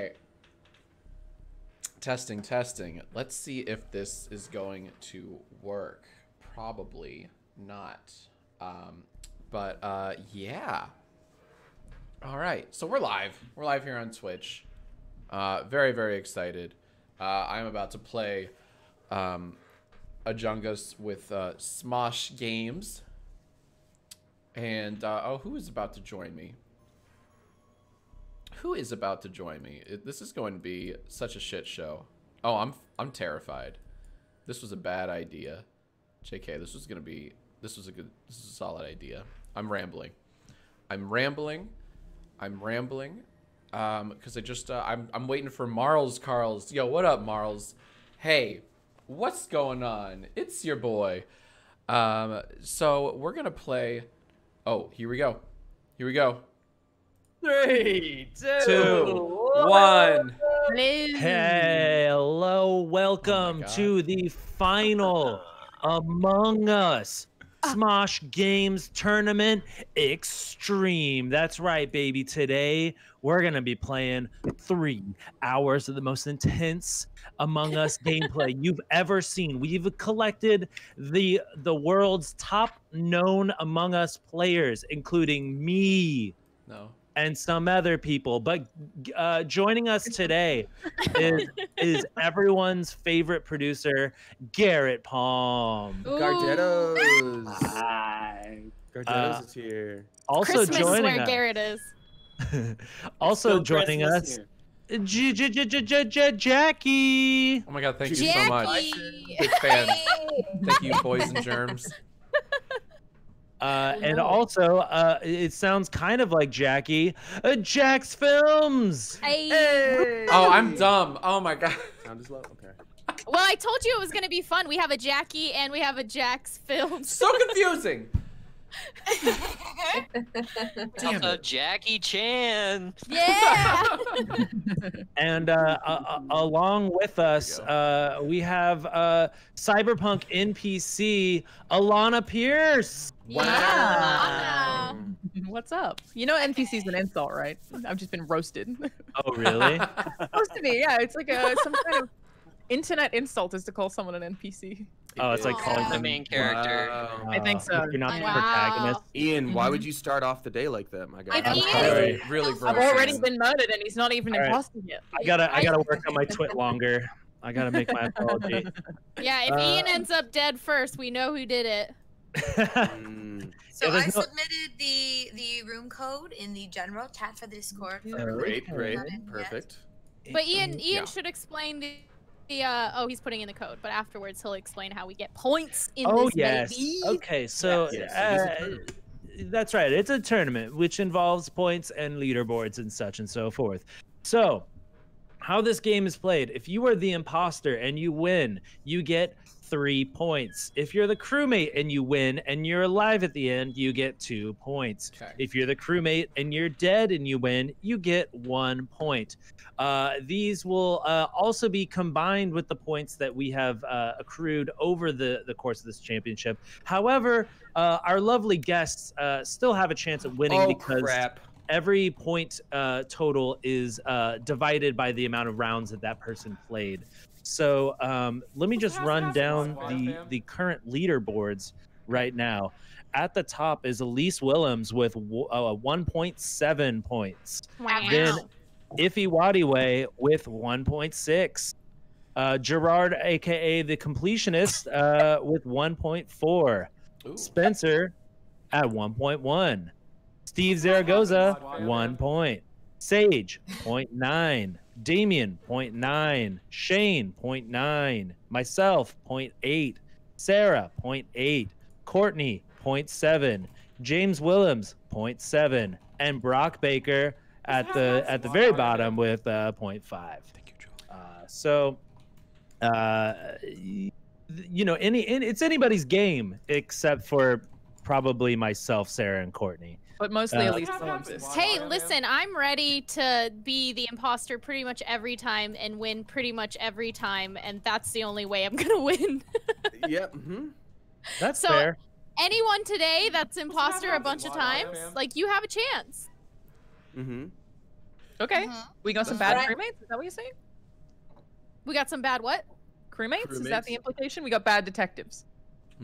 right. Testing, testing. Let's see if this is going to work. Probably not. Um, but uh, yeah. All right, so we're live. We're live here on Twitch. Uh, very, very excited. Uh, I'm about to play um, Among Us with uh, Smosh Games. And, uh, oh, who is about to join me? Who is about to join me? It, this is going to be such a shit show. Oh, I'm I'm terrified. This was a bad idea. JK, this was going to be this was a good this is a solid idea. I'm rambling. I'm rambling. I'm rambling. Um cuz I just uh, I'm I'm waiting for Marls Carls. Yo, what up Marls? Hey, what's going on? It's your boy. Um so we're going to play Oh, here we go. Here we go. Three, two, Two, one. Hello, welcome oh God. to the final Among Us Smosh Games Tournament Extreme. That's right, baby. Today we're gonna be playing three hours of the most intense Among Us gameplay you've ever seen. We've collected the the world's top known Among Us players, including me, No. And some other people. But uh, joining us today is is everyone's favorite producer, Garrett Palm. Gardettos. Hi. Gardettos Uh, is here. Also Christmas is joining where us. Garrett is. also Still joining Christmas us, here. J- J- J- J- J- J- Jackie. Oh my god, thank you so much. Big fan. Thank you, Poison Germs. Uh, and also, uh, it sounds kind of like Jackie. Uh, Jacksfilms. Hey. Oh, I'm dumb. Oh my god. Sound is low. Okay. Well, I told you it was gonna be fun. We have a Jackie and we have a Jack's Films. So confusing. Damn Also, it. Jackie Chan. Yeah. And uh, along with us, go. uh, we have uh, Cyberpunk NPC Alana Pierce. Yeah. What's up? You know NPC is an insult, right? I've just been roasted. Oh, really? Supposed to be, yeah. It's like a some kind of internet insult is to call someone an NPC. Oh, it's like Yeah. calling The them main character. Wow. I think so. You're not the Wow. protagonist. Ian, why would you start off the day like that, my guy? If I'm Ian- sorry. Really, really I've gross. Already been murdered and he's not even All right. imposter yet. I gotta, I gotta work on my twit longer. I gotta make my apology. yeah. If Uh, Ian ends up dead first, we know who did it. Mm, So Yeah, I no- submitted the the room code in the general chat for the Discord. For Yeah. everyone great, great, got in yet. perfect. But Ian, Ian Yeah. should explain the. The, uh, oh, he's putting in the code, but afterwards he'll explain how we get points in oh this yes. baby. Okay, so Yes, it is a uh, tournament. that's right. It's a tournament which involves points and leaderboards and such and so forth. So, how this game is played: if you are the imposter and you win, you get three points. If you're the crewmate and you win and you're alive at the end, you get two points. Okay. If you're the crewmate and you're dead and you win, you get one point. Uh, these will uh, also be combined with the points that we have uh, accrued over the, the course of this championship. However, uh, our lovely guests uh, still have a chance at winning Oh because crap! every point uh, total is uh, divided by the amount of rounds that that person played. So um, let me just run down the, the current leaderboards right now. At the top is Elise Willems with w- uh, 1.7 points. Wow. Then Ify Nwadiwe with 1.6. Uh, Jirard, aka the completionist, uh, with 1.4. Spencer at 1.1. Steve Zaragoza, 1 point. Sage, 0.9. Damien, 0.9. Shane, 0.9. Myself, 0.8. Sarah, 0.8. Courtney, 0.7. James Willems, 0.7. And Brock Baker at the at the very bottom with uh, 0.5. Thank you, Joe. Uh, so, uh, you know, any, any it's anybody's game except for probably myself, Sarah, and Courtney. But mostly Uh, Elise Films is. Hey, listen, I'm ready to be the imposter pretty much every time and win pretty much every time, and that's the only way I'm gonna win. yep. hmm That's So- fair. Anyone today that's imposter a bunch of times, like you have a chance. Mm-hmm. Okay. Mhm. We got some bad crewmates. Is that what you're saying? We got some bad what? Crewmates? Is that the implication? We got bad detectives.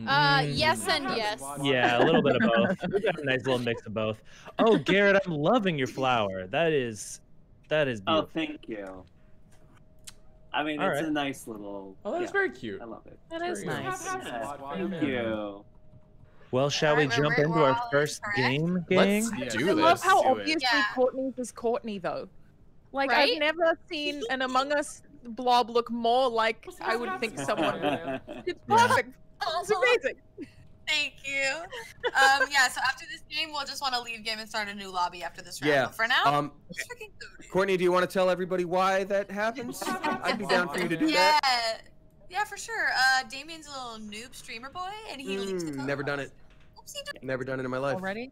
Uh, Mm. yes and yes. Yeah, a little bit of both. We got a nice little mix of both. Oh, Garrett, I'm loving your flower. That is, that is Oh, thank you. I mean, All it's right. a nice little. Oh, that's yeah, very cute. I love it. That is Very good. nice. Yeah, thank you. Well, shall we jump we're into our first correct? game, gang? Let's I do love this. how Do it. obviously Yeah. Courtney's is Courtney though. Like Right? I've never seen an Among Us blob look more like I would think someone. It's Yeah. perfect. It's amazing. Thank you. Um, yeah, so after this game, we'll just want to leave game and start a new lobby after this round. Yeah, But for now, Um, go. Courtney, do you want to tell everybody why that happens? I'd be down for you to do Yeah. that. Yeah, for sure. Uh, Damien's a little noob streamer boy, and he leaks the Mm, never done it. Oopsie doopsie. Never done it in my life. Already?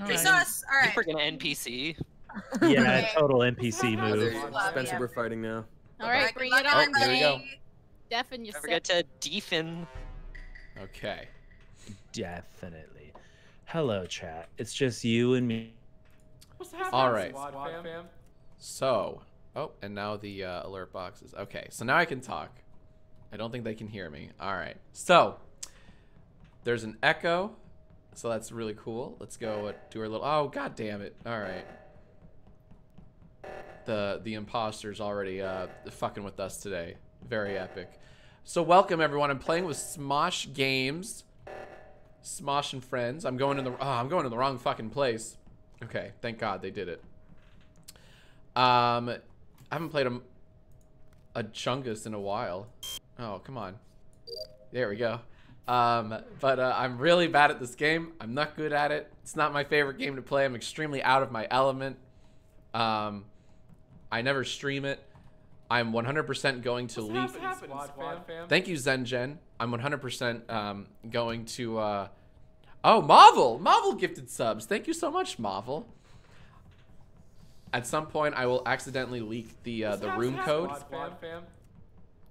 It's us. All right. Freaking NPC. Yeah, Okay. total NPC Oh, move. you go. Love Spencer, you. we're fighting now. All right, bring it on, Oh, here we go. everybody. Deafen you Don't forget to deefen. Okay. Definitely. Hello, chat. It's just you and me. What's happening? All right. So, oh, and now the uh, alert boxes. Okay, so now I can talk. I don't think they can hear me. All right. So, there's an echo. So that's really cool. Let's go uh, do our little. Oh, god damn it! All right. The the imposter's already uh, fucking with us today. Very epic. So welcome everyone. I'm playing with Smosh Games. Smosh and friends. I'm going in the. Oh, I'm going in the wrong fucking place. Okay, thank God they did it. Um, I haven't played a, a Chungus in a while. Oh, come on. There we go. Um, but uh, I'm really bad at this game. I'm not good at it. It's not my favorite game to play. I'm extremely out of my element. Um, I never stream it. I'm 100% going to leak. Thank you, Zen ZenGen. I'm 100% um, going to. Uh... Oh, Marvel! Marvel gifted subs. Thank you so much, Marvel. At some point, I will accidentally leak the uh, the room code.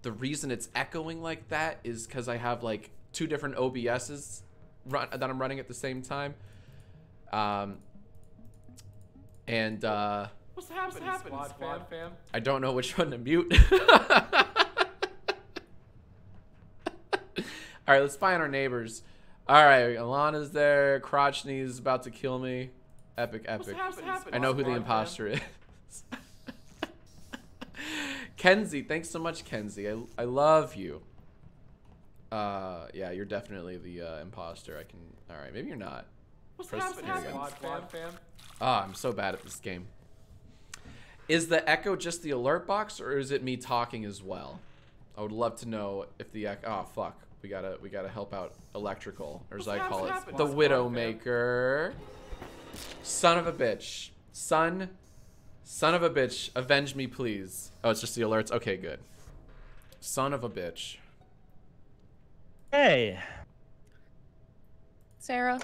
The reason it's echoing like that is because I have like two different OBSs run that I'm running at the same time. Um, and uh, What's happening, squad fam? fam? I don't know which one to mute. All right, let's find our neighbors. All right, Alana's there. Crotchne's about to kill me. Epic, epic. What's epic. happening, I know who the imposter is. Kenzie, thanks so much, Kenzie. I, I love you. Uh, yeah, you're definitely the uh, imposter. I can. All right, maybe you're not. What's happening, here we go. squad fam? fam? Ah, I'm so bad at this game. Is the echo just the alert box, or is it me talking as well? I would love to know if the echo. Oh fuck, we gotta we gotta help out electrical, or as I call it, happened, the squad Widowmaker. Son of a bitch, son, son of a bitch, avenge me please. Oh, it's just the alerts. Okay, good. Son of a bitch. Hey, Sarah,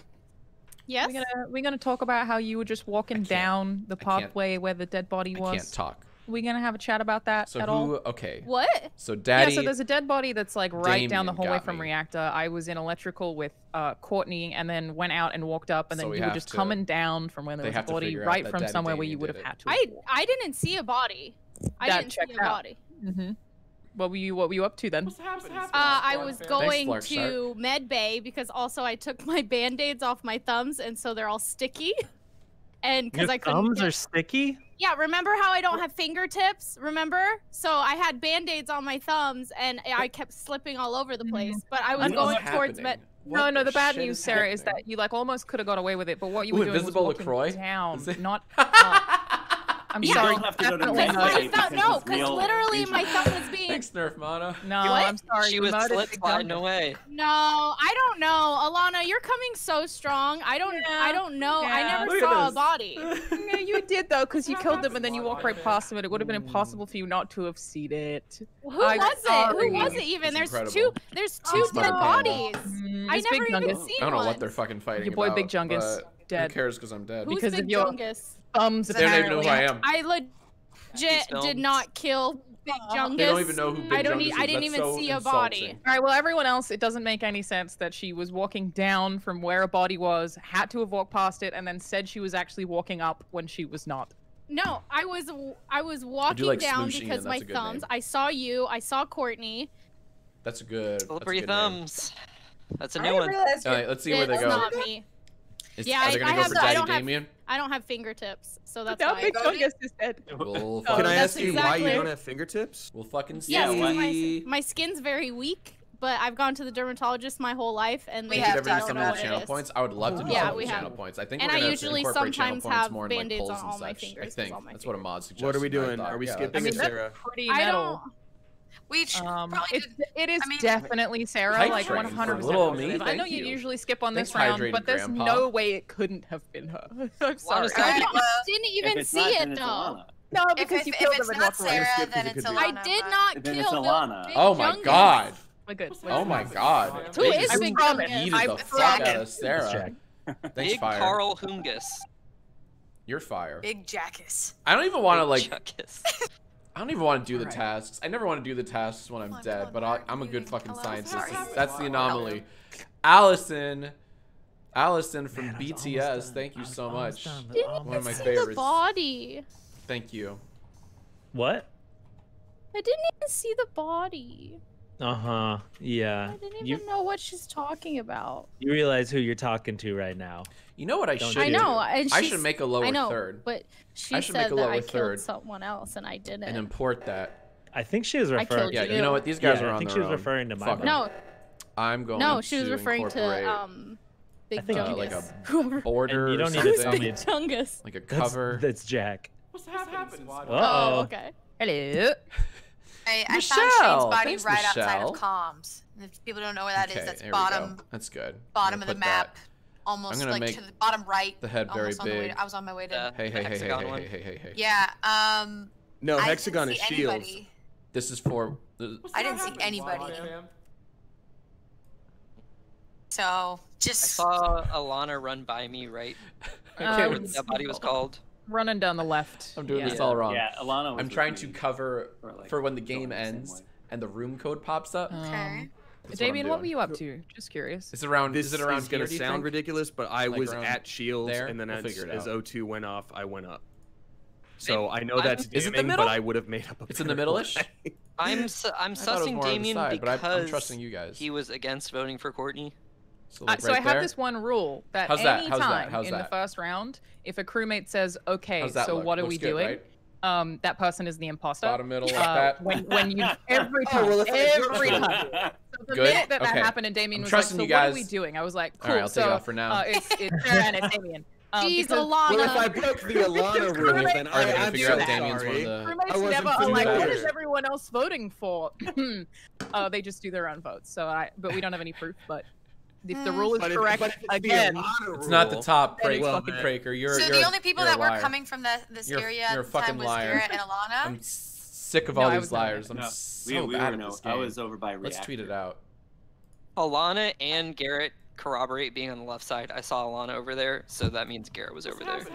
Yes. we're gonna we're gonna talk about how you were just walking down the pathway where the dead body was. I was. can't talk. We're gonna have a chat about that So at who? all? Okay. What? So daddy. yeah, so there's a dead body that's like right down the hallway from me. reactor. I was in electrical with uh, Courtney, and then went out and walked up, and So then we you were just to- coming down from where there was a body, right from Daddy somewhere where you would have had to. I I didn't see a body. I That didn't see checked a out. body. Mm-hmm. What were you What were you up to then? What's happening, Uh, I was going Flark Shark. to med bay because also I took my band-aids off my thumbs and so they're all sticky. And because your I couldn't thumbs get- are sticky. Yeah, remember how I don't have fingertips? Remember? So I had band-aids on my thumbs and I kept slipping all over the place. But I was What is going towards happening? med No, What no. The bad news, is Sarah, is happening? that you like almost could have got away with it, but what you Ooh, were doing invisible was walking LaCroix? down, not up. I'm You sorry. don't have to go to definitely med Because not. bay. my thumb, because no, because literally agent. my thumb was being. Thanks, Nerf Mana. No, What? I'm sorry. she you was murdered slip Big sliding Duncan. away. No, I don't know, Alana. You're coming so strong. I don't. I don't know. I never Look saw a body. Yeah, you did though, because you killed them and then you happened? walked right past them, and it would have been impossible for you not to have seen it. Who I'm was it? Who was it even? There's two. There's two dead no. bodies. Mm, I never even Jungus. seen I don't know what they're fucking fighting Your boy about. Big Jungus Dead. Who cares? Because I'm dead. Who's because of Big your- Jungus? thumbs. They don't even know who I am. I legit did not kill Big Jungus. They don't even know who Big I don't Jungus is. I didn't That's even so see a body. All right, well, everyone else, it doesn't make any sense that she was walking down from where a body was, had to have walked past it, and then said she was actually walking up when she was not. No, I was I was walking like down because my thumbs. Name. I saw you. I saw Courtney. That's a good. Slippery thumbs. Name. That's a new one. All right, let's see where they go. Not me. Is, yeah, are I, go for the, Daddy I Have, I don't have fingertips, so that's no, why. Big Chungus is dead. We'll oh, Can I ask exactly. you why you don't have fingertips? We'll fucking see. Yeah, my, my skin's very weak, but I've gone to the dermatologist my whole life, and they we have done some of the channel points. I would love to do yeah, some of the channel is. points. I think and we're I usually sometimes have more band-aids like on all my fingers. I think that's what a mod suggests. What are we doing? Are we skipping Sarah? I don't. We um, probably it's, it is I mean, definitely Sarah, like 100. percent I know you usually skip on this round, but there's Grandpa. no way it couldn't have been her. I'm sorry, I didn't even see not, it though. No, because if, you if, killed if it's not Sarah, then it's Alana. I did not kill it's Alana. Oh my god. Oh my god. Who is Big Youngest? I. Sarah. Thanks, Big Carl Hungus. You're fire. Big Jackus. I don't even want to like. I don't even want to do the right. tasks. I never want to do the tasks when I'm, dead, but I, am a good fucking Hello, scientist. Sorry. That's the anomaly. Allison, Allison from Man, BTS. Thank you so much. Done, Didn't One of my see favorites. the body. Thank you. What? I didn't even see the body. Uh huh. Yeah. I didn't even you, know what she's talking about. You realize who you're talking to right now. You know what I Don't should? I know. I should make a lower I know, third. But she I should said make a lower that I third. killed someone else and I didn't. And import that. I think she was referring. Yeah, you. you know what? These guys yeah, are on I think she was own. referring to my. Fuck no. I'm going. No, she was referring to um. Big I think uh, like a border. you don't need to tell me. Jungus. Like a cover. That's, that's Jack. What's happening? Uh oh. Okay. Hello. I, I Michelle. found Shane's body right Michelle. outside of comms. And if people don't know where that okay, is, that's bottom. Go. That's good. Bottom of the map. That. Almost like to the bottom right. The head very big. To, I was on my way to. Uh, hey, hey, hey, hey, one. hey, hey, hey, hey. Yeah. Um. No, I hexagon is shields. Anybody. This is for. This I didn't see anybody. So just. I saw Alana run by me right. I can't um, what that body was called running down the left. I'm doing yeah. this all wrong. Yeah, Alana. I'm trying to cover like for when the game ends and the room code pops up. Um, okay. Damien, what, what, were you up to? Just curious. It's around. This is, around gonna sound ridiculous, but I like was at Shields, there? and then we'll as, as O2 went off, I went up. So I know I'm, that's Damien, but I would have made up. it's in the middle-ish. I'm su I'm sussing Damien because I, am trusting you guys. he was against voting for Courtney. So, like uh, so right I have there. this one rule that How's any that? time that? in that? the first round, if a crewmate says, "Okay, so look? what Looks are we good, doing?" Right? Um, that person is the imposter. Bottom middle, uh, like uh, that. When, when you every oh, time, oh, every time. So the Good? minute that okay. that happened, and Damien I'm was like, "So what are we doing?" I was like, "Cool." All right, I'll so take off for now. Uh, it's it's Sharon and Damien. Um, Jeez, because, Alana. Well, if I broke the Alana rule, then I, I'm figure out Damien's one of the. Roommates never are like, what is everyone else voting for? uh, they just do their own votes. So I, but we don't have any proof. But if the hmm. rule is but correct, again, it's not the top pra- well, fucking Praker. You're so you're, the only people that were coming from the, this you're, area you're a fucking liar. and Alana. I'm sick of no, all these liars. I'm no. so we, we bad were, at no, game. I was over by Reactor. Let's tweet it out. Alana and Garrett corroborate being on the left side. I saw Alana over there, so that means Garrett was over there.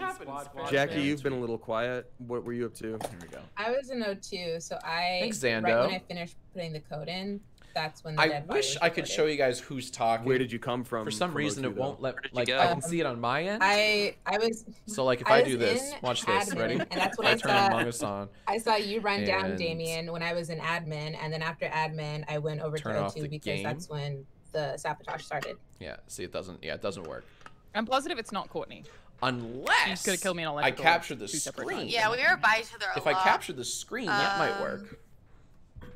Jackie, you've been a little quiet. What were you up to? Here we go. I was in O2, so I Thanks, right when I finished putting the code in, that's when I wish I could show you guys who's talking. Where did you come from? For some from reason, it won't let. Like I can see it on my end. I I was. So like if I, I do this, watch admin, this, ready? And that's what I, I turn Among Us on. I saw you run down Damien when I was in admin, and then after admin, I went over to O2 because game. that's when the sabotage started. Yeah. See, it doesn't. Yeah, it doesn't work. I'm positive it's not Courtney. Unless She's gonna kill me in I captured the screen. Yeah, we were by each other. if lot. I captured the screen, that might work. Um,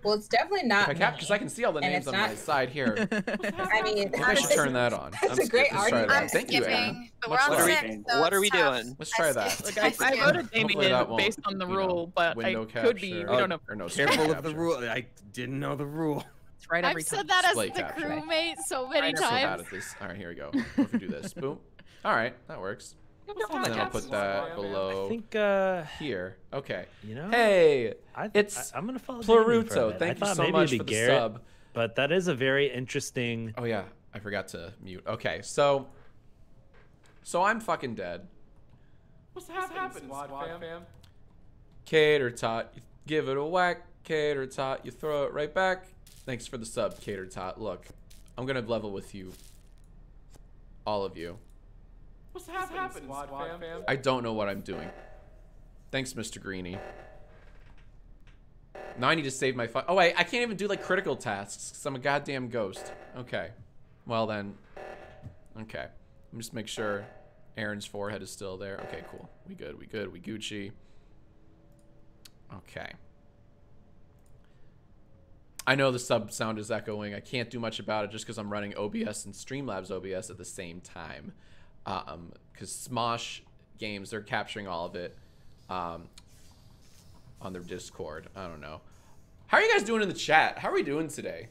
well, it's definitely not because I, can see all the names on not... my side here. I mean, Maybe I should turn that on. That's I'm a great argument. I'm Thank skipping, you, But we're on six, so what are we doing? Let's try that. I, I voted Damien based on the rule, but I could be. We don't know. No Careful of the rule. I didn't know the rule. Right I've said that as the crewmate so many times. All right, here we go. If we do this, boom. All right, that works. And then I'll put that below. Uh, I think uh, here. Okay. You know. Hey, I, it's I, am gonna follow Pluruto. Thank I you so much for Garrett, the sub. But that is a very interesting. Oh yeah, I forgot to mute. Okay, so. So I'm fucking dead. What's happening, happening squad, squad fam? fam? Cater tot, you give it a whack. Cater tot, you throw it right back. Thanks for the sub, Cater tot. Look, I'm gonna level with you. All of you. What's happening, squad, fam? I don't know what I'm doing. Thanks, Mr. Greeny. Now I need to save my fun. Oh, wait, I can't even do like critical tasks because I'm a goddamn ghost. Okay. Well then. Okay. Let me just make sure Aaron's forehead is still there. Okay, cool. We good. We good. We Gucci. Okay. I know the sub sound is echoing. I can't do much about it just because I'm running OBS and Streamlabs OBS at the same time. Um, because Smosh games, they're capturing all of it um, on their Discord. I don't know. How are you guys doing in the chat? How are we doing today?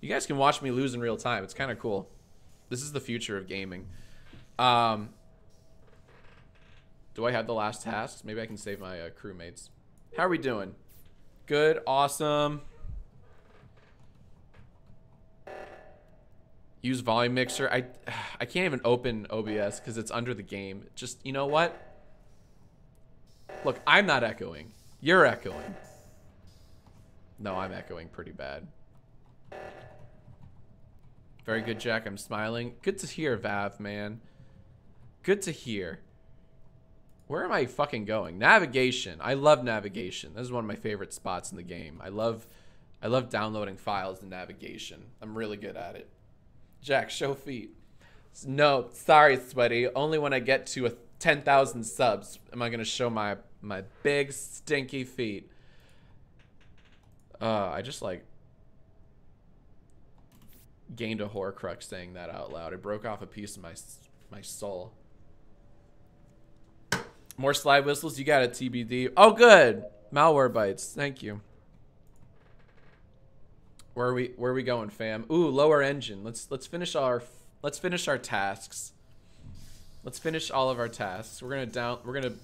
You guys can watch me lose in real time. It's kind of cool. This is the future of gaming. Um, do I have the last tasks? Maybe I can save my uh, crewmates. How are we doing? Good. Awesome. Use volume mixer. I I can't even open OBS because it's under the game. Just you know what? Look, I'm not echoing. You're echoing. No, I'm echoing pretty bad. Very good, Jack. I'm smiling. Good to hear, Vav, man. Good to hear. Where am I fucking going? Navigation. I love navigation. This is one of my favorite spots in the game. I love I love downloading files in navigation. I'm really good at it. Jack, show feet. No, sorry, sweaty. Only when I get to a 10,000 subs am I going to show my my big stinky feet. Uh, I just like gained a horcrux saying that out loud. It broke off a piece of my my soul. More slide whistles. You got a TBD. Oh, good. Malware bites. Thank you. Where are we? Where are we going, fam? Ooh, lower engine. Let's let's finish our let's finish our tasks. Let's finish all of our tasks. We're gonna down. We're gonna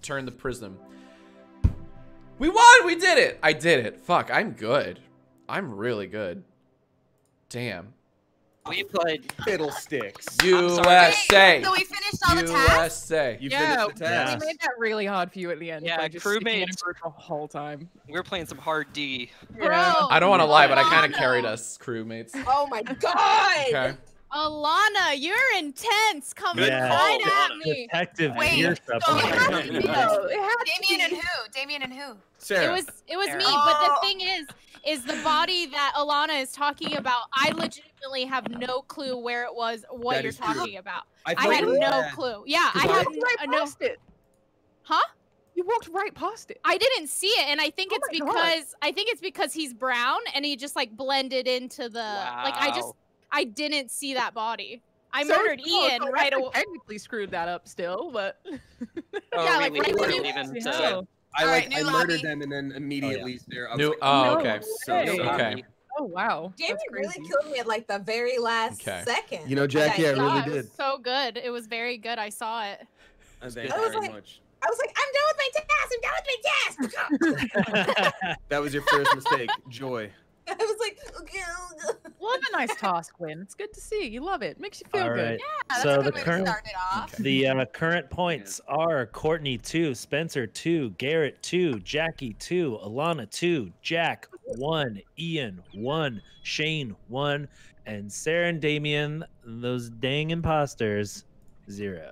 turn the prism. We won! We did it! I did it. Fuck, I'm good. I'm really good. Damn. We played Fiddlesticks. USA. So we finished all the tasks. USA. You yeah, finished the task. we made that really hard for you at the end. Yeah, by just sticking it in crewmates- the whole time. we were playing some hard D. Bro, I don't want to lie, but I kind of carried us, crewmates. Oh my god! Okay. Alana, you're intense. Coming Yeah. right at Alana. me. Detective Wait, ear stuff. so Oh it had to be- it had to Damien and who? Damien and who? Sarah. It was it was me, but the thing is, is the body that Alana is talking about. I legitimately have no clue where it was, what That you're is true. talking about. I, I had no bad. clue. Yeah, I Because I- had walked right no. past it. Huh? You walked right past it. I didn't see it, and I think Oh it's my God. because I think it's because he's brown and he just like blended into the like. I just I didn't see that body. I So murdered close. Ian So right I away. technically screwed that up still, but Oh, Yeah, are like, we, right we when were you- leaving Yeah. To I All like right, I new murdered lobby. them and then immediately there. I was New. like, Oh, no okay. so way. sorry. Okay. oh wow, Jamie really killed me at like the very last Okay. second. You know, Jackie, I really Yeah, it was did. so good. It was very good. I saw it. Uh, Thank I you was very like- much. I was like, I'm done with my task. I'm done with my task. That was your first mistake. Joy. I was like, okay. Love a nice task win. It's good to see. You love it. Makes you feel All good. Yeah, that's So a the way current- to start it off. Okay. The uh, current points are Courtney 2, Spencer 2, Garrett 2, Jackie 2, Alana 2, Jack 1, Ian 1, Shane 1, and Sarah and Damien, those dang imposters, 0.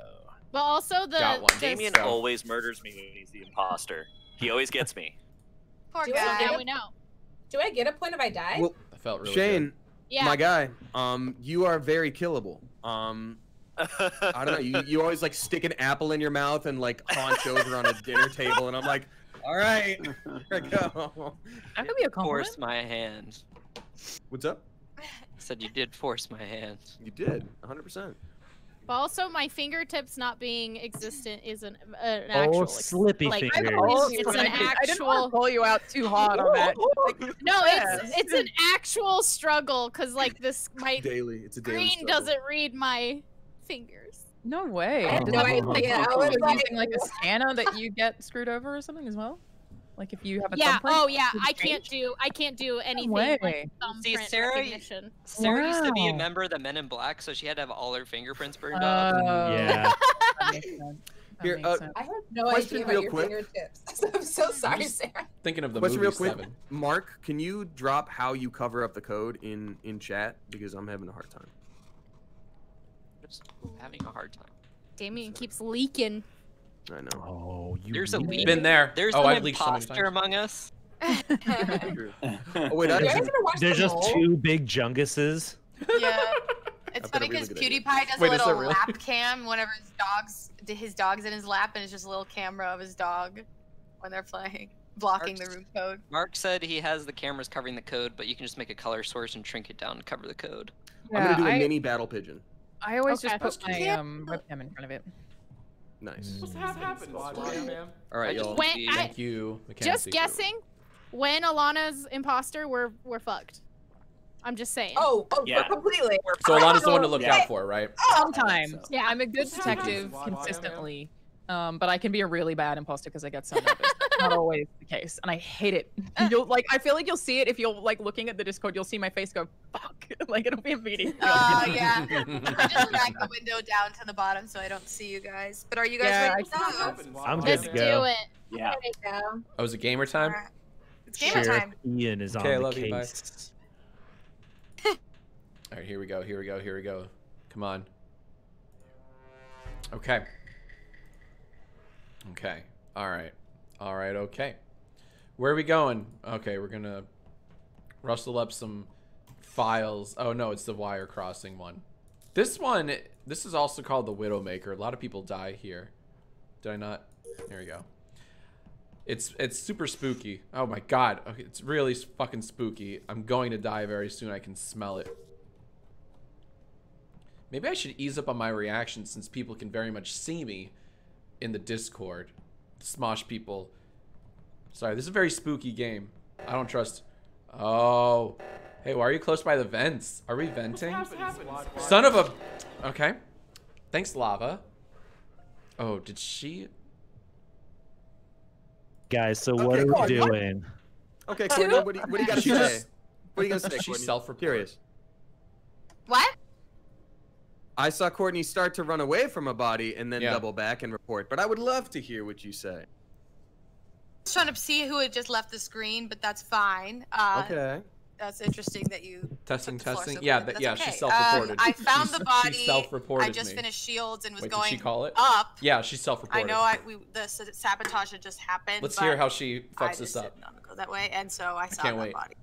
But also the, Got one. the Damien So- always murders me when he's the imposter. He always gets me. Poor guy. get now we know. Do I get a point if I die? Well, I felt really Shane, Yeah. my guy, um, you are very killable. Um, I don't know. You, you always like stick an apple in your mouth and like haunch over on a dinner table, and I'm like, all right, here I go. That could be a compliment. force my hand. What's up? I said you did force my hand. You did, 100. percent But also, my fingertips not being existent is an, uh, an Oh, actual. ex- slippy like, fingers. Oh, It's but an I didn't- I didn't want to pull you out too hard on that. Like, No, Yes. it's it's an actual struggle because like this my Daily, it's a daily. screen struggle. doesn't read my fingers. no way. I had Did no idea. I you're was like, using like a scanner that you get screwed over or something as well? Like if you have a Yeah. thumbprint? Oh yeah. I can't do I can't do anything way. like thumbprint Sarah- recognition. Sarah used to be a member of the Men in Black, so she had to have all her fingerprints burned Oh, off. Yeah. that makes sense. That Here, uh. I have no Question idea real about your quick. fingertips. I'm so sorry, Sarah. Thinking of the Question movie real quick, Seven. Mark, can you drop how you cover up the code in in chat because I'm having a hard time. Just having a hard time. Damien keeps leaking. I know. Oh, you There's a really- leak. Been there. There's oh, an I've leaked so imposter among us. Oh wait, I You guys ever watch There's just Mole? two big junguses. Yeah. It's I've got a funny really because idea. PewDiePie does Wait, a little real? lap cam whenever his dog's his dog's in his lap, and it's just a little camera of his dog when they're playing, blocking the room code. Mark said he has the cameras covering the code, but you can just make a color source and shrink it down to cover the code. I'm gonna do a I, mini battle pigeon. I always Okay. just put my um, webcam in front of it. Nice. Mm. What's happened, Squad fam? All right, just y'all. When see- I, Thank you, Mackenzie. just guessing, when Alana's imposter, we're we're fucked. I'm just saying. Oh, oh, Yeah. completely. We're So fine. Alana's the one to oh, look Yeah. out for, right? Sometimes. so. Yeah. I'm a good detective Squad fam? consistently. Um, but I can be a really bad imposter because I get so nervous. Not always the case, and I hate it. You'll like, I feel like you'll see it if you're like looking at the Discord. You'll see my face go, "Fuck!" like it'll be immediate. Uh, yeah. I just drag the window down to the bottom so I don't see you guys. But are you guys Yeah, ready I to What's go? happened, Squad I'm fam? good Let's to do it. Yeah. There we go. Oh, is it gamer time? Alright. It's gamer Sheriff time. Ian is Okay, on the love you, bye. case. All right, here we go. Here we go. Here we go. Come on. Okay. Okay. All right. All right. Okay. Where are we going? Okay, we're gonna rustle up some files. Oh no, it's the wire crossing one. This one, this is also called the Widowmaker. A lot of people die here. Did I not? There we go. It's it's super spooky. Oh my god. Okay, it's really fucking spooky. I'm going to die very soon. I can smell it. Maybe I should ease up on my reaction since people can very much see me in the Discord. Smosh people. Sorry, this is a very spooky game. I don't trust. Oh. Hey, why are you close by the vents? Are we venting? What's happened, Squad Son of a. Okay. Thanks, Lava. Oh, did she? Guys, so Okay, what are we Courtney, what- doing? Okay, Courtney, what do you, what do you got to say? What are you gonna say? She's self-reported. What? I saw Courtney start to run away from a body and then Yeah. double back and report, but I would love to hear what you say. I Just trying to see who had just left the screen, but that's fine. Uh, Okay. That's interesting that you Testing, took the floor testing. so yeah, that, yeah, that's she self-reported. Um, I found the body. She self-reported I just me. finished shields and was Wait, did going she call it? up. Yeah, she self-reported. I know I we the sabotage had just happened. Let's but hear how she I fucks just this up. didn't want to go that way, and so I saw can't wait. body,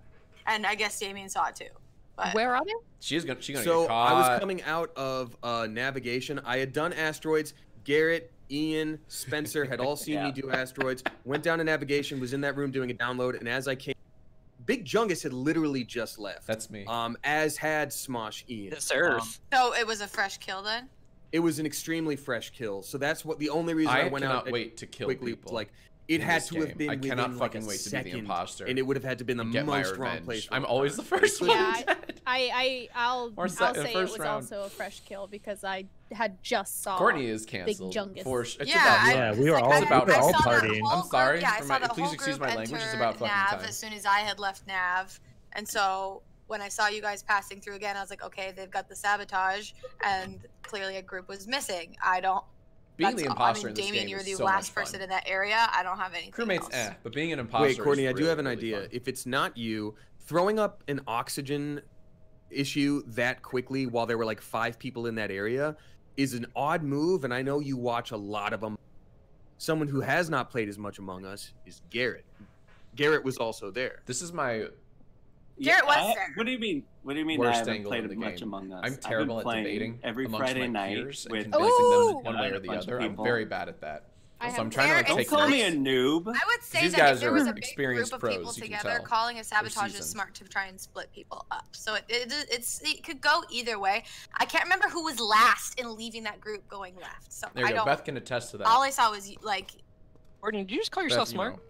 and I guess Damien saw it too. But Where are they? She's gonna, she's gonna So get caught. I was coming out of uh, navigation. I had done asteroids. Garrett, Ian, Spencer had all seen me do asteroids. Went down to navigation. Was in that room doing a download. And as I came, Big Jungus had literally just left. That's me. Um, as had Smosh Ian. This Um, so it was a fresh kill then. it was an extremely fresh kill. So that's what the only reason I, I went cannot out wait to kill quickly. people. Like it had this to have been I cannot within, like, fucking a wait to be the second, imposter. and it would have had to been the and get my most wrong place. I'm always the first one. Yeah, dead. I, I, I'll, Or se- I'll uh, say it was round. also a fresh kill because I had just saw. Courtney is canceled. Jungus. For sh- it's yeah, about I, Yeah, we were like, all- I, we were I, all partying. I'm sorry Group, yeah, for my- please excuse my language, it's about fucking Nav time. as soon as I had left Nav, and so when I saw you guys passing through again, I was like, okay, they've got the sabotage, and clearly a group was missing. I don't. Being that's the all. imposter I mean, in this Damien, game you're is the so last much person fun. in that area. I don't have anything Crewmates, else. eh, but being an imposter. Wait, Courtney, is I do have an really idea. fun. If it's not you, throwing up an oxygen issue that quickly while there were like five people in that area is an odd move, and I know you watch a lot of them. Someone who has not played as much Among Us is Garrett. Garrett was also there. This is my Garrett was I- there. What do you mean? What do you mean? Worst I haven't angle played in the much game. Among Us. I'm I've terrible been at playing debating every Friday night peers and with convincing Ooh. them one way or the other. I'm very bad at that. I so have I'm trying to like Garrett Don't take call me a noob. I would say These that guys if there are was a big experienced group of people pros, you can together, calling a sabotage is smart to try and split people up. So it, it it's it could go either way. I can't remember who was last in leaving that group going left. So There I go. don't. Beth can attest to that. all I saw was like Courtney, did you just call Beth, yourself you smart? know.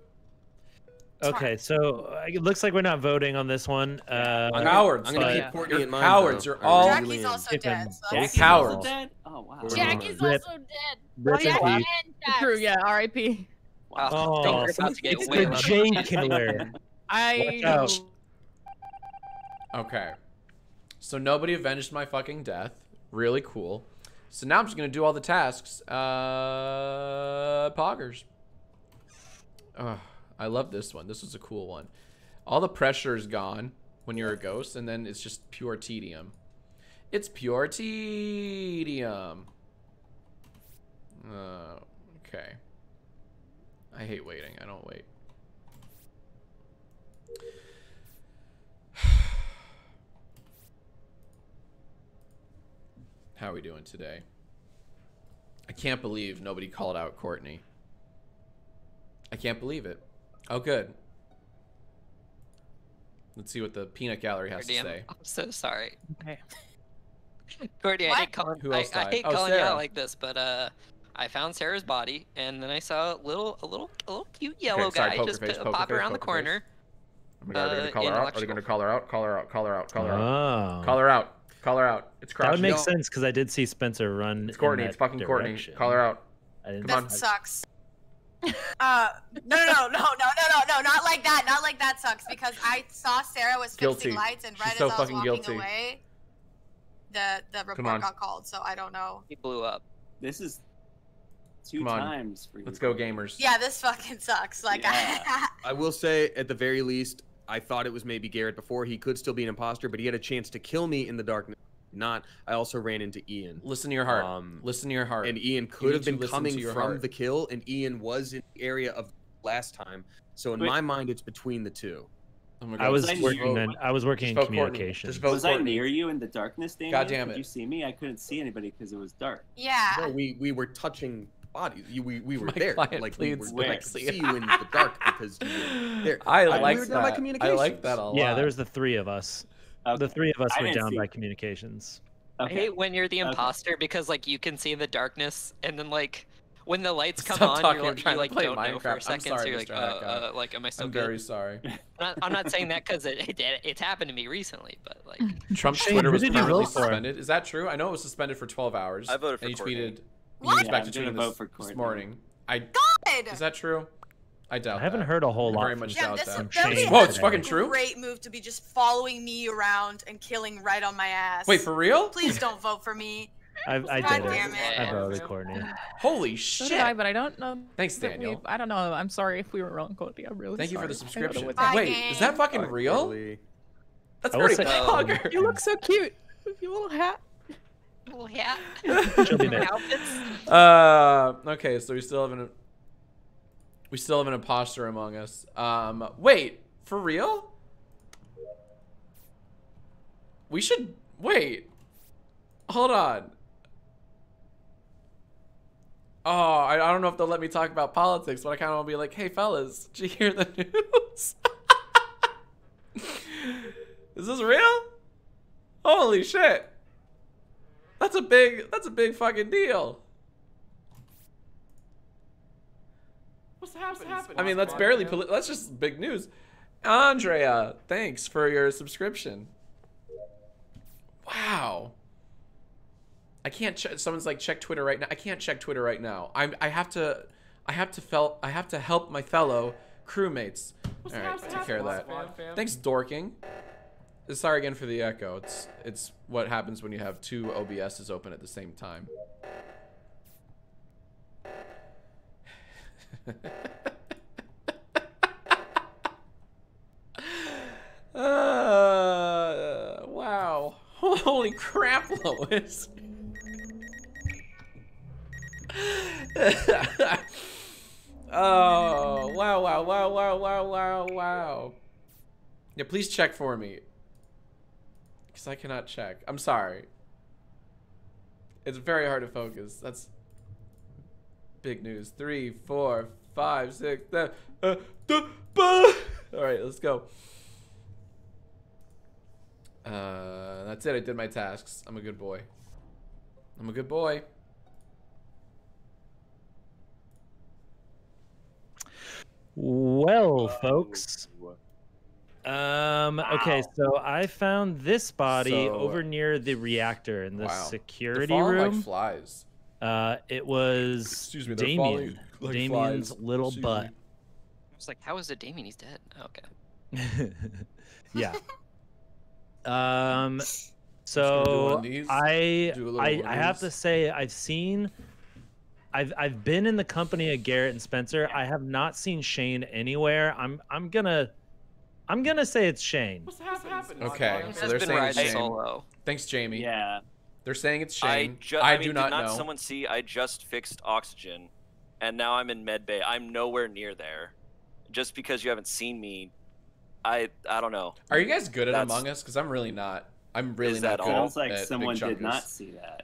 Okay, so uh, it looks like we're not voting on this one. Uh, I'm Cowards. I'm gonna but- keep Courtney You're in mind. cowards, you're all- Jackie's am. also dead. So both Jackie's cowards. also dead? Oh wow. Jackie's Rip. also dead. Rip in Jack and Jax. True. Yeah. R.I.P. Wow. Oh, Think about to get it's way the left. Jane killer. I. Watch out. Okay. So nobody avenged my fucking death. Really cool. So now I'm just gonna do all the tasks. Uh, poggers. Ugh, I love this one. This is a cool one. All the pressure is gone when you're a ghost, and then it's just pure tedium. It's pure tedium. Uh, Okay. I hate waiting. I don't wait. How are we doing today? I can't believe nobody called out Courtney. I can't believe it. Oh, good. Let's see what the peanut gallery has to say. I'm so sorry. Okay. Courtney, I hate calling, Who I, else I died? hate Oh, calling you out like this, but uh, I found Sarah's body, and then I saw a little, a little, a little cute yellow sorry, guy just face, pop face, around the face. corner. Oh my god, are they Uh, gonna call her out? Are they gonna call her out? Call her out, call her out, call her out, call her out. Oh. Call her out. Call her out. It's That would make No, sense because I did see Spencer run. It's Courtney. in It's that fucking Courtney. Call her out. I didn't. Come on. That sucks. Uh, no, no, no, no, no, no, no, no, not like that. Not like that sucks because I saw Sarah was fixing lights and She's right so as I was walking guilty. away, the the report got called. So I don't know. He blew up. This is two Come times for you. Let's go, gamers. Yeah, this fucking sucks. Like, Yeah. I will say, at the very least, I thought it was maybe Garrett before. He could still be an imposter, but he had a chance to kill me in the darkness. Not. I also ran into Ian. Listen to your heart. Um, Listen to your heart. and Ian need could have been coming from heart. the kill, and Ian was in the area of last time. So in Wait. my mind, it's between the two. oh I was Just working. vote- In, I was working in Just vote Courtney. communications. Just vote Was I near you in the darkness, Damien? God damn Did it. you see me? I couldn't see anybody because it was dark. yeah. No, we we were touching bodies. You, we we were My there. client Like we were. pleads Like, I could see you in the dark because you were there. I I- like we that. down I like that a lot. Yeah, there was the three of us. Okay. The three of us I were down see- by communications. I hate when you're the Okay. imposter because like you can see in the darkness, and then like when the lights come Stop on, talking, you're, like- trying you to like play don't know for Minecraft. a I'm second. sorry, so you're like, uh, uh, like, am I still I'm good? very sorry. I'm not, I'm not saying that because it, it it's happened to me recently, but like Trump's Shane, Twitter who was permanently suspended. Is that true? I know it was suspended for 12 hours. I voted for and he tweeted. What? He was Yeah, back I'm to gonna tweeting this, this morning. I Good. is that true? I doubt. I haven't that. heard a whole I lot. very much Yeah, doubt this that. From that would Whoa, it's fucking true? Great move to be just following me around and killing right on my ass. Wait, for real? Please don't vote for me. I, I God did it. damn it. I voted Courtney. Holy So shit! did I, but I don't know. Thanks, that we- Daniel. I don't know. I'm sorry if we were wrong, Cody. I'm really Thank you for the sorry. I don't know subscription. Bye, happening. Wait, is that fucking Dark real? Lily. That's I pretty say- bugger. You look so cute with your little hat. oh yeah, She'll be missed. Uh, okay, so we still have an we still have an imposter among us. Um, wait, for real? We should wait. Hold on. Oh, I, I don't know if they'll let me talk about politics, but I kind of want to be like, hey, fellas, did you hear the news? Is this real? Holy shit. That's a big, that's a big fucking deal. What's happening? I mean, that's barely, poli- that's just big news. Andrea, thanks for your subscription. Wow. I can't check. Someone's like, check Twitter right now. I can't check Twitter right now. I I have to, I have to fel- I have to help my fellow crewmates. All right, take care of that. Thanks, dorking. Sorry again for the echo. It's it's what happens when you have two OBSs open at the same time. Uh, wow. Holy crap, Lois. oh, wow, wow, wow, wow, wow, wow, wow. Yeah, please check for me. Because I cannot check. I'm sorry. It's very hard to focus. That's big news. Three, four, five, six, seven. Uh, duh, bah. All right, let's go. Uh, that's it. I did my tasks. I'm a good boy. I'm a good boy. Well, folks. Um. Okay, so I found this body So- over near the reactor in the Wow. They're security falling room. like flies. Uh, it was Excuse me, Damien. falling like Damien's flies. little Excuse butt. me. I was like, how is it Damien? He's dead. Oh, okay. yeah. Um. gonna do one So I do a little I, I have to say I've seen. I've I've been in the company of Garrett and Spencer. I have not seen Shane anywhere. I'm I'm gonna I'm gonna say it's Shane. What's happening? Okay, so they're saying it's Shane. solo. Thanks, Jamie. Yeah. They're saying it's I, Shane. ju- I, I, mean, do not did not know. someone see? I just fixed oxygen. and now I'm in med bay. I'm nowhere near there. Just because you haven't seen me, I I don't know. Are you guys good at That's- Among Us? Because I'm really not. I'm really Is not that good all? at Sounds like big someone did not see that.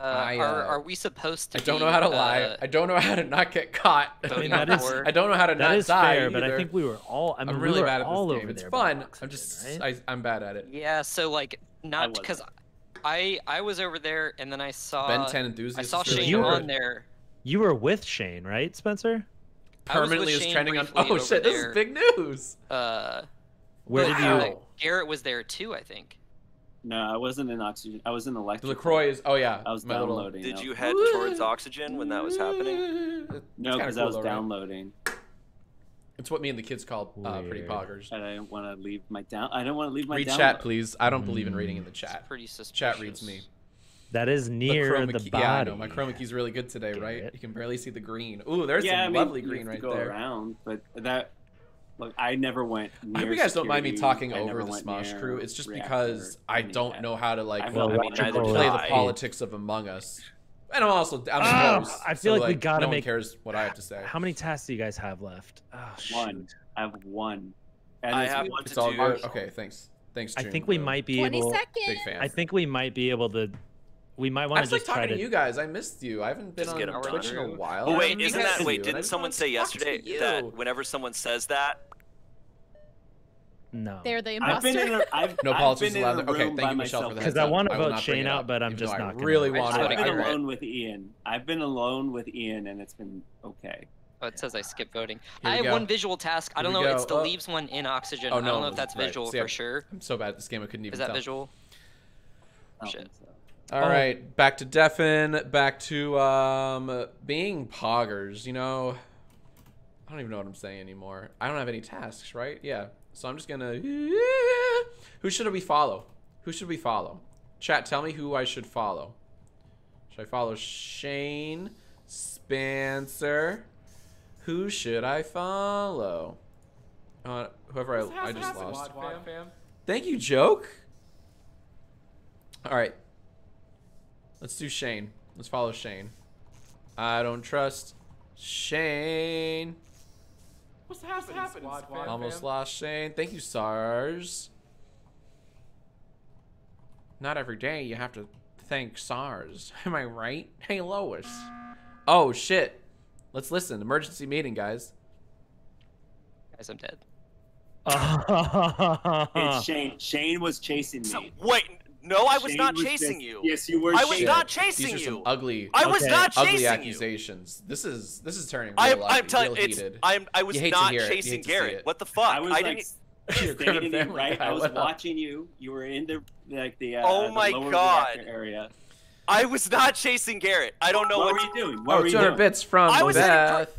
Uh, I, are, uh, are we supposed to? I don't know how to lie. uh, I don't know how to not get caught. I mean, voting that is- for- I don't know how to That not is die fair, but I think we were all. I mean, I'm we really were bad at all this game. It's fun. by I'm just right? I, I'm bad at it. Yeah, so like not wasn't. because I I was over there and then I saw Ben 10 enthusiast. I saw Shane You were- on there. You were with Shane, right, Spencer? I was with Permanently is trending on. Oh over shit! This there. is big news. Uh, Where but, did you? Garrett was there too, I think. No, I wasn't in oxygen. I was in The electric. Lacroix is. Oh yeah. I was my little- downloading. Did you head towards oxygen when that was happening? No, kinda because I was though, right? Downloading, It's what me and the kids call uh, pretty poggers. and I don't want to leave my down. I don't want to leave my Read download. chat, please. I don't believe in reading in the It's chat. pretty suspicious. Chat reads me. That is near chroma the key- body. Yeah, I know. My chroma key's really good today, right? Garrett. You can barely see the green. Ooh, there's yeah, I some mean, lovely you green have to right go there. around, but that. Look, I never went. I hope you guys don't mind me talking I over the Smosh crew. It's just because I don't know how to like Well, I mean, neither electrical did play the politics of Among Us. And I'm also I'm ah, the host, I feel so, like we gotta no make- one cares what I have to say. How many tasks do you guys have left? Oh, One. shoot. I have one. And I have one to all do. good. Okay, thanks. Thanks. June, I think we bro. might be 20 able. seconds. Big fan. I think we might be able to. We might want to just like just talking try to to. you guys. I missed you. I haven't been Just on get 'em Twitch in a while. Oh I wait, isn't that wait? Didn't someone say yesterday that whenever someone says that, No. They're the I've been in imposter. a, I've, No I've politics allowed. there. Okay, thank you, Michelle, for that. Because I wanna vote Shane out, but I'm just though not I gonna. really I just want I've been alone with Ian. I've been alone with Ian, and it's been okay. Oh, it says I skip voting. I have go. one visual task. I don't know. go. It still Oh. leaves one in oxygen. Oh, I don't know if that's right. visual See, for I'm- sure. I'm so bad at this game. I couldn't even Is that tell. visual? I Shit. think so. All Oh. right, back to Defen, back to um being poggers. You know, I don't even know what I'm saying anymore. I don't have any tasks, right? Yeah. So I'm just gonna. Who should we follow? Who should we follow? Chat, tell me who I should follow. Should I follow Shane, Spencer? Who should I follow? Uh, whoever I, I just lost. Thank you, joke. All right. Let's do Shane. Let's follow Shane. I don't trust Shane. What's happening, squad fam? Almost lost Shane. Thank you, SARS. Not every day you have to thank SARS. Am I right? Hey, Lois. Oh, shit. Let's listen. Emergency meeting, guys. Guys, I'm dead. It's Shane. Shane was chasing so, me. wait, no, I was Shane not was chasing chas- you. Yes, you were. I was chasing not These chasing are some you. ugly, I was Okay. not ugly chasing you. accusations. This is this is turning real I'm, ugly, I'm telling real it's heated. I'm I was You hate to not hear it. You chasing hate to see Garrett. What the fuck? I was like didn't You're a Griffin standing family right. guy. I was What up? watching you. You were in the like the uh, Oh the my lower God. area. I was not chasing Garrett. I don't know What what, were you doing? What Oh, were you 200 doing? bits from I was heading Beth.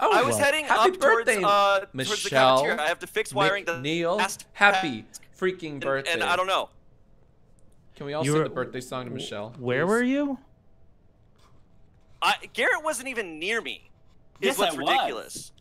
Oh, I was well, heading happy up towards birthday, uh towards the Michelle. cafeteria. I have to fix wiring the Neil, last happy task, freaking and, birthday. and I don't know. Can we all You sing were- the birthday song to Michelle? Where please? were you? I, Garrett wasn't even near me. Is Yes, what's I was. ridiculous.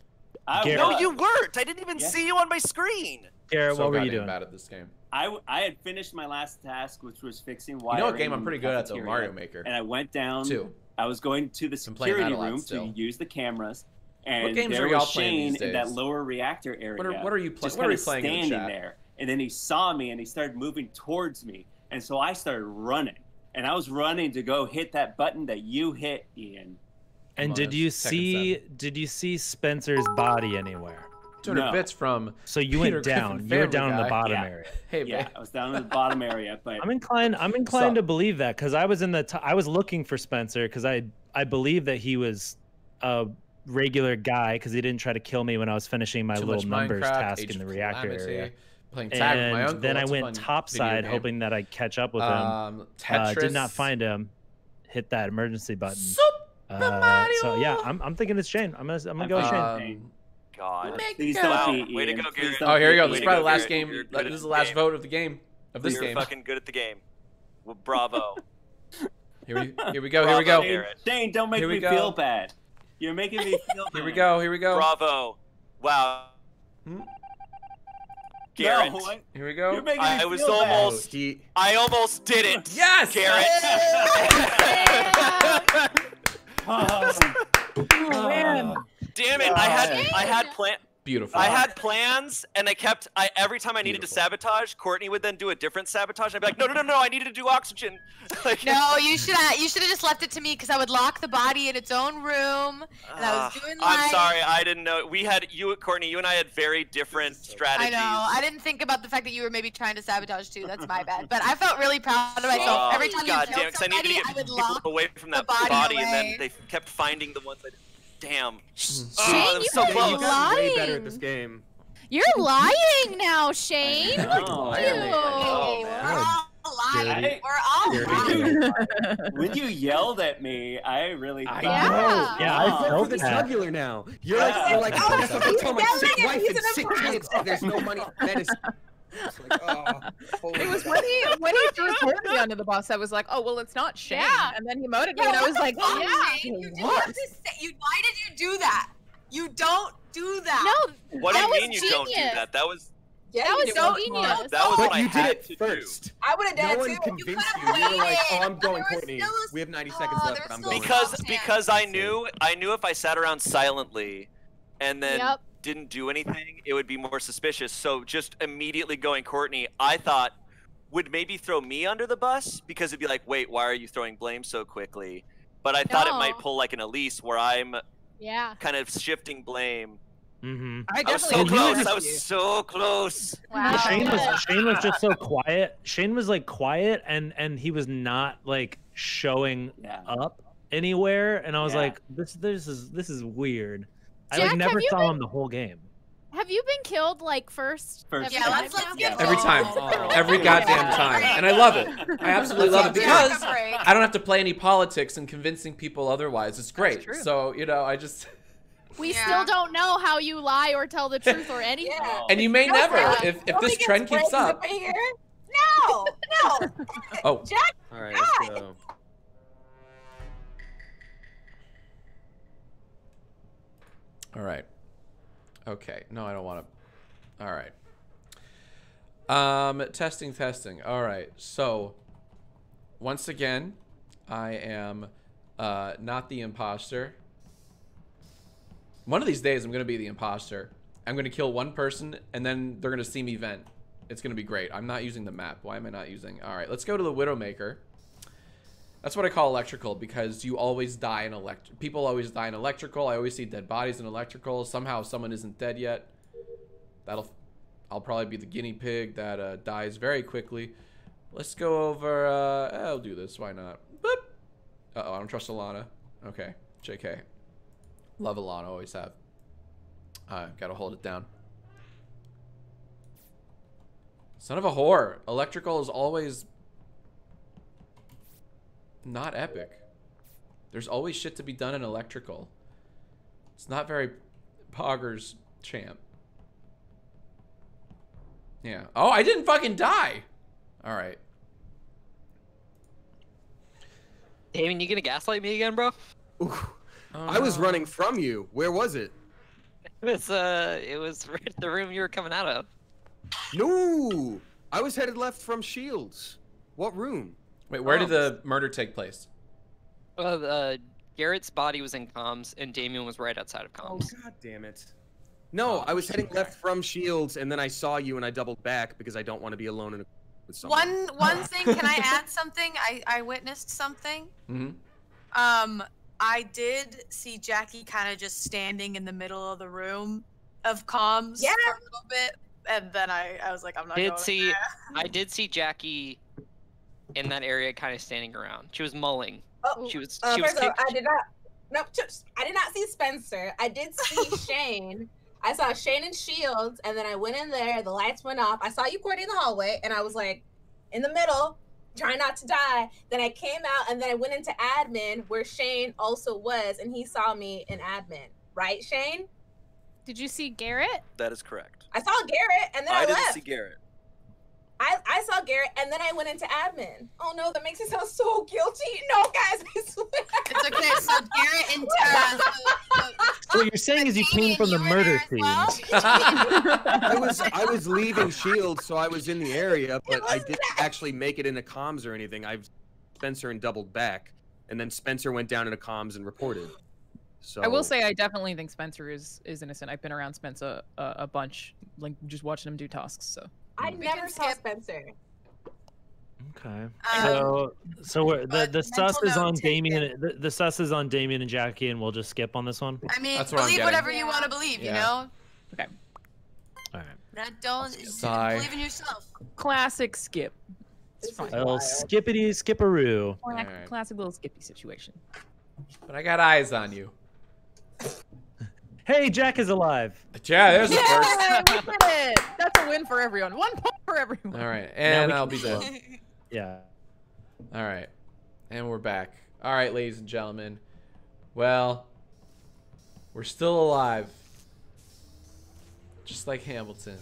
I Garrett- No, you weren't. I didn't even Yeah. see you on my screen. Garrett, So what were you doing? bad at this game. I, w- I had finished my last task, which was fixing wiring. You know what game I'm pretty good at though? Mario Maker. And I went down. Two. I was going to the Been playing that security room still. to use the cameras, and games there are y'all was playing Shane these in that lower reactor area. What are- what are you play- Just what are kinda you playing in the standing there, and then he saw me and he started moving towards me, and so I started running, and I was running to go hit that button that you hit, Ian. And did you Tekken see? Did you see Spencer's body anywhere? 200 No. bits from. So you Peter went down. Griffin You were Family down in the bottom Yeah. area. Hey, Yeah, man. I was down in the bottom area, but I'm inclined. I'm inclined So- to believe that because I was in the. T- I was looking for Spencer because I I believe that he was a regular guy because he didn't try to kill me when I was finishing my Too little numbers Minecraft, task Age in the reactor Calamity, area. Playing tag with my And uncle. then I that's a went fun video topside hoping that I'd catch up with him. Um, Uh, did not find him. Hit that emergency button. Super Uh, so yeah, I'm, I'm thinking it's Shane. I'm gonna I'm gonna I go think- Shane. Um, God. please don't be way to go, Garrett. Oh, here we go. This is probably the last Garrett. game. You're This is the the last game. vote of the game. Of this You're game. fucking good at the game. Well, bravo. Here we, here we go. Here we go. Here Garrett. Shane, don't make we me go. feel bad. You're making me feel bad. Here we go. Here we go. Bravo. Wow. Hmm? Garrett. No, what? Here we go. You're making me I was feel bad. almost. I almost did it. Yes. Garrett. Oh, Oh, man. Damn it! I had. I had plan. Beautiful. I had plans, and I kept. I every time I needed to sabotage, Courtney would then do a different sabotage. I'd be like, no, no, no, no! I needed to do oxygen. like, No, you should have. You should have just left it to me because I would lock the body in its own room, and I was Ah, doing. I'm sorry, I didn't know. We had you, Courtney. You and I had very different strategies. I know. I didn't think about the fact that you were maybe trying to sabotage too. That's my bad. But I felt really proud of myself. Oh, Every time God you damn killed it, 'cause I needed to somebody, get I would people lock. away from the that body body, and then they kept finding the ones I. Damn. Shane, oh, you so are close. You got way better lying. at this game. You're lying now, Shane. No. I am. Oh, Hey, man. we're all lying. We're all lying. when you yelled at me, I really I thought. Yeah. Yeah, I It's felt for the that. jugular now. You're like, you're like, Oh, I guess I'll he's tell my yelling sick and wife he's and an sick imposter. kids there's no money for medicine. It's like, oh, It was when he when he threw Courtney under the bus. I was like, oh well, it's not Shane. Yeah. And then he moted me, and I was like, fuck, yeah. You what? have to say- you- Why did you do that? You don't do that. No, What do That you was mean you don't do genius. that? That was Yeah, that was so one. genius. that was But what you I did had it to first. I would have done No it one too. convinced could've you. You were like, oh, I'm going, There was Courtney. still We have 90 Oh, seconds there left, but I'm going. because because I knew I knew if I sat around silently and then Yep. Didn't do anything, it would be more suspicious. So just immediately going Courtney, I thought would maybe throw me under the bus because it'd be like, wait, why are you throwing blame so quickly? But I thought it might pull like an Elise where I'm Yeah. kind of shifting blame. Mm-hmm. I I was so close. I was so close. Wow. Shane was Shane was just so quiet. Shane was like quiet and and he was not like showing Yeah. up anywhere. And I was Yeah. like, this this is this is weird. I Jack, like never you saw been- him the whole game. Have you been killed like first? First every Yeah, time let's let's now? give Every Joel time. Every goddamn time. And I love it. I absolutely love it Let's give Jack because. I don't have to play any politics and convincing people otherwise. It's great. So, you know, I just We Yeah. still don't know how you lie or tell the truth or anything. Yeah. and you may No, never Jack, if if this trend keeps up. here. No, no. Oh, Jack, All right, let's go. All right. Okay. No, I don't want to. All right. Um, testing, testing. All right. So, once again, I am uh, not the imposter. One of these days, I'm going to be the imposter. I'm going to kill one person, and then they're going to see me vent. It's going to be great. I'm not using the map. Why am I not using? All right, let's go to the Widowmaker. That's what I call electrical because you always die in elect. People always die in electrical. I always see dead bodies in electrical. Somehow someone isn't dead yet. That'll. I'll probably be the guinea pig that uh, dies very quickly. Let's go over. Uh, I'll do this. Why not? Boop. Uh oh, I don't trust Alana. Okay, Jk. Love Alana. Always have. Uh, gotta hold it down. Son of a whore. Electrical is always not epic. There's always shit to be done in electrical. It's not very Pogger's champ. Yeah. Oh, I didn't fucking die. All right. Damon, you gonna gaslight me again, bro? Ooh, I was running from you. Where was it? It was uh, it was right the room you were coming out of. No, I was headed left from Shields. What room? Wait, where did Oh. the murder take place? Well, uh, Garrett's body was in comms, and Damien was right outside of comms. Oh comms. god damn it. No, Oh, I was heading left from Shields, and then I saw you, and I doubled back because I don't want to be alone in a. One one thing. Can I add something? I I witnessed something. hmm Um, I did see Jackie kind of just standing in the middle of the room of comms Yeah. for a little bit, and then I I was like, I'm not Did going see, there. I did see Jackie in that area, kind of standing around. She was mulling. Oh, She was, uh, she was. first of all, I did not. No, I did not see Spencer. I did see Shane. I saw Shane and Shields, and then I went in there. The lights went off. I saw you, Courtney, in the hallway, and I was like, in the middle, trying not to die. Then I came out, and then I went into admin where Shane also was, and he saw me in admin. Right, Shane? Did you see Garrett? That is correct. I saw Garrett, and then I, I didn't left. see Garrett. I, I saw Garrett, and then I went into admin. Oh no, that makes me sound so guilty. No, guys, I swear. It's okay. So Garrett and Tara. Uh, so, so, So what you're saying is you came from the Damien, you were murder scene. well? I was I was leaving Shields, so I was in the area, but I didn't actually make it into comms or anything. I've Spencer and doubled back, and then Spencer went down into comms and reported. So I will say I definitely think Spencer is is innocent. I've been around Spencer a, a bunch, like just watching him do tasks. So I We never can saw skip- Spencer. Okay. Um, So so we're, the the sus is on note, Damien. The, the sus is on Damien and Jackie, and we'll just skip on this one. I mean, That's what believe whatever you want to believe, you know? okay, All right. But don't Sigh. believe in yourself. classic skip. It's This fine. is Well, skippity skipperoo. Cla- Alright. Classic little skippy situation. But I got eyes on you. Hey, Jack is alive. Yeah, there's the first. We did it. That's a win for everyone. One point for everyone. All right, and I'll be go. dead. Yeah. All right, and we're back. All right, ladies and gentlemen. Well, we're still alive. Just like Hamilton.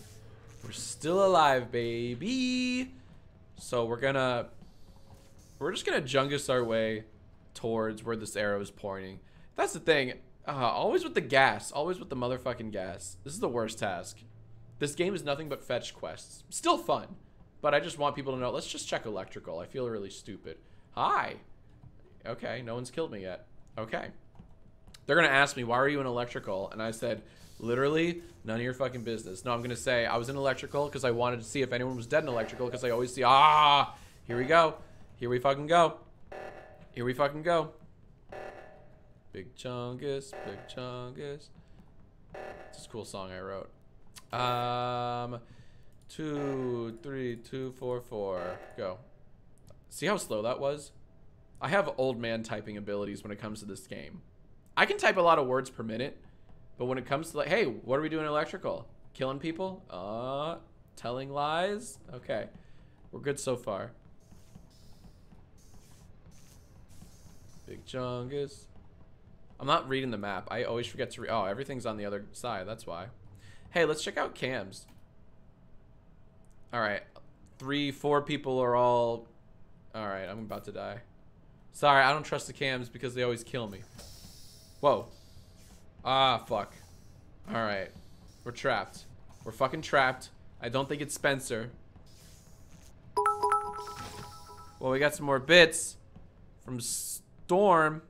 We're still alive, baby. So we're gonna we're just gonna jungus our way towards where this arrow is pointing. That's the thing. Uh, always with the gas. Always with the motherfucking gas. This is the worst task. This game is nothing but fetch quests. Still fun, but I just want people to know. Let's just check electrical. I feel really stupid. Hi. Okay, no one's killed me yet. Okay. They're gonna ask me why are you in electrical, and I said literally none of your fucking business. No, I'm gonna say I was in electrical because I wanted to see if anyone was dead in electrical because I always see ah. Here we go. Here we fucking go. Here we fucking go. Big Chungus, Big Chungus. It's a cool song I wrote. Um, two, three, two, four, four. Go. See how slow that was? I have old man typing abilities when it comes to this game. I can type a lot of words per minute, but when it comes to like, hey, what are we doing electrical? Killing people? Uh, telling lies? Okay. We're good so far. Big Chungus. I'm not reading the map. I always forget to read. Oh, everything's on the other side. That's why. Hey, let's check out cams. All right. Three, four people are all. All right, I'm about to die. Sorry, I don't trust the cams because they always kill me. Whoa. Ah, fuck. All right. We're trapped. We're fucking trapped. I don't think it's Spencer. Well, we got some more bits from Storm.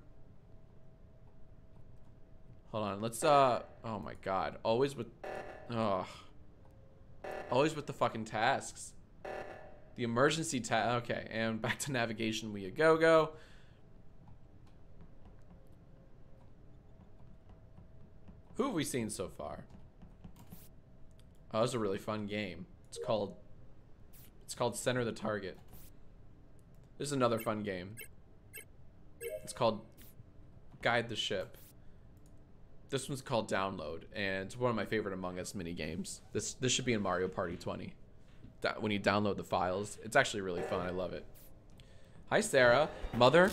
Hold on. Let's, uh, oh my god. Always with, oh. Always with the fucking tasks. The emergency task. Okay, and back to navigation we go go. Who have we seen so far? Oh, this is a really fun game. It's called It's called Center the Target. This is another fun game. It's called Guide the Ship. This one's called Download, and it's one of my favorite Among Us mini games. This this should be in Mario Party 20. Da- When you download the files, it's actually really fun. I love it. Hi Sarah, mother,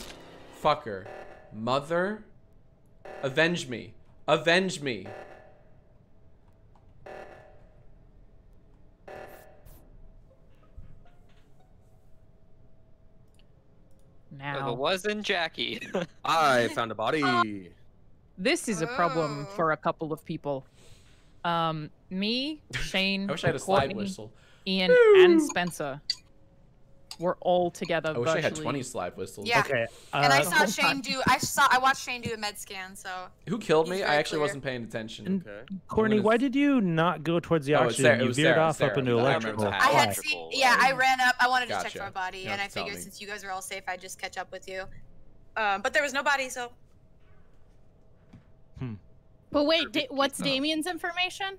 fucker, mother, avenge me, avenge me. If Now it wasn't Jackie. I found a body. Ah. This is a problem Oh. for a couple of people. Um, me, Shane, I wish I had a slide whistle. Ian, and Spencer were all together. I wish I had 20 slide whistles. Yeah. Okay. And I uh, saw Shane do. I saw. I watched Shane do a med scan. So Who killed me? I actually clear. wasn't paying attention. And- Okay. Courtney, why did you not go towards the Oh, oxygen? Sarah- you veered Sarah, off Sarah. up into electrical. that. I had Why? seen. Yeah, I ran up. I wanted to check Gotcha. for a body, and I figured me. since you guys were all safe, I'd just catch up with you. Um, but there was no body, so But wait, da- what's Damien's information?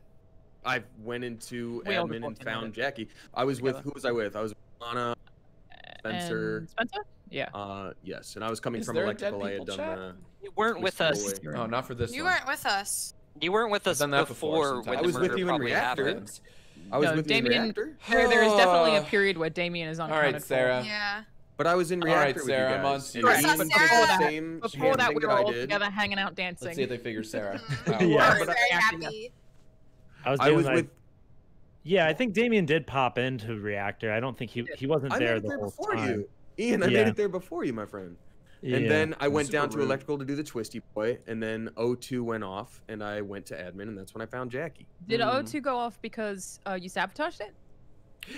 I went into We admin and found it. Jackie. I was with who was I with? I was with Lana. Spencer. And Spencer? Yeah. Uh, yes, and I was coming Is from there a dead electrical. I had done chat? the. you weren't with us. away. Oh, not for this you one. weren't with us. You weren't with us done that before before sometimes. when I was with you in probably reactor. happened. I was No, with Damien- reactor, There, there is definitely a Oh. period where Damien is All unaccounted right. Sarah. Yeah. But I was in All right, reactor with Sarah, you I'm guys. on and to you. Ian Right, did Sarah. the Before same Before that, we were I all did. together hanging out dancing. Let's see if they figure Sarah. Out. Yeah. were But very I- happy. I was I was my- with. Yeah, I think Damien did pop into reactor. I don't think he he wasn't I there made it the there whole before time. you. Ian, I Yeah. made it there before you, my friend. Yeah. And then I went Super down to rude. electrical to do the twisty boy, and then O2 went off, and I went to admin, and that's when I found Jackie. Did Hmm. O2 go off because uh, you sabotaged it?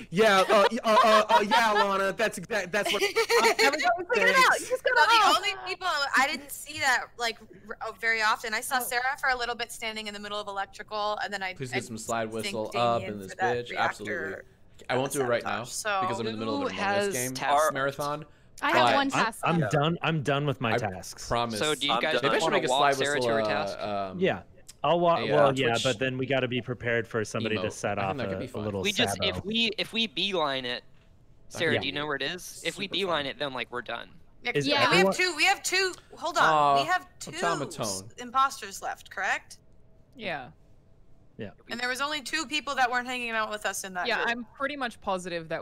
Yeah, uh, uh, uh, uh, yeah, Lana. That's exact. That's what. There we figured it out. You just gotta the only people I didn't see that like r- oh, very often. I saw Sarah for a little bit standing in the middle of electrical, and then I Please I get some slide think whistle up Damien in this for that bitch. reactor Absolutely. I won't do it right now sabotage, because I'm in the middle of Who an Among has game tasks marathon. I have one I'm, task. I'm done. I'm done with my I tasks. promise. So do you guys done. Maybe I should want make to a walk slide Sarah whistle. to her uh, task? um, Yeah. I'll wa- a, uh, well, yeah, Twitch but then we got to be prepared for somebody to set off a, be a little We just sabo. if we if we beeline it, Sarah, Yeah. do you know where it is? If we beeline fun. it, then like we're done. Is yeah, we have two. We have two. Hold on, Aw, we have two automaton. imposters left, correct? Yeah. Yeah. And there was only two people that weren't hanging out with us in that. Yeah, group. I'm pretty much positive that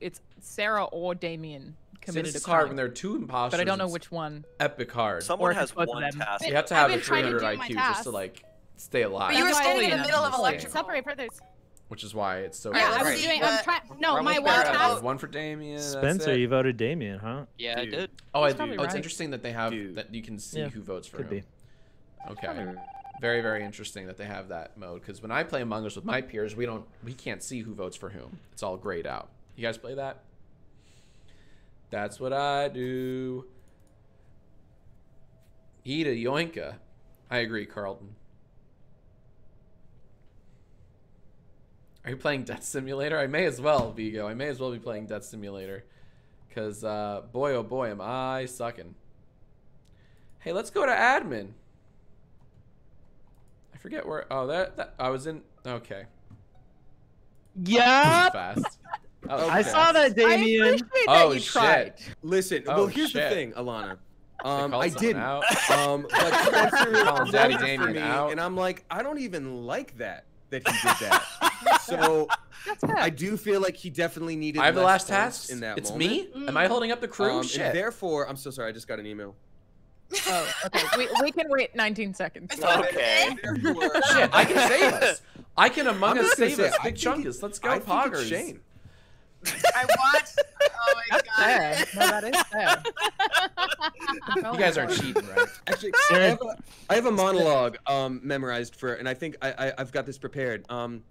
it's Sarah or Damien committed this is a hard when there are two imposters. but I don't know which one. Epic hard. Someone if has it's both of one task. you have to I've a been trying to 300 do my IQ just to like stay alive, But you were That's standing in the middle of have- electrical. Separate brothers. which is why it's so. Yeah, Yeah. I was Right. doing. Uh, I'm trying. No, my with one Barrett. task. One for Damien. Spencer, you voted Damien, huh? Yeah, Dude. I did. Oh, I do. probably Oh, it's interesting that they have Dude. that you can see Yeah, who votes for Could who. be. Okay. Very, very interesting that they have that mode. Because when I play Among Us with my peers, we don't, we can't see who votes for whom. It's all grayed out. You guys play that? That's what I do. Eat a yoinka. I agree, Carlton. Are you playing Death Simulator? I may as well, Vigo. I may as well be playing Death Simulator. Because, uh, boy, oh boy, am I sucking. Hey, let's go to admin. I forget where. Oh, that, that I was in. Okay. Yeah. Fast. That was I fast. saw that, I Damien. appreciate that Oh, you shit. tried. Listen, Oh, well, here's shit. the thing, Alana. Um, I didn't. out. Um, but Spencer Calling Daddy for Damien me, out. and I'm like, I don't even like that that he did that. so I do feel like he definitely needed. I have the last task. in that It's moment. me. Am I holding up the crew? Um, Shit. and therefore, I'm so sorry. I just got an email. Oh, okay. We, we can wait 19 seconds. Okay. Shit, I can save us. I can Among I'm Us save say, us. Big think Chunkus. Let's go, I think it's Poggers. Shane. I watched. Oh my That's fair. god. No, that is fair. You guys aren't cheating, right? Actually, I have, a, I have a monologue um, memorized for, and I think I, I, I've got this prepared. Um,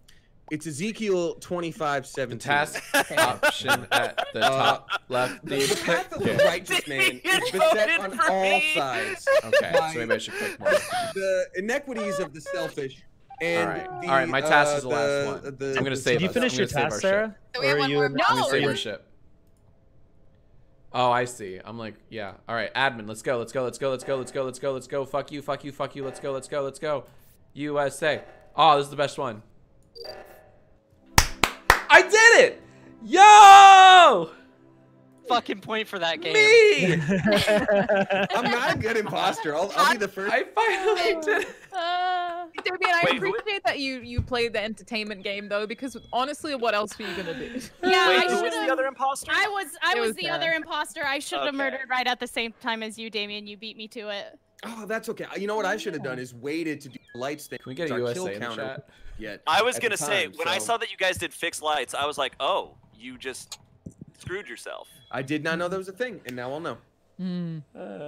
it's Ezekiel 25, The task option at the Uh, top left. The, The the path of the Okay. righteous man is beset on all me. sides. Okay, so maybe I should click more. The inequities of the selfish. And Alright. the, Alright, my task uh, is the last one. the- I'm gonna save Did you us. finish I'm your gonna save our task. Sarah? So we Or have one you more in- I'm gonna No, save our ship. Oh, I see. I'm like, yeah. All right, admin, let's go, let's go, let's go, let's go, let's go, let's go, let's go. Fuck you, fuck you, fuck you. Let's go, let's go, let's go. USA. Oh, this is the best one. I did it! Yo! Fucking point for that game. Me! I'm not a good imposter. I'll, I'll be the first. I finally did it. Uh, Damien, I Wait, who- appreciate that you you played the entertainment game though, because honestly, what else were you gonna do? yeah, Wait, I who was should've- the other imposter? I was I It was, was the bad. other imposter. I should have Okay. murdered right at the same time as you, Damien. You beat me to it. Oh, that's okay. You know what I should have done is waited to do the lights thing. Can we get a our USA kill in the counter chat? Yet. I was at the gonna say time, when I so saw that you guys did fixed lights, I was like, oh, you just screwed yourself. I did not know that was a thing, and now I'll know. Hmm.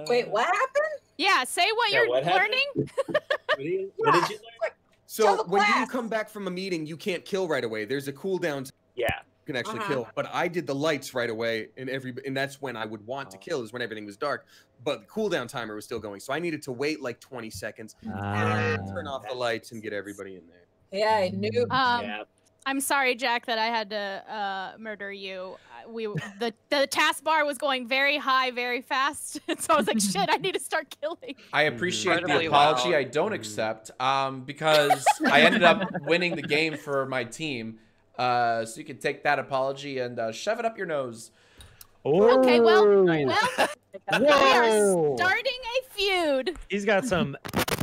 Wait, what happened? Yeah, say what Yeah, you're what learning. What did you, what did you learn? So Tell the when you come back from a meeting, you can't kill right away. There's a cooldown. to- Yeah. You can actually Uh-huh. kill, but I did the lights right away, and every and that's when I would want Oh. to kill is when everything was dark, but the cooldown timer was still going, so I needed to wait like 20 seconds, Ah. turn off the lights, and get everybody in there. Yeah, I knew. Um, yeah. I'm sorry, Jack, that I had to uh, murder you. Uh, We the the taskbar was going very high, very fast, and so I was like, "Shit, I need to start killing." I appreciate the apology. loud. I don't accept um, because I ended up winning the game for my team. Uh, so you can take that apology and uh, shove it up your nose. Okay, well, Oh. well, we are starting a feud. He's got some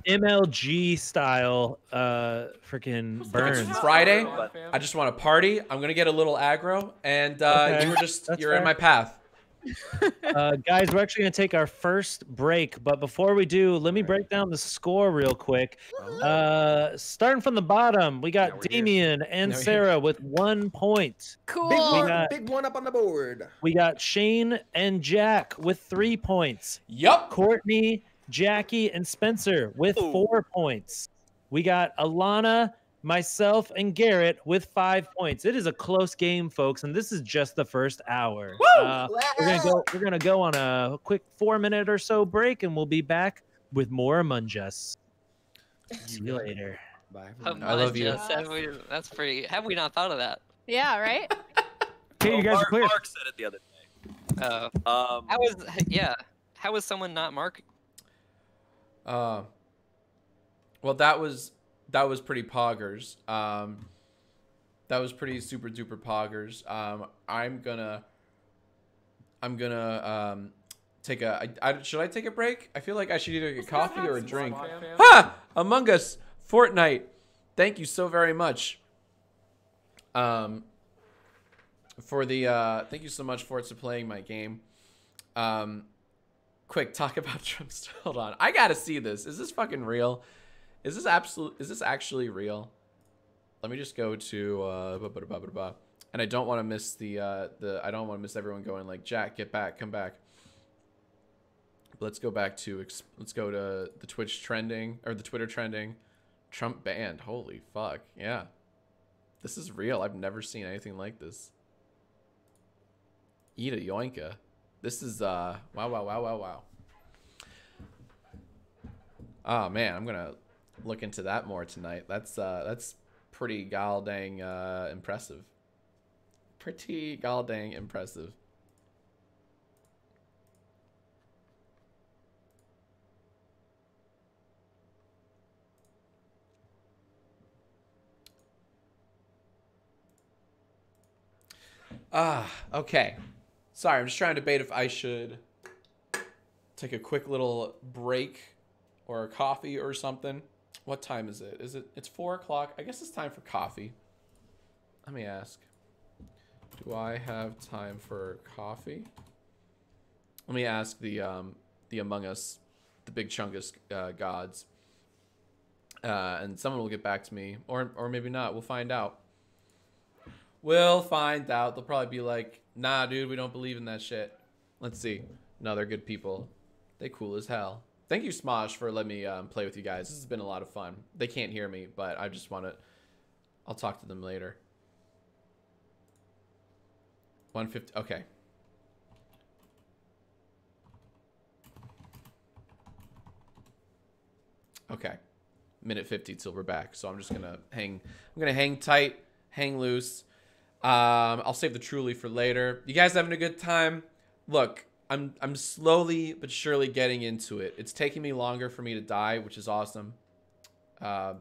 MLG style uh freaking burns. It's Friday. I just want to party. I'm gonna get a little aggro, and uh, Okay, you were just that's you're in my path. Uh, guys, we're actually gonna take our first break, but before we do, let me break down the score real quick. Uh, starting from the bottom, we got we're here. And Now. Sarah with one point. Cool. Big one, got- big one up on the board. We got Shane and Jack with three points. Yup. Courtney, Jackie, and Spencer with Ooh. four points. We got Alana, myself and Garrett with five points. It is a close game, folks, and this is just the first hour. Uh, we're gonna go. We're gonna go on a quick four minute or so break, and we'll be back with more Among Us. See you later. Bye. I love you. we- that's pretty. Have we not thought of that? Yeah, right? Okay, you guys Mark, are clear. Mark said it the other day. Uh, Um, how was yeah? How was someone not Mark? Uh, well, that was that was pretty poggers. Um, that was pretty super duper poggers. Um, I'm gonna I'm gonna um take a. I, I, should I take a break? I feel like I should either get coffee or a drink. Ha! Among Us Fortnite. Thank you so very much. Um. For the uh, thank you so much for playing my game. Um, quick talk about Trump's. Hold on, I gotta see this. Is this fucking real? Is this absolute? Is this actually real? Let me just go to uh, and I don't want to miss the uh, the. I don't want to miss everyone going like Jack, get back, come back. Let's go back to let's go to the Twitch trending or the Twitter trending. Trump banned. Holy fuck! Yeah, this is real. I've never seen anything like this. Eat a yoinka. This is uh wow wow wow wow wow. Oh man, I'm gonna look into that more tonight. That's uh that's pretty gall dang uh impressive. Pretty gall dang impressive. Ah, okay. Sorry, I'm just trying to debate if I should take a quick little break or a coffee or something. What time is it? Is it? It's four o'clock. I guess it's time for coffee. Let me ask. Do I have time for coffee? Let me ask the um the Among Us, the Big Chungus uh, gods. Uh, and someone will get back to me, or or maybe not. We'll find out. We'll find out. They'll probably be like, nah, dude, we don't believe in that shit. Let's see. No, they're good people. They cool as hell. Thank you, Smosh, for letting me um, play with you guys. This has been a lot of fun. They can't hear me, but I just want to... I'll talk to them later. 150... Okay. Okay. Minute 50 till we're back. So I'm just going to hang... I'm going to hang tight, hang loose. Um, I'll save the truly for later. You guys having a good time? Look, I'm I'm slowly but surely getting into it. It's taking me longer for me to die, which is awesome. Uh,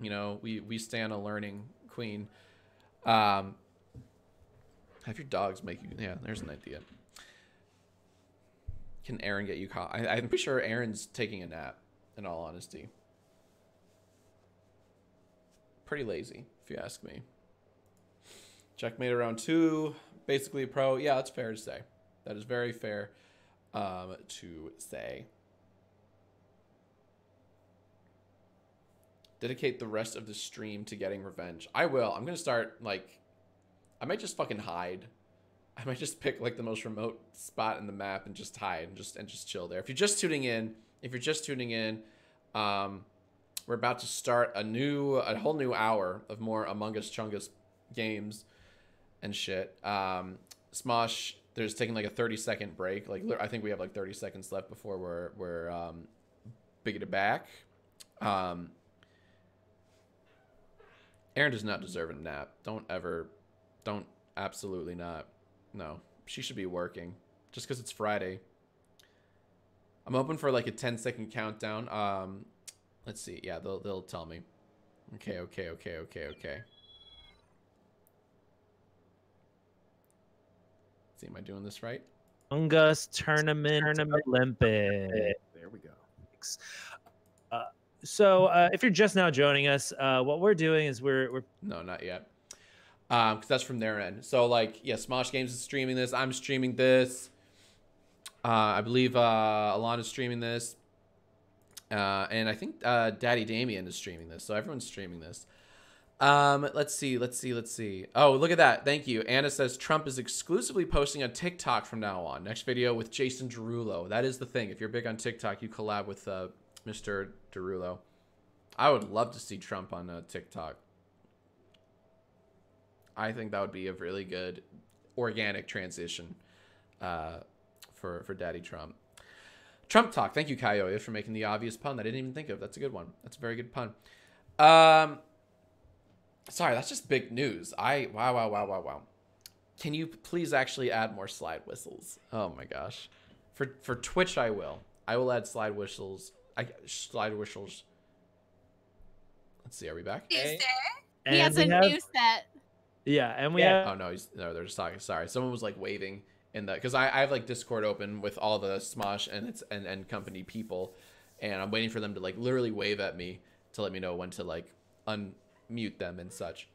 you know, we we stand a learning queen. Um, have your dogs make you? Yeah, there's an idea. Can Aaron get you caught? I, I'm pretty sure Aaron's taking a nap. In all honesty, pretty lazy, if you ask me. Checkmate around two, basically a pro. Yeah, that's fair to say. That is very fair um, to say. Dedicate the rest of the stream to getting revenge. I will. I'm gonna start like, I might just fucking hide. I might just pick like the most remote spot in the map and just hide and just and just chill there. If you're just tuning in, if you're just tuning in, um, we're about to start a new, a whole new hour of more Among Us Chungus games and shit. Um, Smosh, there's taking like a 30 second break. Like I think we have like 30 seconds left before we're we're um, bigoted back. Um, Aaron does not deserve a nap. Don't ever, don't absolutely not. No, she should be working just because it's Friday. I'm open for like a 10 second countdown. Um, let's see. Yeah, they'll they'll tell me. Okay, okay, okay, okay, okay. See, am I doing this right? Among Us Tournament, Tournament Olympics. There we go. Uh, so, uh, if you're just now joining us, uh, what we're doing is we're we're No, not yet. Um, because that's from their end. So like, yeah, Smosh Games is streaming this. I'm streaming this. Uh, I believe uh, Alana's streaming this. Uh, and I think uh, Daddy Damien is streaming this. So everyone's streaming this. Um, let's see, let's see, let's see. Oh, look at that. Thank you. Anna says Trump is exclusively posting on TikTok from now on. Next video with Jason Derulo. That is the thing. If you're big on TikTok, you collab with uh, Mr. Derulo. I would love to see Trump on uh, TikTok. I think that would be a really good organic transition uh, for for Daddy Trump. Trump talk. Thank you, Kaioya, for making the obvious pun that I didn't even think of. That's a good one. That's a very good pun. Um, sorry, that's just big news. I wow wow wow wow wow. Can you please actually add more slide whistles? Oh my gosh. For for Twitch, I will. I will add slide whistles. I slide whistles. Let's see. Are we back? He has a have- new set. Yeah, and we Yeah. have Oh no, he's no. They're just talking. Sorry, someone was like waving in the because I, I have like Discord open with all the Smosh and its and and company people, and I'm waiting for them to like literally wave at me to let me know when to like unmute them and such.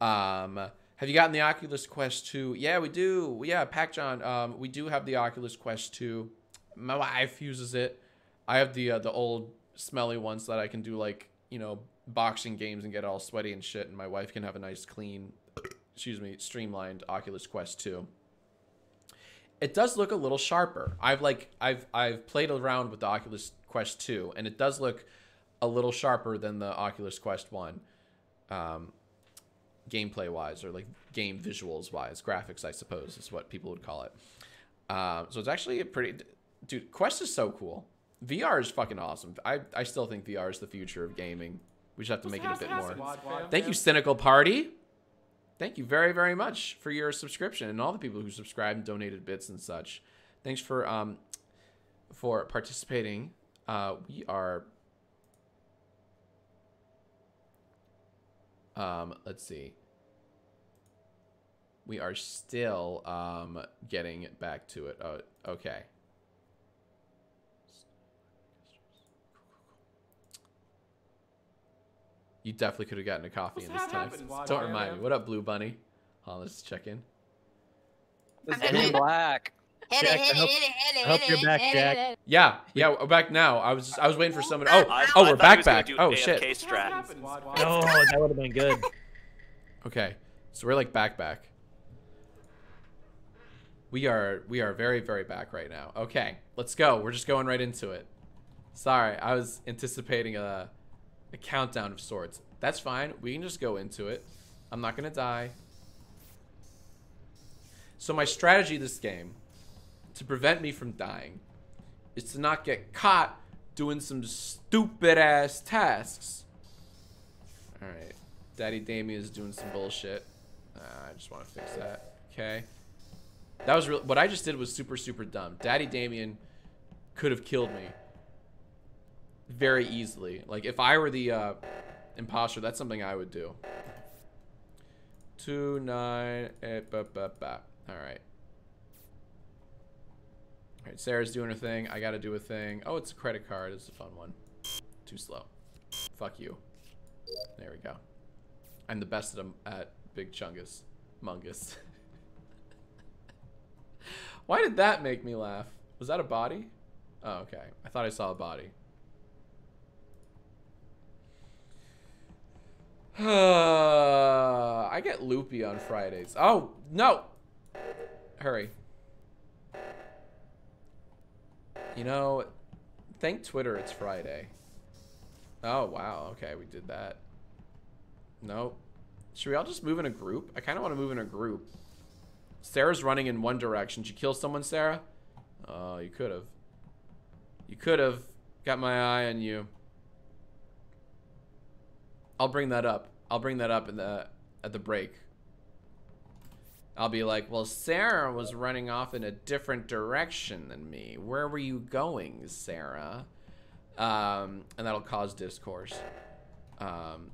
Um, have you gotten the Oculus Quest 2? Yeah, we do. Yeah, Pac John. Um, we do have the Oculus Quest 2. My wife uses it. I have the uh, the old smelly ones that I can do like you know boxing games and get all sweaty and shit, and my wife can have a nice clean, excuse me, streamlined Oculus Quest 2. It does look a little sharper. I've like I've I've played around with the Oculus Quest 2, and it does look a little sharper than the Oculus Quest 1. Um, gameplay wise or like game visuals wise graphics i suppose is what people would call it. Um, so it's actually a pretty dude quest is so cool. Vr is fucking awesome. I, I still think vr is the future of gaming. We just have to make it a bit more. thank you cynical party. Thank you very very much for your subscription and all the people who subscribed and donated bits and such. Thanks for um for participating. Uh we are Um, let's see. We are still um, getting back to it. Oh, okay. You definitely could have gotten a coffee in this time. Don't remind me. What up, Blue Bunny? Hold on, let's check in. Blue black. Hit Jack, it, hit I hope- it, hit it, hit it, I hit you're it, back, hit Jack. it. Yeah, yeah, we're back now. I was just, I was waiting for someone. Oh, oh I- oh, I we're back, was back. Oh AFK shit. strat. Oh, that would have been good. Okay, so we're like back, back. We are, we are very, very back right now. Okay, let's go. We're just going right into it. Sorry, I was anticipating a, a countdown of sorts. That's fine. We can just go into it. I'm not gonna die. So my strategy this game, to prevent me from dying, is to not get caught doing some stupid ass tasks. All right. Daddy Damien is doing some bullshit. Uh, I just want to fix that. Okay. That was real. What I just did was super, super dumb. Daddy Damien could have killed me very easily. Like, if I were the uh, imposter, that's something I would do. Two, nine, eight, ba, ba, ba. All right. Sarah's doing her thing. I got to do a thing. Oh, it's a credit card. It's a fun one. Too slow. Fuck you. There we go. I'm the best at, 'em- at Big Chungus. Mungus. Why did that make me laugh? Was that a body? Oh, okay. I thought I saw a body. I get loopy on Fridays. Oh, no! Hurry. You know, thank Twitter it's Friday. Oh, wow. Okay, we did that. Nope. Should we all just move in a group? I kind of want to move in a group. Sarah's running in one direction. Did you kill someone, Sarah? Oh, you could have. You could have. Got my eye on you. I'll bring that up. I'll bring that up in the at the break. I'll be like, well, Sarah was running off in a different direction than me. Where were you going, Sarah? Um, and that'll cause discourse. Um,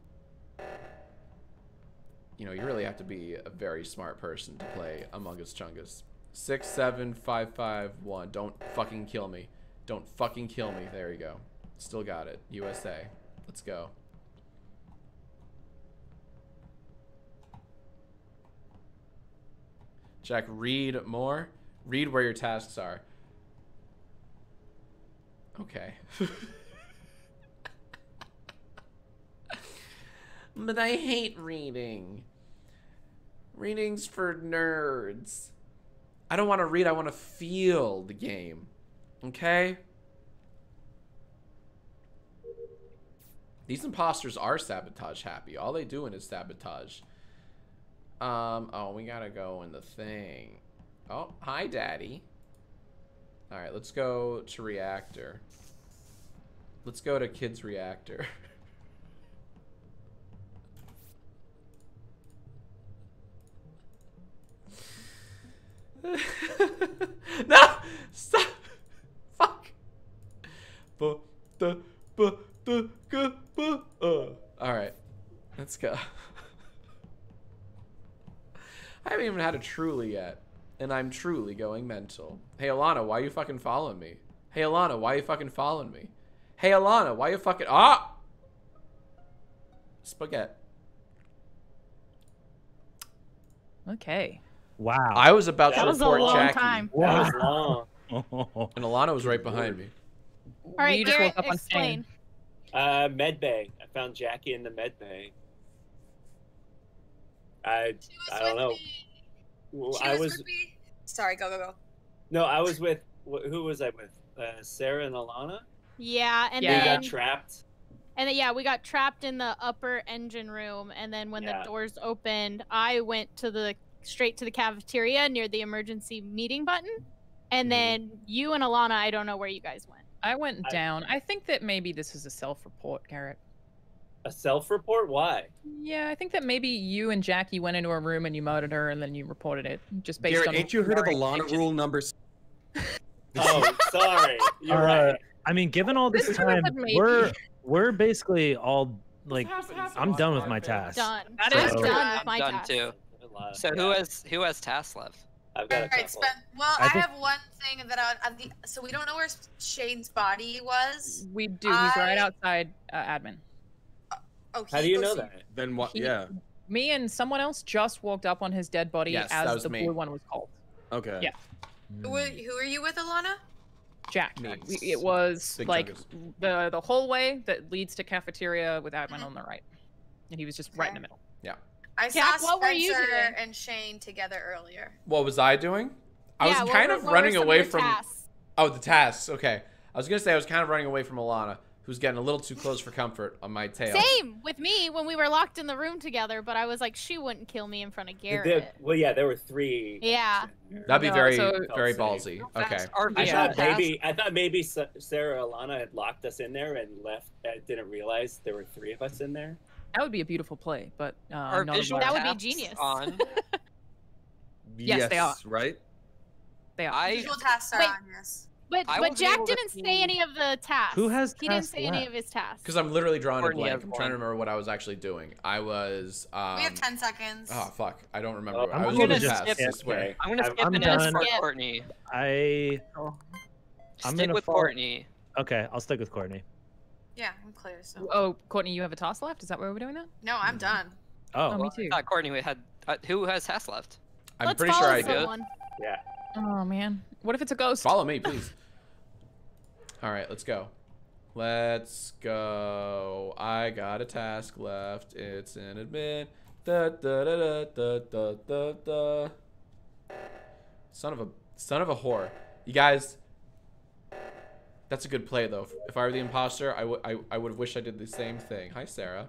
you know, you really have to be a very smart person to play Among Us Chungus. Six, seven, five, five, one. Don't fucking kill me. Don't fucking kill me. There you go. Still got it. USA. Let's go. Jack, read more. Read where your tasks are. Okay. but I hate reading. Reading's for nerds. I don't want to read, I want to feel the game. Okay? These imposters are sabotage happy. All they doing is sabotage. Um, oh, we gotta go in the thing. Oh, hi, Daddy. All right, let's go to reactor. Let's go to kids reactor. no! Stop! Fuck! Uh. Alright. Let's go. I haven't even had a truly yet. And I'm truly going mental. Hey, Alana, why you fucking following me? Hey, Alana, why you fucking following me? Hey, Alana, why you fucking... Ah! Spaghetti. Okay. Wow. I was about That to was report Jackie. time. That was long. And Alana was right behind me. All right, You just Garrett, woke up on explain. Uh, med bay. I found Jackie in the med bay. I She was I don't with know. me. Well, She I was, was with me. Sorry, go go go. no, I was with who was I with? Uh, Sarah and Alana. Yeah, and Yeah. We got trapped. and then yeah, we got trapped in the upper engine room, and then when Yeah. the doors opened, I went to the straight to the cafeteria near the emergency meeting button, and Mhm. then you and Alana, I don't know where you guys went. I went I- down. I think that maybe this is a self-report, Garrett. A self-report? Why? Yeah, I think that maybe you and Jackie went into a room and you murdered her, and then you reported it just based Garrett, on. ain't you heard of your Alana conviction. rule number? s- Oh, sorry. You're Uh, right. I mean, given all this This time, we're we're basically all like I'm done with my task. Done. That is I'm is true. done with I'm my done task. too. So who has who has tasks left? I've got a All right, couple. Spen- well, I I, think- have one thing that I, I the, so we don't know where Shane's body was. We do. He's right outside uh, admin. Oh, How do you know so- that? Then what? He- Yeah. Me and someone else just walked up on his dead body Yes, as the me. blue one was called. Okay. Yeah. Who, who are you with, Alana? Jack. Me. We- It was Big like chungus. the the hallway that leads to cafeteria with admin mm-hmm. on the right, and he was just right in the middle. Yeah. I Jack, saw what were you Spencer doing? and Shane together earlier. What was I doing? I Yeah, was kind were- of running away from. tasks? Oh, the tasks. Okay. I was gonna say I was kind of running away from Alana, who's getting a little too close for comfort on my tail. Same with me when we were locked in the room together, but I was like, she wouldn't kill me in front of There- Garrett. well, yeah, there were three. Yeah. That'd be No, very, so- very ballsy. safe. Okay. Are I thought tasks? maybe I thought maybe Sarah Alana had locked us in there and left. I didn't realize there were three of us in there. That would be a beautiful play, but uh, Are not a visual That would be genius. On. Yes, they are. Right. They are. I Visual tasks are Wait. on yes. But I but Jack didn't say any of the tasks. Who has He didn't tasks say any of his tasks. Because I'm literally drawing a blank. I'm trying to remember what I was actually doing. I was. Um, we have 10 seconds. Oh fuck! I don't remember. Oh, I'm I was gonna doing just tasks. skip I swear. Okay. I'm gonna I'm- skip I'm and done. ask for Skip. Courtney. I I'm Stick gonna with fall- Courtney. okay. I'll stick with Courtney. Yeah, I'm clear. So Oh, Courtney, you have a toss left? Is that why we're doing that? no, I'm done. Oh, Oh, me I too. thought Courtney we had. Uh, who has tasks left? I'm Let's pretty sure I do. someone. Yeah. Oh man, what if it's a ghost? Follow me, please. All right, let's go. Let's go. I got a task left. It's an admin. Da da da da da da da. Son of a son of a whore. You guys. That's a good play though. If I were the imposter, I would I, I would have wished I did the same thing. Hi Sarah.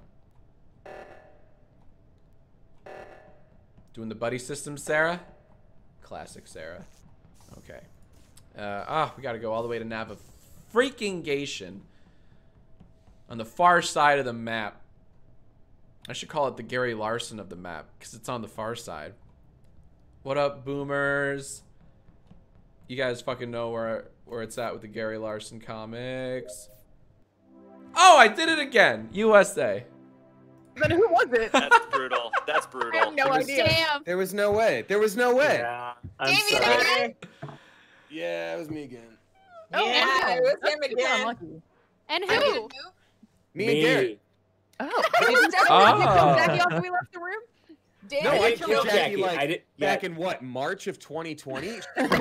Doing the buddy system, Sarah. Classic Sarah. Okay. Uh, ah, we gotta go all the way to Nava freaking Gation. On the far side of the map. I should call it the Gary Larson of the map, because it's on the far side. What up, boomers? You guys fucking know where where it's at with the Gary Larson comics. Oh, I did it again! USA. Then who was it? That's brutal. That's brutal. I have no It was- idea. Damn. There was no way. There was no way. Yeah. I'm Damien sorry. again? Yeah, it was me again. Oh, Yeah, wow. it was him again. And I who? didn't know. Me, and Garrett. Oh, did was you Oh. Jackie after we left the room? Damn No, it, I killed killed Jackie, Jackie. like I did- yeah. back in what March of 2020. She was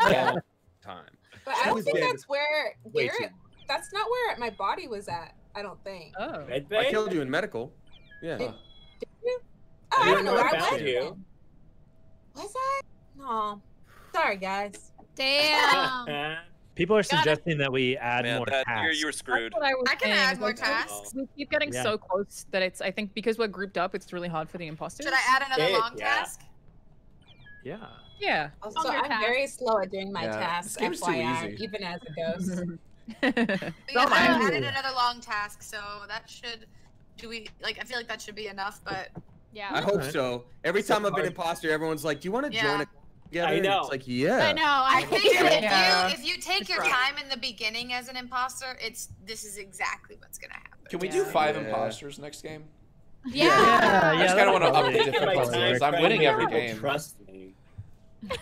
a long time. But She I don't think dead that's where Garrett. That's not where my body was at. I don't think. Oh. Med I killed you in medical. Yeah. Did- Uh, Oh, I Yeah, don't know no, where I I found went. you. Was I? No. Sorry, guys. Damn. People are suggesting that we add Man, more that, tasks. you're, you were screwed. I I can add more tasks. We keep getting Yeah. so close that it's. I think because we're grouped up, it's really hard for the imposters. Should I add another Did, long yeah. task? Yeah. Yeah. Also, I'm tasks. very slow at doing my Yeah, tasks. this game's too FYI, easy. even as a ghost. But yeah, Don't I mind. added another long task, so that should. Do we like? I feel like that should be enough, but Yeah. I hope Alright. so. Every So time I've been hard. imposter, everyone's like, "Do you want to Yeah. join a together?" I know. It's like, yeah. I know. I, I think that Yeah. if you if you take your Right. time in the beginning as an imposter, it's this is exactly what's gonna happen. Can we Yeah. do five Yeah. imposters next game? Yeah. Yeah, I just kind of want to that'd up the really Taking difficulty I'm winning every game. Trust me.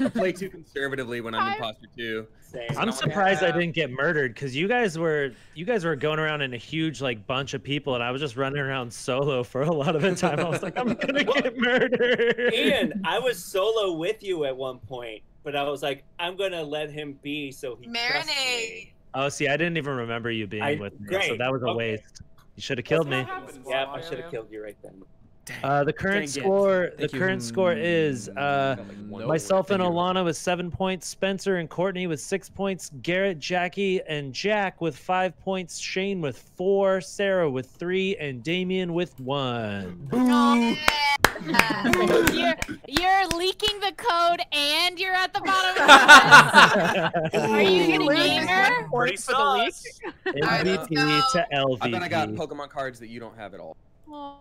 I play too conservatively when I'm Five. imposter too. Same. I'm Oh, surprised I didn't get murdered because you guys were you guys were going around in a huge like bunch of people and I was just running around solo for a lot of the time. I was like, I'm gonna get murdered. Ian, I was solo with you at one point, but I was like, I'm gonna let him be so he trusts Marinade. me. Oh, see, I didn't even remember you being I- with me, so that was a okay. waste. You should have killed me. Yeah, I should have killed you right then. Uh, the current it. score, the you. current score is uh, like, one myself and finger. Alana with seven points, Spencer and Courtney with six points, Garrett, Jackie, and Jack with five points, Shane with four, Sarah with three, and Damien with one. You're, you're leaking the code and you're at the bottom of the. Are you He gamer? one point for the leak. MVP to LVP. I bet I got Pokemon cards that you don't have at all. Oh,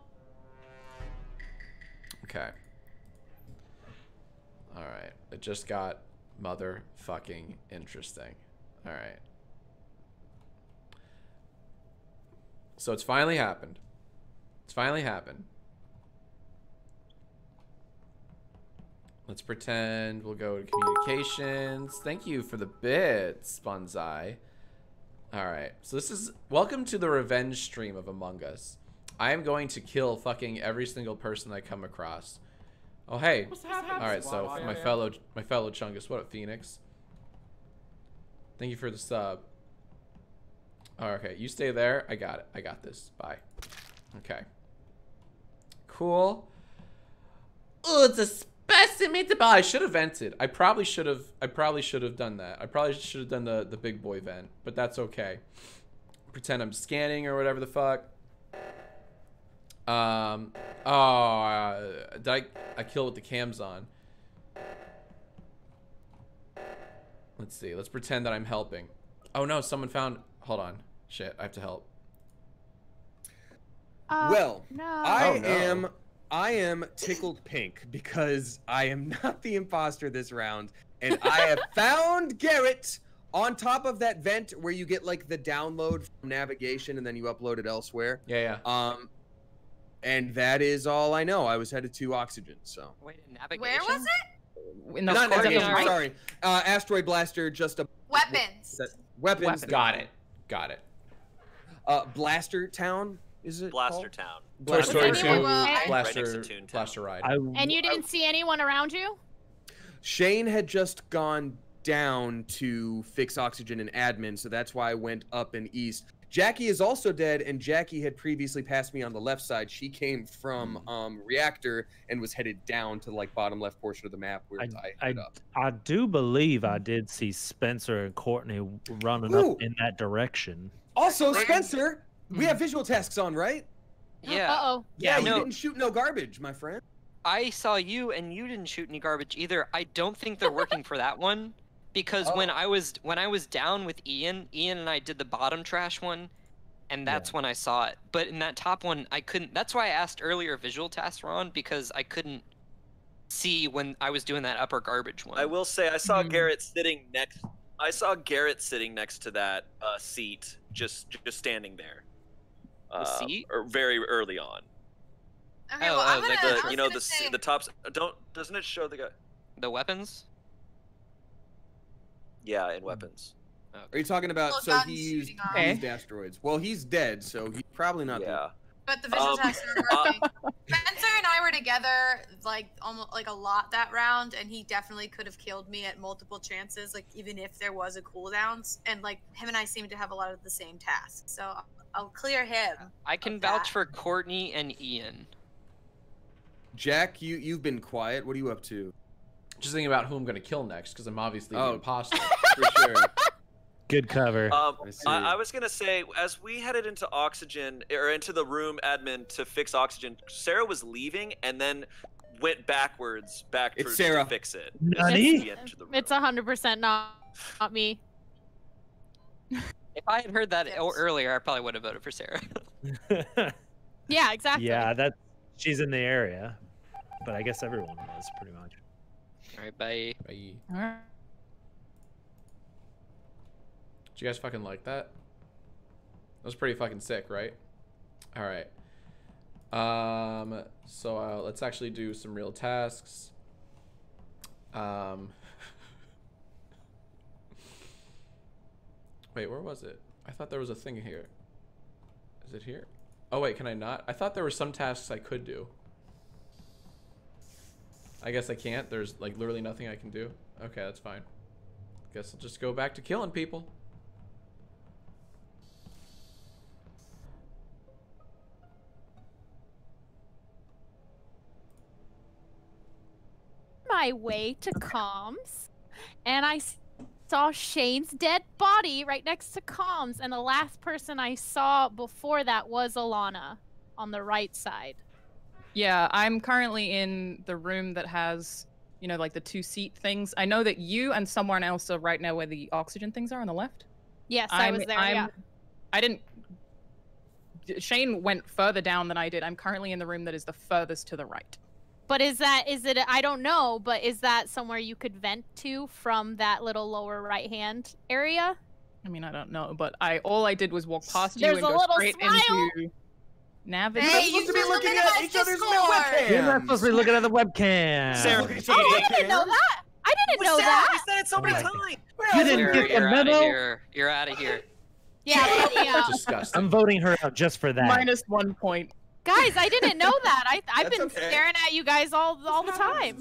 Okay. All right. It just got motherfucking interesting. All right. So it's finally happened. It's finally happened. Let's pretend we'll go to communications. Thank you for the bits, Bonsai. All right. So this is welcome to the revenge stream of Among Us. I am going to kill fucking every single person I come across. Oh hey. All right. So my fellow my fellow Chungus, what up, Phoenix? Thank you for the sub. Oh, okay, you stay there. I got it. I got this. Bye. Okay. Cool. Oh, it's a specimen. Oh, I should have vented. I probably should have. I probably should have done that. I probably should have done the the big boy vent, but that's okay. Pretend I'm scanning or whatever the fuck. Um. Oh, uh, did I I kill with the cams on? Let's see. Let's pretend that I'm helping. Oh no, someone found. Hold on. Shit, I have to help. uh, well, no. I Oh, no. am I am tickled pink because I am not the imposter this round, and I have found Garrett on top of that vent where you get like the download from navigation and then you upload it elsewhere. Yeah, yeah. Um, and that is all I know. I was headed to oxygen, so Wait, navigation? Where was it? In the not navigation. right? Sorry, uh, asteroid blaster. Just a Weapons. that, weapons. Weapons. Got it. Got it. Uh, blaster town is it? Blaster called? Town. Toy Blaster Story Does 2 Right next Blaster, to Toontown. Blaster Ride. I, and you didn't see anyone around you? Shane had just gone down to fix oxygen and admin, so that's why I went up and east. Jackie is also dead, and Jackie had previously passed me on the left side. She came from um, reactor and was headed down to like bottom left portion of the map where I, I, headed up. I do believe I did see Spencer and Courtney running Ooh. up in that direction. Also, Spencer, we have visual tasks on, right? Yeah. Uh oh. Yeah, you no. didn't shoot no garbage, my friend. I saw you and you didn't shoot any garbage either. I don't think they're working for that one because when Oh. I was when I was down with Ian, Ian and I did the bottom trash one and that's when I saw it. But in that top one, I couldn't that's why I asked earlier visual tasks were on because I couldn't see when I was doing that upper garbage one. I will say I saw Mhm. Garrett sitting next. I saw Garrett sitting next to that uh, seat, just just standing there. The Uh, seat? Or very early on. Okay, Oh, well, I'm oh, gonna. The, I was you know the say, the tops don't doesn't it show the guy? The weapons? Yeah, in weapons. Are you talking about? Well, so he used, he used asteroids. Well, he's dead, so he's probably not. the- Yeah. But the visual Um, tests are working. Spencer and I were together like almost like a lot that round, and he definitely could have killed me at multiple chances, like even if there was a cooldown. And like him and I seem to have a lot of the same tasks, so I'll- I'll clear him. I can vouch that. for Courtney and Ian. Jack, you you've been quiet. What are you up to? Just thinking about who I'm gonna kill next, because I'm obviously Oh. the imposter. For sure. Good cover. Um, I. I, I was gonna say, as we headed into oxygen or into the room admin to fix oxygen, Sarah was leaving and then went backwards back It's to, Sarah. to fix it. Nani? The end to the room. It's hundred percent not not me. If I had heard that o- earlier, I probably would have voted for Sarah. Yeah, exactly. yeah, that she's in the area, but I guess everyone was pretty much. All right, bye. Bye. All right. Did you guys fucking like that? That was pretty fucking sick, right? All right. Um. So uh, let's actually do some real tasks. Um. Wait, where was it? I thought there was a thing here. Is it here? Oh wait, can I not? I thought there were some tasks I could do. I guess I can't. There's like literally nothing I can do. Okay, that's fine. Guess I'll just go back to killing people. my way to comms, and I saw Shane's dead body right next to comms, and the last person I saw before that was Alana on the right side. Yeah, I'm currently in the room that has, you know, like the two seat things. I know that you and someone else are right now where the oxygen things are on the left. Yes, I I'm, was there. I'm, yeah. I didn't. Shane went further down than I did. I'm currently in the room that is the furthest to the right. But is that is it? I don't know. But is that somewhere you could vent to from that little lower right hand area? I mean, I don't know, but I all I did was walk past you There's and a go little straight smile. into Navid. Hey, you supposed to be two looking at at each other's Discord. webcams. You're not supposed to be looking at the webcam. Sarah, Look at each Oh, other's I didn't know that. I didn't know We said- that. We said it so many Oh times. You didn't You're, get the you're out of memo? here. You're out of here. Yeah, vote. Disgusting. I'm voting her out just for that. Minus one point. guys. I didn't know that. I I've That's been okay. staring at you guys all all the time.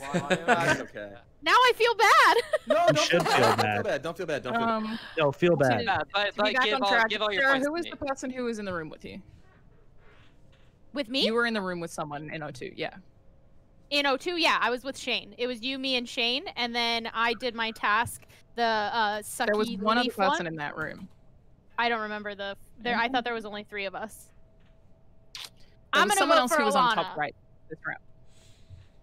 That's okay. Now I feel bad. No, don't should feel feel bad. bad. Don't feel bad. Don't feel bad. Don't feel bad. Um, no, feel to bad. Yeah, but, be but back give on all, track, give all your Sarah, who was the person who was in the room with you? With me You were in the room with someone in O2. Yeah. in O2, yeah, I was with Shane. It was you, me, and Shane, and then I did my task. The uh, sucky There was one other leaf person one. in that room. I don't remember the. There, I thought there was only three of us. There I'm gonna someone vote else for who was on top right this round.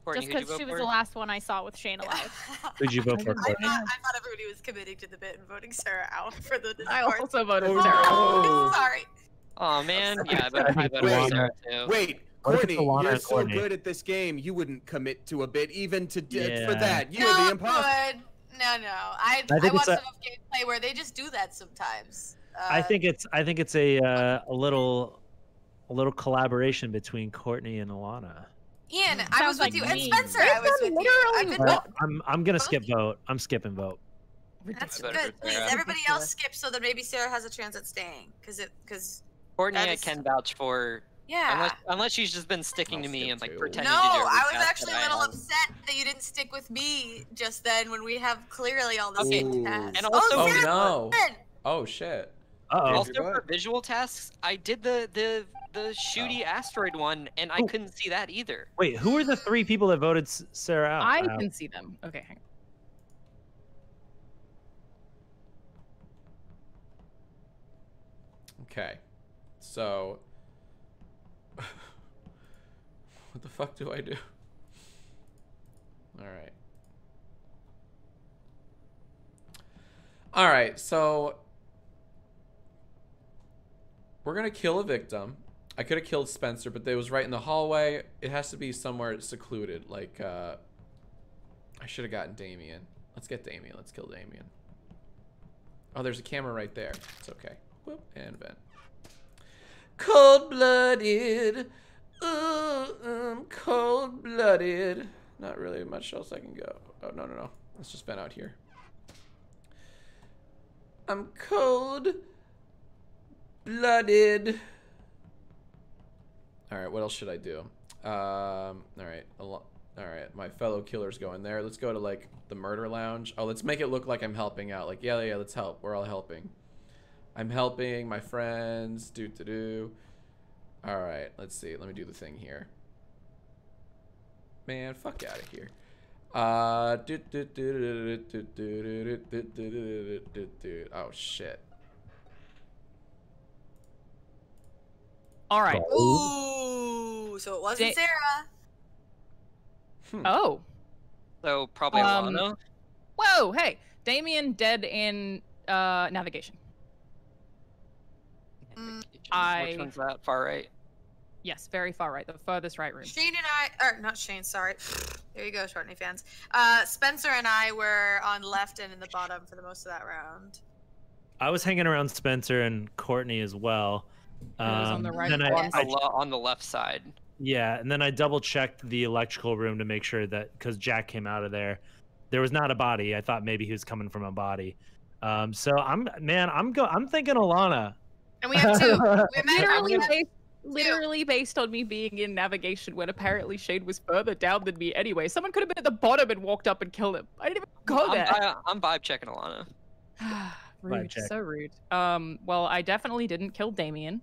Courtney, just because she was the last one I saw with Shane alive. Who'd you vote for, I I thought, I thought everybody was committing to the bit and voting Sarah out for the I also voted Oh, Sarah. no. Sorry. Oh man, yeah, I I voted, I think Wait. too. Wait, What if it's Courtney, you're so Courtney? good at this game, you wouldn't commit to a bit even to d- for that. You're no, the imposter. good. No, no. I, I I, think it's watched a- enough gameplay where they just do that sometimes. Uh, I think it's I think it's a uh, a little a little collaboration between Courtney and Alana. Ian, I was with like you, and. Spencer, They've I was done with you. I've been literally I'm I'm gonna skip vote. I'm skipping vote. That's I voted for good. Please, everybody else skip so that maybe Sarah has a chance at staying. Cause it, cause Courtney, that I can vouch for. yeah. Unless, unless she's just been sticking I'll to me and like too. pretending no, to do every I was actually a little have. upset that you didn't stick with me just then when we have clearly all the Okay. same tasks. And also- Oh no. Oh shit. Uh oh. Also Andrew, for visual tasks, I did the the the shooty asteroid one, and I Ooh. couldn't see that either. Wait, who are the three people that voted Sarah out? I can see them. Okay, hang on. Okay. So. what the fuck do I do? Alright. Alright, so. We're gonna kill a victim. I could have killed Spencer, but they was right in the hallway. It has to be somewhere secluded. Like, uh. I should have gotten Damien. Let's get Damien. Let's kill Damien. Oh, there's a camera right there. It's okay. Whoop, and vent. Cold blooded. Ooh, I'm cold blooded. Not really much else I can go. Oh, no, no, no. Let's just vent out here. I'm cold blooded. All right, what else should I do? Um, all right, all right. My fellow killer's going there. Let's go to like the murder lounge. Oh, let's make it look like I'm helping out. Like, yeah, yeah, let's help. We're all helping. I'm helping my friends. Do to do. All right, let's see. Let me do the thing here. Man, fuck out of here. Uh, oh shit. All right. Ooh, so it wasn't Did... Sarah. Hmm. Oh. So probably um, Alana. Whoa, hey, Damien dead in uh, navigation. Mm, I- Which one's that? Far right. Yes, very far right, the furthest right room. Shane and I, or not Shane, sorry. There you go, Shortney fans. Uh, Spencer and I were on left and in the bottom for the most of that round. I was hanging around Spencer and Courtney as well. I was on the Um, right then I. On I the, on the left side. Yeah, and then I double checked the electrical room to make sure that because Jack came out of there, there was not a body. I thought maybe he was coming from a body. Um, so I'm man, I'm go, I'm thinking Alana. And we have two. We have Literally, we have- based, literally based on me being in navigation when apparently Shane was further down than me anyway. Someone could have been at the bottom and walked up and killed him. I didn't even go I'm, there. I, I'm vibe checking Alana. rude, check. so rude. Um, well, I definitely didn't kill Damien.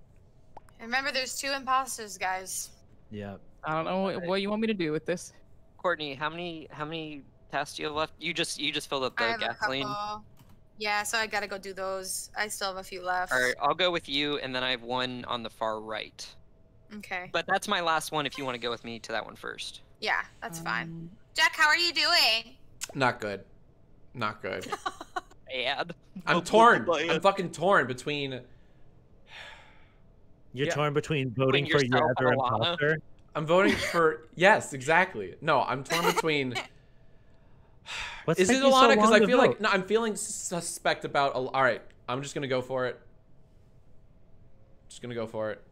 Remember, there's two imposters, guys. Yeah. I don't know what, what you want me to do with this. Courtney, how many how many tasks do you have left? You just you just filled up I the have gasoline. a couple. Yeah, so I gotta go do those. I still have a few left. All right, I'll go with you, and then I have one on the far right. Okay. But that's my last one. If you want to go with me to that one first. Yeah, that's fine. Um, Jack, how are you doing? Not good. Not good. Bad. I'm torn. I'm fucking torn between. You're Yeah. torn between voting for yourself your other and imposter. I'm voting for yes, exactly. No, I'm torn between. What's Is it taking so Alana? Because long I feel vote? like no, I'm feeling suspect about. All right, I'm just gonna go for it. Just gonna go for it.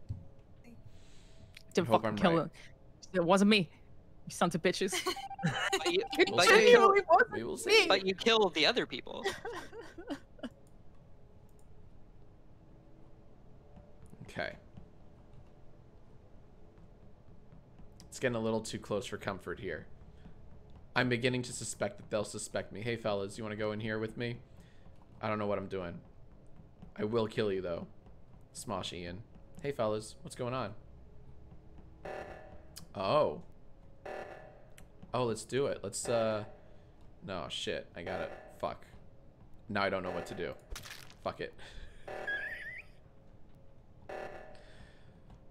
didn't hope fucking I'm kill right. him. It wasn't me. You sons of bitches. But you, It but you, genuinely wasn't We will me. see. but you killed the other people. Okay. It's getting a little too close for comfort here. I'm beginning to suspect that they'll suspect me. Hey, fellas, you want to go in here with me? I don't know what I'm doing. I will kill you, though. Smosh Ian. Hey, fellas, what's going on? Oh. Oh, let's do it. Let's, uh... No, shit. I got it. Fuck. Now I don't know what to do. Fuck it.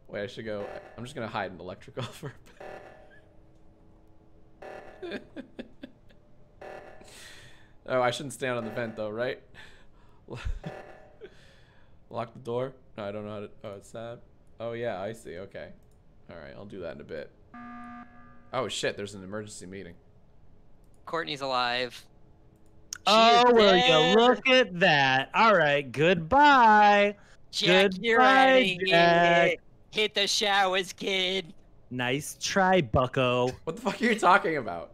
Wait, I should go. I'm just gonna hide in electrical for a bit. oh, I shouldn't stand on the vent though, right? Lock the door? No, I don't know how to. Oh, it's that. Oh, yeah, I see. Okay. Alright, I'll do that in a bit. Oh, shit, there's an emergency meeting. Courtney's alive. She Oh, will dead. you look at that? All right, goodbye. Jack, you're Goodbye, out of here. Jack. Hit the showers, kid. Nice try, Bucko. What the fuck are you talking about?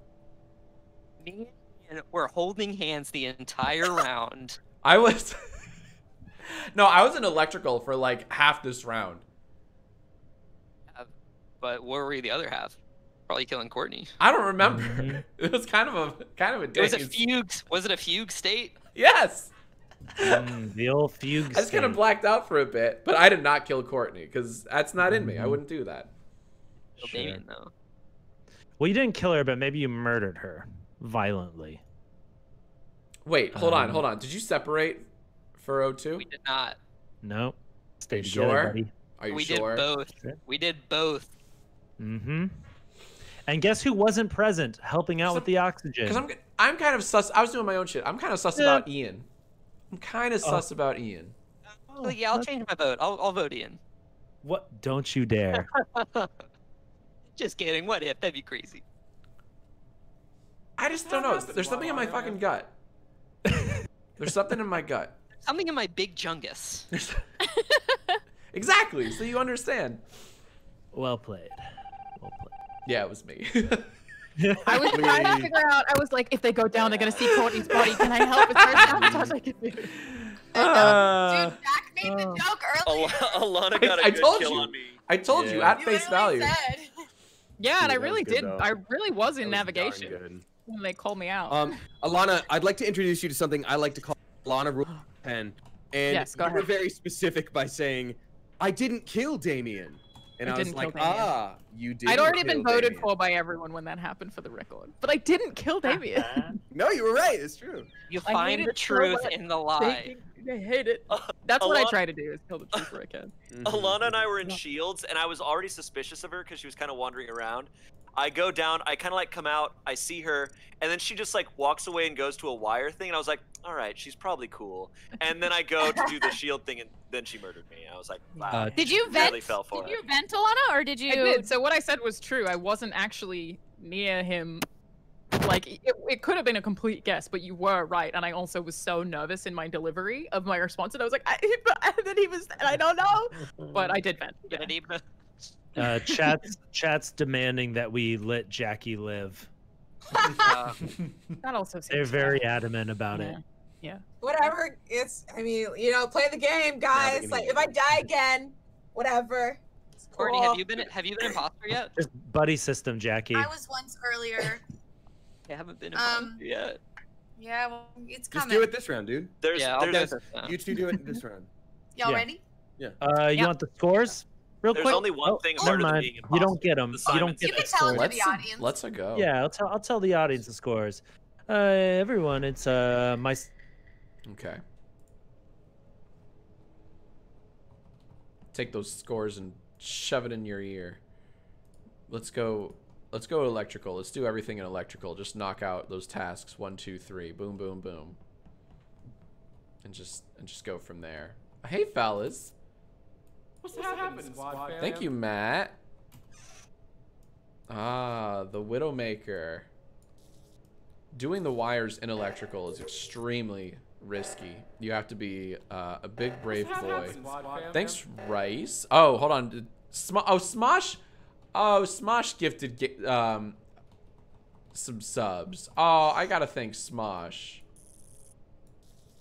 Me and we're holding hands the entire round. I was. no, I was in electrical for like half this round. But where were you the other half? Probably killing Courtney. I don't remember. Mhm. It was kind of a kind of a It was a daze. fugue. Was it a fugue state? Yes. Mm, the old fugue. I just kind of blacked out for a bit, but I did not kill Courtney because that's not in me. I Mhm. wouldn't do that. Kill Sure. Damien, though. Well, you didn't kill her, but maybe you murdered her violently. Wait, hold on, Um, hold on. Did you separate for O2? We did not. No. Stay you together, sure? buddy. Are you we sure? did both. Sure. We did both. Mm-hmm. And guess who wasn't present helping out with Some- the oxygen? Because I'm I'm kind of sus. I was doing my own shit. I'm kind of sus Yeah. about Ian. I'm kind of Oh. sus about Ian. Oh, yeah, I'll change my vote. I'll, I'll vote Ian. What? Don't you dare. Just kidding. What if? That'd be crazy. I just don't know. There's something in my fucking gut. There's something in my gut. Something in my big chungus. Exactly. So you understand. well played. Well played. Yeah, it was me. I was trying to figure out. I was like, if they go down, they're gonna see Courtney's body. Can I help? Is there a sabotage I can do? Uh, Dude, Jack made the oh. joke Al- earlier. Alana got a I good told kill you. on me. I told you Yeah. at You face value. said. Yeah, and I really did. though. I really was in That was darn navigation good. When they call me out. Um, Alana, I'd like to introduce you to something I like to call Alana Rule 10. And Yes, go you were very specific by saying, I didn't kill Damien. And I I, was like, Damien. ah, you did. I'd already been voted for by everyone when that happened for the record, but I didn't kill Damien. No, you were right. It's true. You I find the it so truth in the lie. I hate it. That's what I try to do is kill the truth where I can. Alana and I were in shields, and I was already suspicious of her because she was kind of wandering around. I go down, I kind of like come out, I see her, and then she just like walks away and goes to a wire thing, and I was like, all right, she's probably cool. And then I go to do the shield thing, and then she murdered me. I was like, wow. Uh, Did you really vent? fell for Did it. you vent, Alana, or did you? I did. So what I said was true. I wasn't actually near him. Like it, it could have been a complete guess, but you were right. And I also was so nervous in my delivery of my response, and I was like, I, and then he was, and I don't know, but I did vent. Did it even? Uh, chat's chat's demanding that we let Jackie live. Uh, That also seems They're very fair. adamant about it. Yeah. Whatever. It's. I mean, you know, play the game, guys. gonna Like, if I die again, whatever. It's Courtney, cool. have you been have you been imposter yet? Just buddy system, Jackie. I was once earlier. I haven't been Um, imposter yet. Yeah, well, it's Just coming. do it this round, dude. There's, Yeah, I'll there's, do it. You two do it this round. Y'all Yeah. ready? Uh, you Yeah. want the scores? Real There's quick. only one Oh, thing never harder than mind. being You don't get them. The You don't Simon get You the can tell scores. him to Let's the audience. let's a go. Yeah, I'll tell I'll tell the audience the scores. Uh, everyone, it's uh my Okay. Take those scores and shove it in your ear. Let's go. Let's go electrical. Let's do everything in electrical. Just knock out those tasks. One, two, three. Boom, boom, boom. And just and just go from there. Hey, fellas. What's happening, squad fam? Thank you, Matt. Ah, the Widowmaker. Doing the wires in electrical is extremely risky. You have to be uh, a big, brave boy. Thanks, Rice. Oh, hold on. Did Sm oh, Smosh. Oh, Smosh gifted um some subs. Oh, I gotta thank Smosh.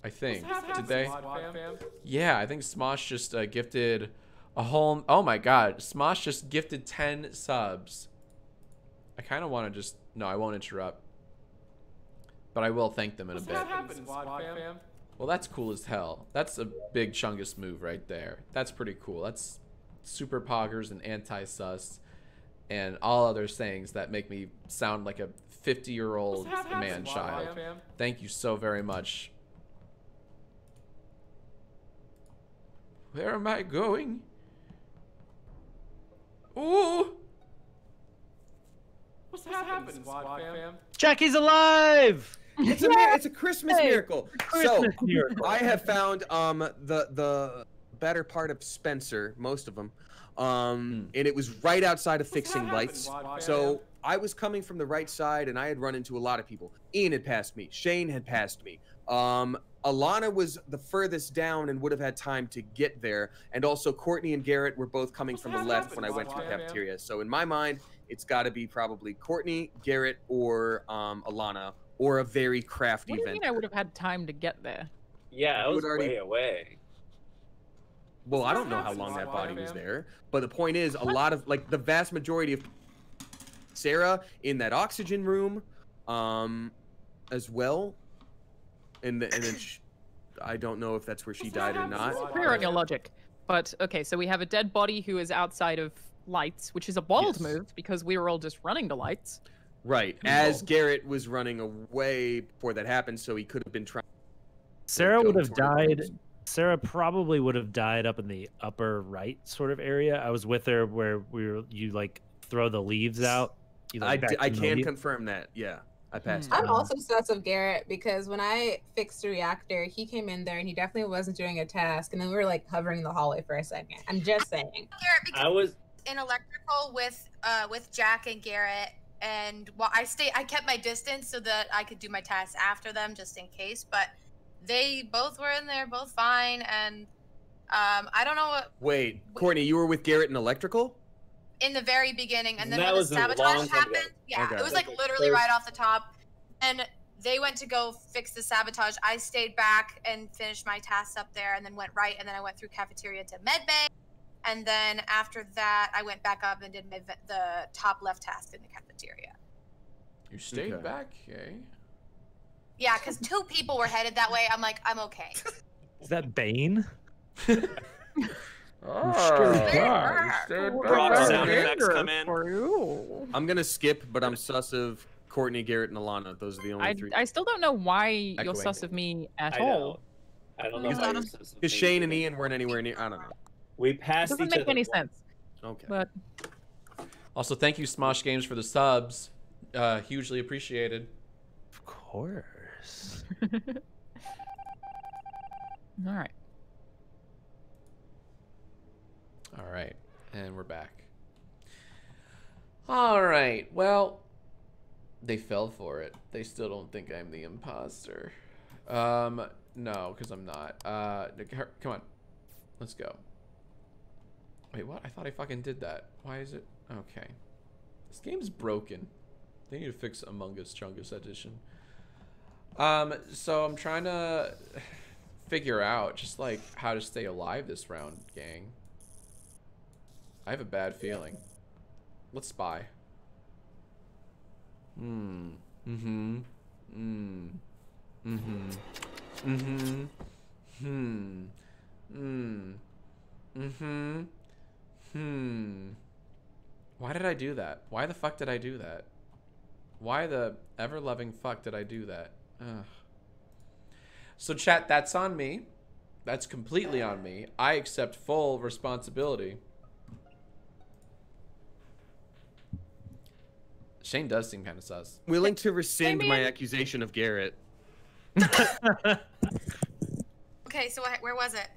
I think. Did they? Yeah, I think Smosh just uh, gifted a whole. Oh my god, Smosh just gifted 10 subs. I kind of want to just. No, I won't interrupt. But I will thank them in a bit. Well, that's cool as hell. That's a big Chungus move right there. That's pretty cool. That's super poggers and anti sus and all other sayings that make me sound like a 50 year old man child. Thank you so very much. Where am I going? Ooh! What's happening, squad fam? Jackie's alive. It's a mir- it's a Christmas Yay! miracle. Christmas so miracle. I have found um the the better part of Spencer, most of them, um, and it was right outside of fixing lights. So I was coming from the right side, and I had run into a lot of people. Ian had passed me. Shane had passed me. Um, Alana was the furthest down and would have had time to get there. And also, Courtney and Garrett were both coming from the left when I went to the cafeteria. So in my mind, it's got to be probably Courtney, Garrett, or um, Alana, or a very crafty What do you vent. mean I would have had time to get there? Yeah, I was already- way away. Well, I don't know how long that body was there, but the point is, a lot of like the vast majority of Sarah in that oxygen room, um, as well, and the, and then sh I don't know if that's where she died or not. Clear on your logic. But okay, so we have a dead body who is outside of lights, which is a bold Yes. move because we were all just running to lights. Right, as Garrett was running away before that happened, so he could have been trying. Sarah would have died. Sarah probably would have died up in the upper right sort of area. I was with her where we were. You like throw the leaves out. You, I, like, d- I vacuum can leaf- confirm that. Yeah, I passed. I'm out. also sus of Garrett because when I fixed the reactor, he came in there and he definitely wasn't doing a task, and then we were like hovering the hallway for a second. I'm just saying. Garrett, because I was in electrical with uh with Jack and Garrett, and while I stay, I kept my distance so that I could do my tasks after them just in case. But they both were in there, both fine, and um, I don't know what Wait, Courtney, you were with Garrett in electrical? In the very beginning, and then That when the was a long sabotage happened, yeah, Okay. it was like Like, literally right off the top, and they went to go fix the sabotage. I stayed back and finished my tasks up there, and then went right, and then I went through cafeteria to medbay, and then after that, I went back up and did mid- the top left task in the cafeteria. You stayed Okay. back, okay? Yeah, because two people were headed that way. I'm like, I'm okay. Is that Bane? Drop sound effects come in. I'm gonna skip, but I'm sus of Courtney, Garrett, and Alana. Those are the only I, three. I still don't know why you're sus of me at I all. know. I don't know Because- why you're so Because Shane and Ian weren't anywhere near. I don't know. We It passed doesn't each make other. any sense. Okay. But Also, thank you, Smosh Games, for the subs. Uh, hugely appreciated. Of course. all right. All right, and we're back. All right, well, they fell for it. They still don't think I'm the imposter. Um, no, because I'm not. Uh, come on, let's go. Wait, what? I thought I fucking did that. Why is it? Okay. This game's broken. They need to fix Among Us Chungus Edition. Um, so I'm trying to figure out just like how to stay alive this round, gang. I have a bad feeling. Let's spy. Hmm. Mm-hmm. Mm. Mm-hmm. Mm-hmm. Hmm. Hmm. Mm-hmm. Hmm. Why did I do that? Why the fuck did I do that? Why the ever-loving fuck did I do that? Ugh. So chat, that's on me. That's completely on me. I accept full responsibility. Shane does seem kind of sus. Willing to rescind my accusation of Garrett. Okay, so wh- where was it?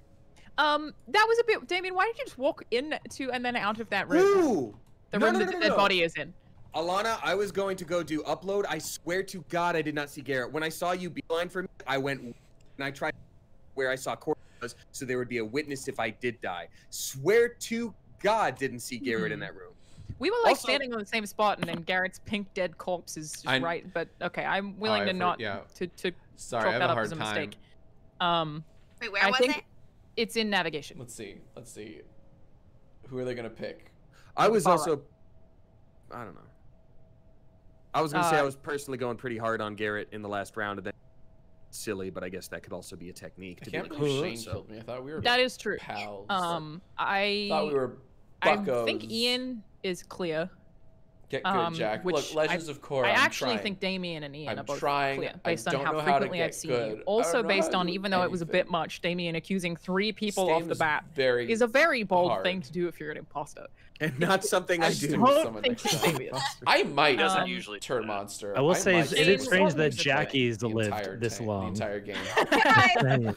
Um, that was a bit. Damien, why did you just walk in to and then out of that room? Who? The No, room no, that no, the dead no. body is in. Alana, I was going to go do upload. I swear to God, I did not see Garrett. When I saw you beeline for me, I went and I tried where I saw Courtney was, so there would be a witness if I did die. Swear to God, didn't see Garrett in Hmm. that room. We were like Also- standing on the same spot, and then Garrett's pink dead corpse is just I- right. But okay, I'm willing I to for- not yeah. to to Sorry, chalk I have that a up hard as a time. mistake. Um, Wait, where I was think it? it's in navigation. Let's see. Let's see. Who are they gonna pick? I was Far also, I don't know. I was gonna say I Uh, was personally going pretty hard on Garrett in the last round, and then silly, but I guess that could also be a technique I to can't be like, believe Shane So- killed me. I thought we were That is true. pals. Um, I thought we were I think Ian is clear. Get good, um, Jack. Look, Legends I- of Korra. I I'm actually trying. think Damien and Ian I'm are both trying. clear I based on don't how know how to frequently get I've seen good. you. I Also don't based on even do though it was a bit much, Damien accusing three people This off the bat very is a very bold hard. thing to do if you're an imposter. and not something I I do. don't Don't think next he's time. Damien. I might doesn't Um, usually turn that. monster. I will say might it's, it strange that Sullivan's a player. Jackie's lived this long. The entire game.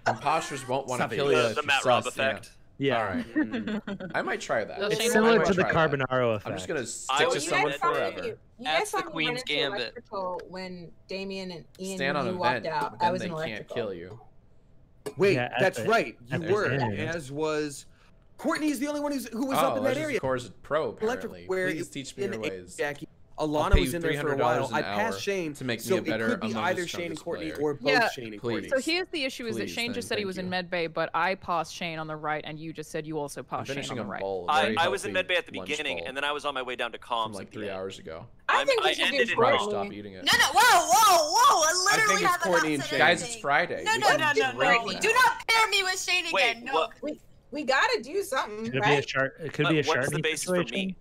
Imposters won't want to kill you. The, the you're Matt Rob effect. Yeah. All right. Mm. I might try that. It's It's similar to the try that. Carbonaro effect. I'm just gonna I stick to someone saw forever. me, you That's guys the saw me Queen's Gambit. electrical when Damien and Ian Stand on and a you walked vent, out. but I was they in can't electrical. kill you. Wait, Yeah, that's the- right. You were, as was Courtney. Is the only one who's, who was oh, up in that Legends area. of course, a pro Electric, apparently. where Please it- teach me your ways. Jackie. I'll Alana pay was you in there for a while. I hour passed Shane to make me a better it could be either Shane and Courtney player. or both Yeah. Shane and Please. Courtney. So here's the issue: is that Please, Shane just said he thank was in you. medbay, but I passed Shane on the right, and you just said you also passed Shane on the right. bowl. I, I was in healthy medbay at the beginning, bowl and then I was on my way down to comms. from like three hours ago. I think we should ended do in stop eating it. No, no, whoa, whoa, whoa! I I literally think it's haven't Courtney and said Shane. Guys, it's. Friday. No, no, no, no, no! Do not pair me with Shane again. No. what- We, we gotta do something, Could it be a right? shark? It could be a what's the basis for me?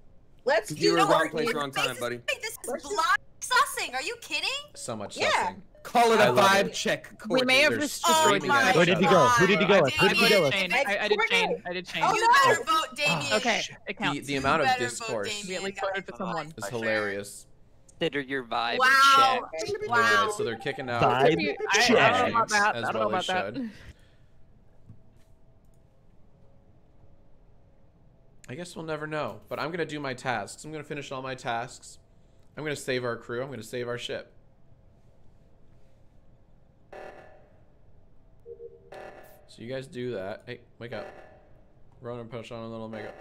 Let's You do were in wrong place, wrong time, buddy. Wait, this is Let's blind sussing. Are you kidding? So much Yeah. sussing. Call it I a vibe it. check. We may have There's just so destroyed many the guys. Where did he go? Who did he go? With? Who did he go? with? I, I did Courtney. Shane. I did Shane. Oh, you no. better vote Damien. Okay, it The, counts. the amount of discourse We at least voted for someone. is hilarious. Consider your vibe Wow. check. Wow. Alright, so they're kicking out Vibe I, I don't know about that. as I don't know well about as that. I guess we'll never know. But I'm gonna do my tasks. I'm gonna finish all my tasks. I'm gonna save our crew. I'm gonna save our ship. So you guys do that. Hey, wake up. Run and push on a little makeup.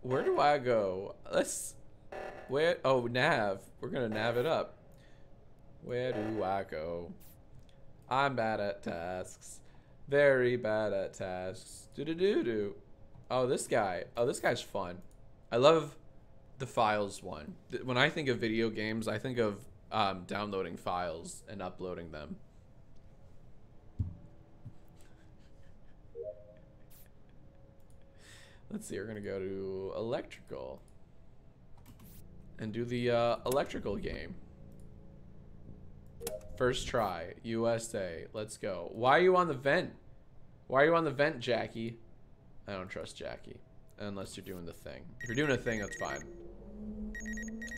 Where do I go? Let's. Where? Oh, nav. We're gonna nav it up. Where do I go? I'm bad at tasks. Very bad at tasks. Do do do do. Oh, this guy. Oh, this guy's fun. I love the files one. When I think of video games, I think of um, downloading files and uploading them. Let's see. We're gonna go to electrical and do the uh, electrical game. First try, USA. Let's go. Why are you on the vent? Why are you on the vent, Jackie? I don't trust Jackie. Unless you're doing the thing. If you're doing a thing, that's fine.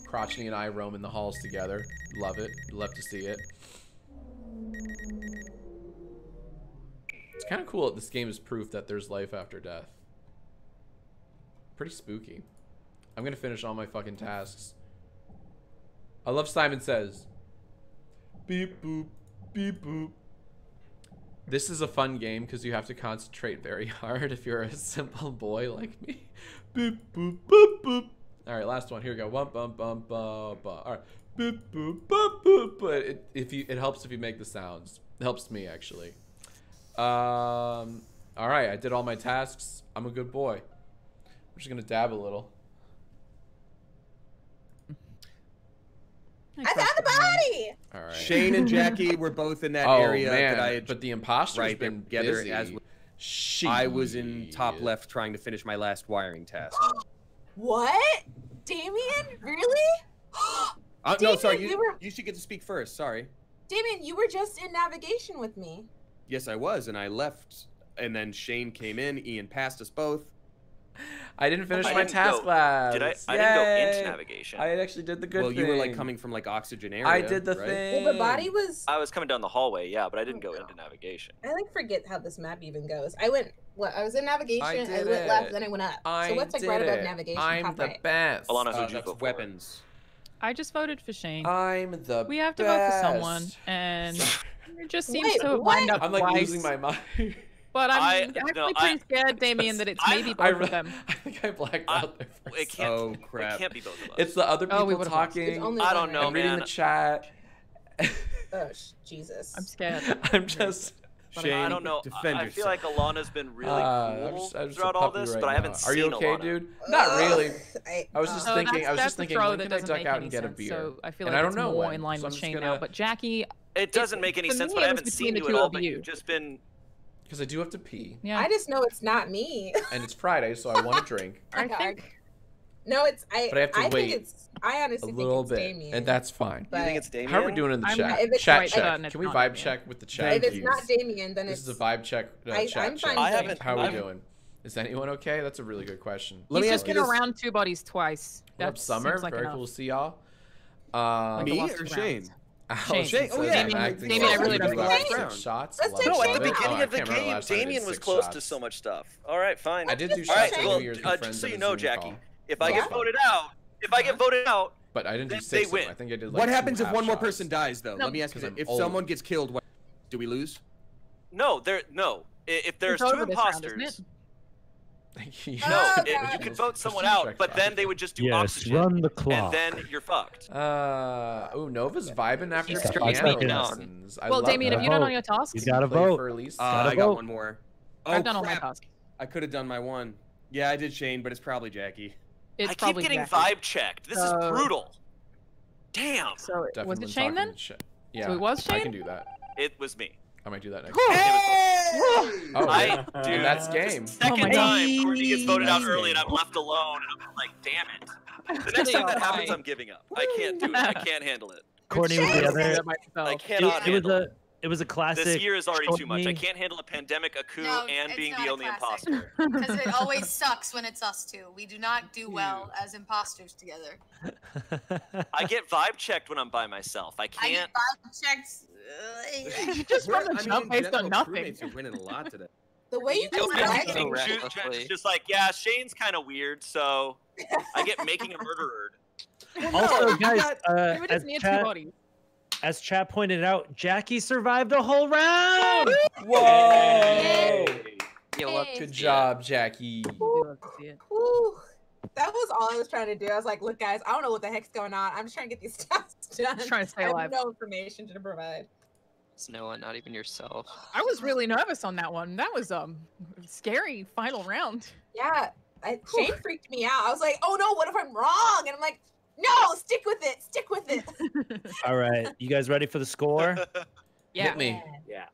Crotchety and I roam in the halls together. Love it. Love to see it. It's kind of cool that this game is proof that there's life after death. Pretty spooky. I'm gonna finish all my fucking tasks. I love Simon Says. Beep boop, beep boop. This is a fun game because you have to concentrate very hard if you're a simple boy like me. Boop boop boop boop. All right, last one. Here we go. Bum bum bum bum bum. All right. Boop boop boop boop. But it, if you, it helps if you make the sounds. It helps me actually. Um. All right, I did all my tasks. I'm a good boy. I'm just gonna dab a little. I found the body. All right. Shane and Jackie were both in that oh, area man. that I had but the imposter's right been together busy. as I was in top left trying to finish my last wiring task. What? Damien? Really? Uh, no, sorry, you, you were- you should get to speak first. Sorry. Damien, you were just in navigation with me. Yes, I was, and I left, and then Shane came in. Ian passed us both. I didn't finish I my didn't task go- labs. did I- I didn't go into navigation. I actually did the good well, thing. you were like coming from like oxygen area. I did the right? thing. Well, the body was. I was coming down the hallway, yeah, but I didn't go into navigation. I like forget how this map even goes. I went. What? I was in navigation. I, did went left, it. then I went up. I so what's like right did above navigation? I'm top the right. best. Alana, Uh, who'd you that's weapons. I just voted for Shane. I'm the we have to vote for someone, and it just seems Wait, to have lined up I'm like twice. losing my mind. But I'm I- actually no, pretty I- scared, Damien, that it's I- maybe I, both re- of them. I think I blacked out there. For a It second. can't. Oh It crap! can't be both of us. It's the other Oh, people we would've lost. There's talking. I don't know, right I'm reading the chat. Oh, Jesus. I'm scared. I'm just. Shane, I don't know. Defend I, I feel like Alana's been really uh, I'm cool just, I'm just throughout all puppy this, right but I haven't seen it. Are you okay, Alana. dude? Not really. I, I was just So thinking. that's, I was just thinking. throw When that can I doesn't duck out and get a beer? So I feel And like I don't it's know more when, in line so I'm with Shane gonna- now. But Jackie, It doesn't make any sense, me, but I haven't seen between you at all. But you've just been. Because I do have to pee, yeah, I just know it's not me. and it's Friday, so I want a drink. I think No, it's I. But I have to think wait it's. I A honestly little think it's bit, Damien. and that's fine. You think it's Damien? How are we doing in the I'm- chat? if it's chat right, check. then it's Can we vibe Damien. check with the chat? if it's not Damien, then This it's. is a vibe check. Uh, I- chat I'm check. fine I haven't. How are we doing? Is anyone okay? That's a really good question. Let he's me just ask you been this: around two bodies twice. What up, Summer? seems like Very enough. cool to see y'all. Like Um, Me or two Shane? Rounds. Allison Shane. Oh, says yeah. I'm Damien- Damien, I really you don't do like that's six round. shots. Let's No, at the beginning Oh, of the I can't remember game, last time I did Damien was six close to so much stuff. All right, fine. I did do All shots right, well, New Year's uh, with friends just so you know, Zoom Jackie, call. if I get voted out, if I get voted out, But I didn't do They- six. they win. I think I did like what happens if half one more person dies, though? No, Let me ask you: because If someone gets killed, do we lose? no, there, no. If there's two over this round, isn't imposters, it? Thank you. no, Oh, it- you could vote someone out, but then they would just do Yes, oxygen, run the clock. and then you're fucked. Uh, oh, Nova's vibing after He's piano striking down. Well, love Damien, that. have you done all vote. your tasks? You gotta vote. for Elise. Uh, Gotta I got vote. one more. Oh, I've done all my tasks. I could have done my one. Yeah, I did Shane, but it's probably Jackie. It's I keep getting Jackie. vibe checked. This So- is brutal. Damn, So was Definitely it Shane then? to Sh- Yeah, it was Shane. I can do that. it was me. I might do that next. Whew. time. Oh, I, dude, And that's game. Second my time, Courtney gets voted out early, and. I'm left alone, and I'm like, damn it. The next time that happens, I'm giving up. I can't do it. I can't handle it. Courtney was the other. I itself. It, cannot it was handle a it. It was a classic. This year is already too much. I can't handle a pandemic, a coup, No, and it's being not the a only classic. imposter. Because it always sucks when it's us two. We do not do well as imposters together. I get vibe checked when I'm by myself. I can't I get vibe checked. You just We're- run the jump in based on general, nothing. crewmates are winning a lot today. The way you So just Yeah, basically, so Ju- Ju- recklessly. it's just like, yeah, Shane's kind of weird, so I get making a murderer. Also, you guys, got- uh, You were as just as chat pointed out, Jackie survived a whole round. Whoa! You love Yay. Good job, Jackie. You do love to see it. Whew. That was all I was trying to do. I was like, look, guys, I don't know what the heck's going on. I'm just trying to get these tasks done. Just trying to stay I have alive. no information to provide. It's no one, not even yourself. I was really nervous on that one. That was um scary final round. Yeah, I, Shane freaked me out. I was like, oh no, what if I'm wrong? And I'm like, no, stick with it, stick with it. All right, you guys ready for the score? Yeah. Hit me. Yeah.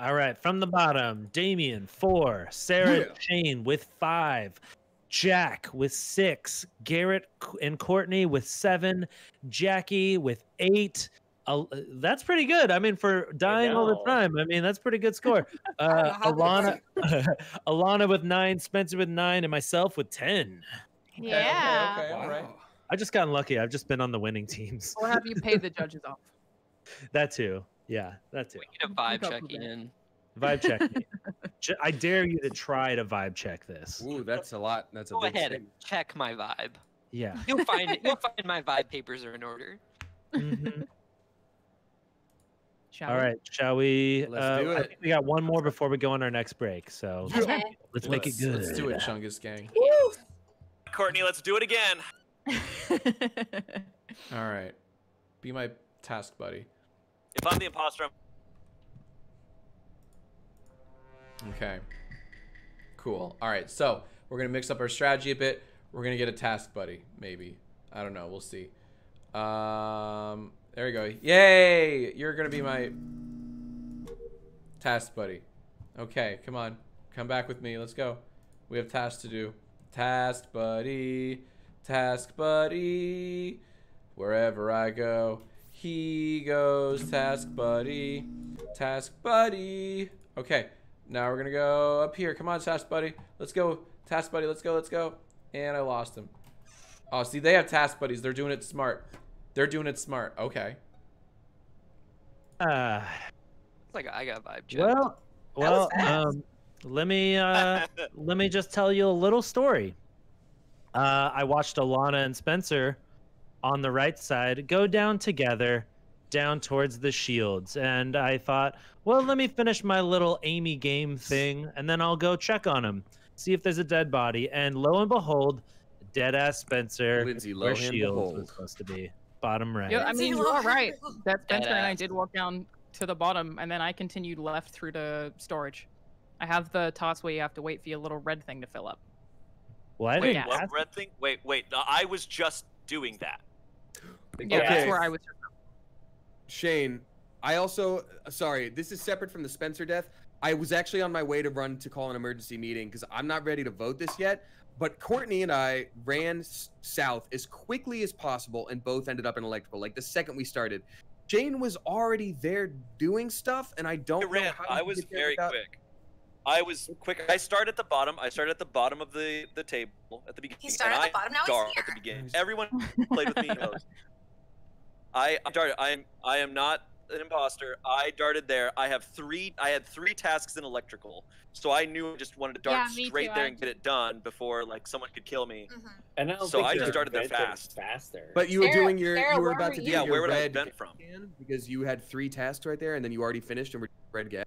All right, from the bottom, Damien four, Sarah Yeah. With five, Jack with six, Garrett and Courtney with seven, Jackie with eight. Uh, that's pretty good. I mean, for dying all the time, I mean that's pretty good score. Uh, Alana, Alana with nine, Spencer with nine, and myself with ten. Yeah. Okay, all right. I just gotten lucky. I've just been on the winning teams. Or have you paid the judges off? That too. Yeah, that too. We need a vibe check in. Vibe check. me. J- I dare you to try to vibe check this. Ooh, that's a lot. That's a Go big ahead and check my vibe. Yeah. You'll find it. You'll find my vibe papers are in order. Mhm. Shall All we? right, shall we? Let's uh, do I it. think we got one more before we go on our next break. So Okay. let's make it good. Let's do it, Chungus gang. Woo! Courtney, let's do it again. All right. Be my task buddy. If I'm the imposter, I'm Okay. Cool. All right. So we're gonna mix up our strategy a bit. We're gonna get a task buddy, maybe. I don't know. We'll see. Um. There we go. Yay! You're gonna be my task buddy. Okay. Come on. Come back with me. Let's go. We have tasks to do. Task buddy. Task buddy. Wherever I go, he goes. Task buddy. Task buddy. Okay. Now we're gonna go up here. Come on, Task Buddy. Let's go. Task Buddy, let's go, let's go. And I lost him. Oh, see, they have Task Buddies. They're doing it smart. They're doing it smart. Okay. Uh, It's like I got a vibe check. well, well, um, let me uh, let me just tell you a little story. Uh, I watched Alana and Spencer on the right side go down together, down towards the shields, and I thought, well, let me finish my little Amy game thing, and then I'll go check on him, see if there's a dead body, and lo and behold, dead ass Spencer, Lindsay where Lohan shields was supposed to be, bottom right. Yeah, I mean, you are right. That Spencer and I did walk down to the bottom, and then I continued left through to storage. I have the task where you have to wait for your little red thing to fill up. Well, I Wait, didn't. what ask- red thing? Wait, wait. I was just doing that. Yeah, Okay. that's where I was. Shane, I also sorry, this is separate from the Spencer death. I was actually on my way to run to call an emergency meeting because I'm not ready to vote this yet. But Courtney and I ran south as quickly as possible and both ended up in electrical. Like the second we started, Jane was already there doing stuff, and I don't I know ran. how I was very without- quick. I was quick. I started at the bottom. I started at the bottom of the the table at the beginning. He started at the bottom, now he's here. at the beginning. Everyone played with me knows. I I darted. I am I am not an imposter. I darted there. I have three. I had three tasks in electrical, so I knew I just wanted to dart Yeah, straight too, there I- and get it done before like someone could kill me. Mhm. And I don't So think I just darted there fast. Faster. But you were Sarah- doing your Sarah, you were about to you? do Yeah, your where would I have been from? because you had three tasks right there, and then you already finished and were red gas.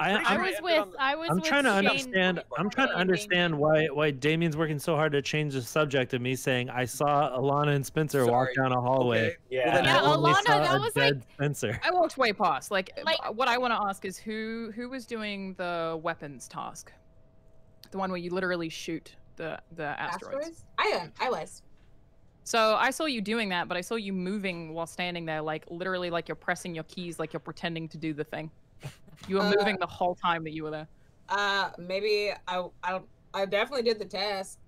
I'm I- I sure I was with the- I was I'm with trying to Shane. understand. I'm trying to understand why why Damien's working so hard to change the subject of me saying I saw Alana and Spencer walk down a hallway. Okay. yeah. Yeah, I only Alana, saw that a was dead like Spencer. I walked way past. Like, Like- uh, what I want to ask is who who was doing the weapons task? The one where you literally shoot the the asteroids. Asteroids? I am. I was. So I saw you doing that, but I saw you moving while standing there, like literally like you're pressing your keys, like you're pretending to do the thing. You were Uh, moving the whole time that you were there. Uh, maybe I. I. I definitely did the task.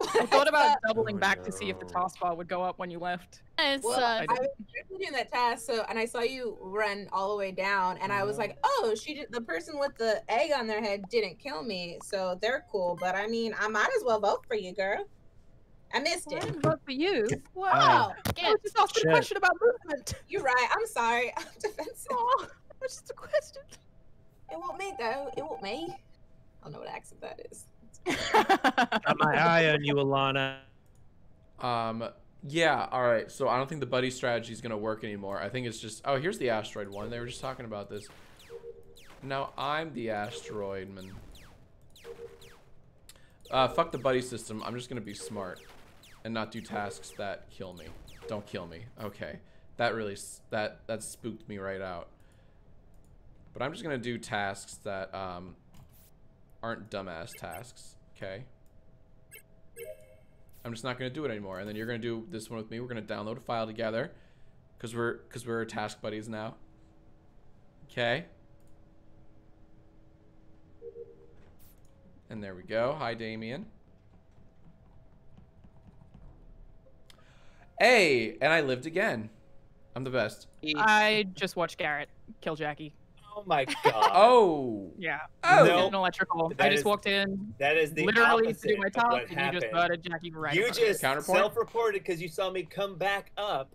I thought about doubling Oh, back to see if the no. taskbar would go up when you left. It's, Well, uh, I was definitely doing that task, so and I saw you run all the way down, and I was like, "Oh, she did." The person with the egg on their head didn't kill me, so they're cool. But I mean, I might as well vote for you, girl. I missed I it. didn't vote for you. Wow, I was just asking Shit. a question about movement. you're right. I'm sorry. I'm defensive. Oh, it's just a question. It won't me though. It won't me. I don't know what accent that is. Got my eye on you, Alana. Um, yeah, all right. So I don't think the buddy strategy is gonna work anymore. I think it's just. Oh, here's the asteroid one. They were just talking about this. Now I'm the asteroid man. Uh, fuck the buddy system. I'm just gonna be smart and not do tasks that kill me. Don't kill me. Okay, that really that that spooked me right out. But I'm just gonna do tasks that um aren't dumbass tasks. Okay. I'm just not gonna do it anymore. And then you're gonna do this one with me. We're gonna download a file together, cause we're cause we're task buddies now. Okay. And there we go. Hi, Damien. Hey, and I lived again. I'm the best. I just watched Garrett kill Jackie. Oh my god. Oh. Yeah. Oh. Did an electrical. I just is- walked in. That is the literally to do my top, what and you just murdered Jackie right. in You front of me. just self-reported because you saw me come back up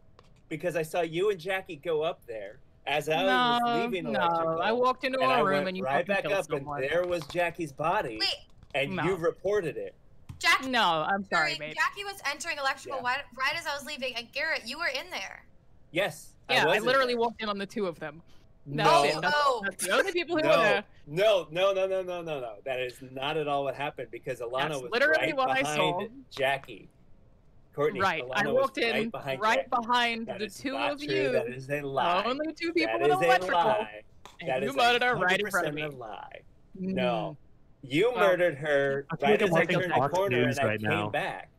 because I saw you and Jackie go up there as I was No, leaving no. electrical. I walked into and a I room and you right back up, someone. and there was Jackie's body, Wait, and No. you reported it. Jackie. No, I'm sorry, Sorry, babe. Jackie was entering electrical Yeah. right, right as I was leaving, and Garrett, you were in there. Yes. Yeah, I, was in literally there. walked in on the two of them. No. That's it. That's, Oh. that's the only people who were No, there. no, no, no, no, no, no, no. That is not at all what happened because Alana That's was literally right what I behind saw. Jackie. Courtney, Right. Alana I was walked in right behind, right Jackie. behind That the is two not of true. you. That is a lie. Only two people That with is a electrical. lie. And That you is murdered her right in front of 100% me. a lie. Mm. No. You Well, murdered her I feel right like I'm as I turned the corner and I right came now. back.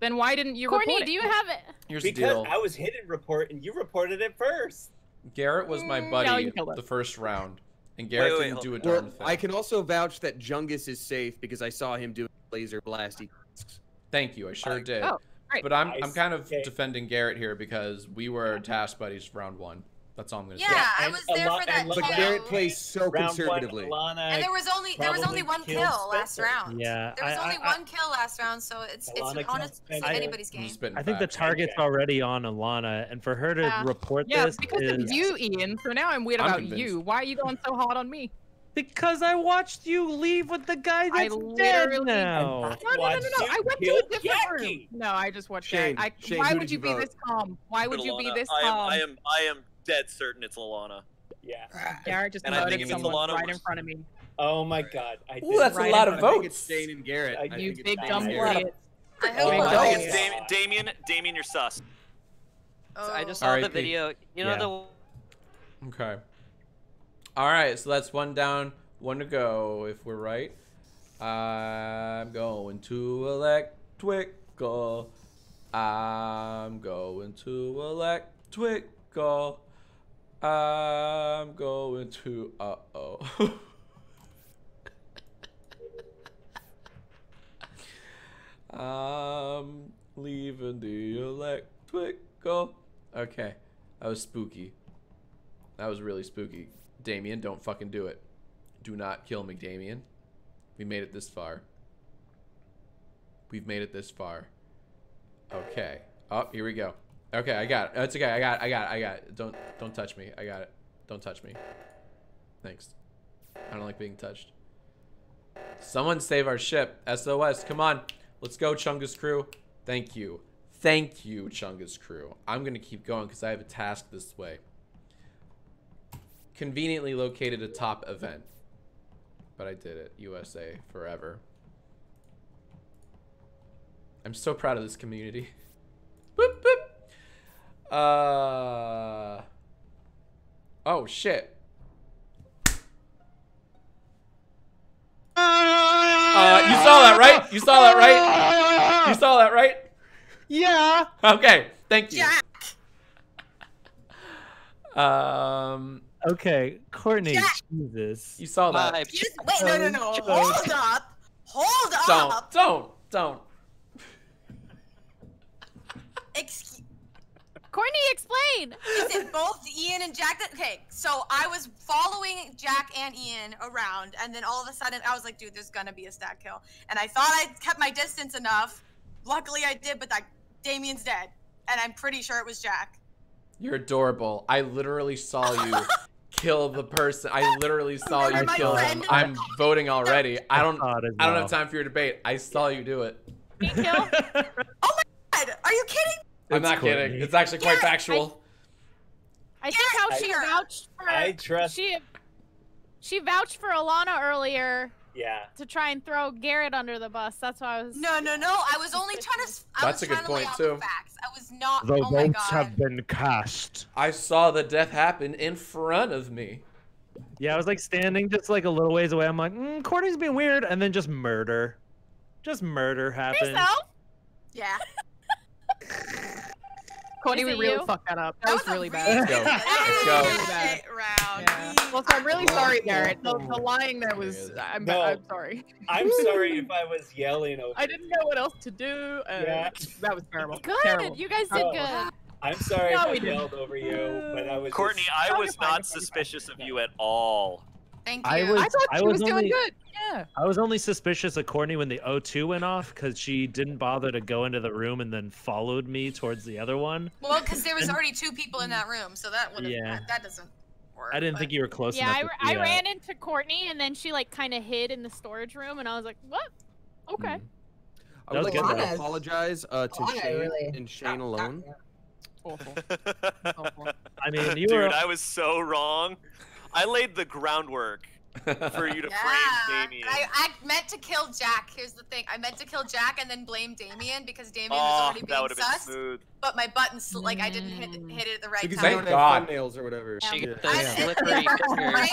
Then why didn't you Courtney, report it? do you have it? Here's the Because deal. I was hidden report and you reported it first. Garrett was my Mm, buddy no, you killed her. the first round, and Garrett wait, didn't do a darn Well, thing. I can also vouch that Chungus is safe because I saw him doing laser blasty. tasks. Thank you. I sure did. Oh, great. But I'm Nice. I'm kind of Okay. defending Garrett here because we were task buddies round one. That's all I'm gonna Yeah, say. Yeah, I was a there lot- for that and But Garrett plays so Round one, conservatively. And there was only there was only one killed kill last round. Yeah, There was I- only I- I- one kill last round, so it's Alana it's honestly Spencer. anybody's game. just spitting I think the target's Okay. already on Alana, and for her to Yeah. report Yeah, this because is of you, Ian. So now I'm weird I'm about convinced. you. Why are you going so hard on me? because I watched you leave with the guy I that's dead literally- now. No, no, no, no, no. you I went to a different Jackie. room. No, I just watched Shane, that. I, Shane, why would you you be this calm? Why would you be Alana. this I am, calm? I am, I am dead certain it's Alana. Yeah. Garrett just And I think murdered someone Alana, right we're- in front of me. Oh my god. I Ooh, that's a lot in of I think it's votes. Shane and Garrett. I You think it's big dumb and Garrett. idiot. I Oh hope I think it's Dam- Damien. Damien, you're sus. I just Oh. saw the video. You know Yeah. the Okay. All right, so that's one down, one to go. If we're right, I'm going to elect electrical. I'm going to elect electrical. I'm going to. Uh oh. I'm leaving the electrical. Okay, that was spooky. That was really spooky. Damien, don't fucking do it. Do not kill me, Damien. We made it this far. We've made it this far. Okay. Oh, here we go. Okay, I got it. It's okay. I got it. I got it. I got it. Don't don't touch me. I got it. Don't touch me. Thanks. I don't like being touched. Someone save our ship. SOS. Come on. Let's go, Chungus crew. Thank you. Thank you, Chungus crew. I'm going to keep going because I have a task this way. Conveniently located a top event. But I did it. USA forever. I'm so proud of this community. boop, boop. Uh. Oh, shit. Uh, you saw that, right? You saw that, right? You saw that, right? Yeah. Okay, thank you. Jack. Um, Okay, Courtney. Jack. Jesus. you saw that. my just, wait, no, no, no. Hold up. Hold Don't, up. don't, don't. Excuse, Courtney, explain. is it both Ian and Jack? That, okay, so I was following Jack and Ian around, and then all of a sudden I was like, dude, there's gonna be a stack kill. And I thought I kept my distance enough. Luckily I did, but that Damien's dead. And I'm pretty sure it was Jack. You're adorable. I literally saw you kill the person. I literally saw you Remember my kill him. I'm voting already. I don't. saw it as I don't have time for your debate. I saw you do it. Me kill. oh my God, are you kidding? I'm It's not kidding. It's actually quite Yeah, factual. I think how Yes, she vouched for I trust- she she vouched for Alana earlier Yeah. to try and throw Garrett under the bus. That's why I was. No, no, no. I was only trying to. I That's was a good trying to lay point, too. The facts. I was not. The oh my votes god. have been cast. I saw the death happen in front of me. Yeah, I was like standing just like a little ways away. I'm like, mm, Courtney's being weird, and then just murder, just murder happened. Yourself? Yeah. Courtney, Is we really you? fucked that up. That, was, a really bad. Let's go. Let's go. Shit round. Yeah. Also, I'm really sorry, Garrett. The, the lying there was. I'm, No. I'm sorry. I'm sorry if I was yelling over. I didn't know what else to do. And Yeah. That was terrible. Good. Terrible. You guys did Oh. good. I'm sorry No, if I we didn't. yelled over you, but I was. Courtney, just- I was not you're fine, you're suspicious of you at all. Thank I was- I thought I she was was, doing only- good. Yeah. I was only suspicious of Courtney when the O2 went off because she didn't bother to go into the room and then followed me towards the other one. Well, because there was And- already two people in that room, so that would Yeah. that, that doesn't work. I didn't but- think you were close Yeah, I, enough. I to see, uh, ran into Courtney and then she like kind of hid in the storage room and I was like, what? Okay. Hmm. I would was like to apologize uh, to Alana Shane really and Shane got- alone. got- Awful. Awful. I mean, you Dude, were. I was so wrong. I laid the groundwork for you to Yeah. frame Damien. I, I meant to kill Jack. Here's the thing. I meant to kill Jack and then blame Damien because Damien was Oh, already being would have been smooth. But my button, sl- like, I didn't hit, Mm. hit it at the right Because time. you Thank God. have thumbnails or whatever. She Yeah. got the slippery it, works fingers. great.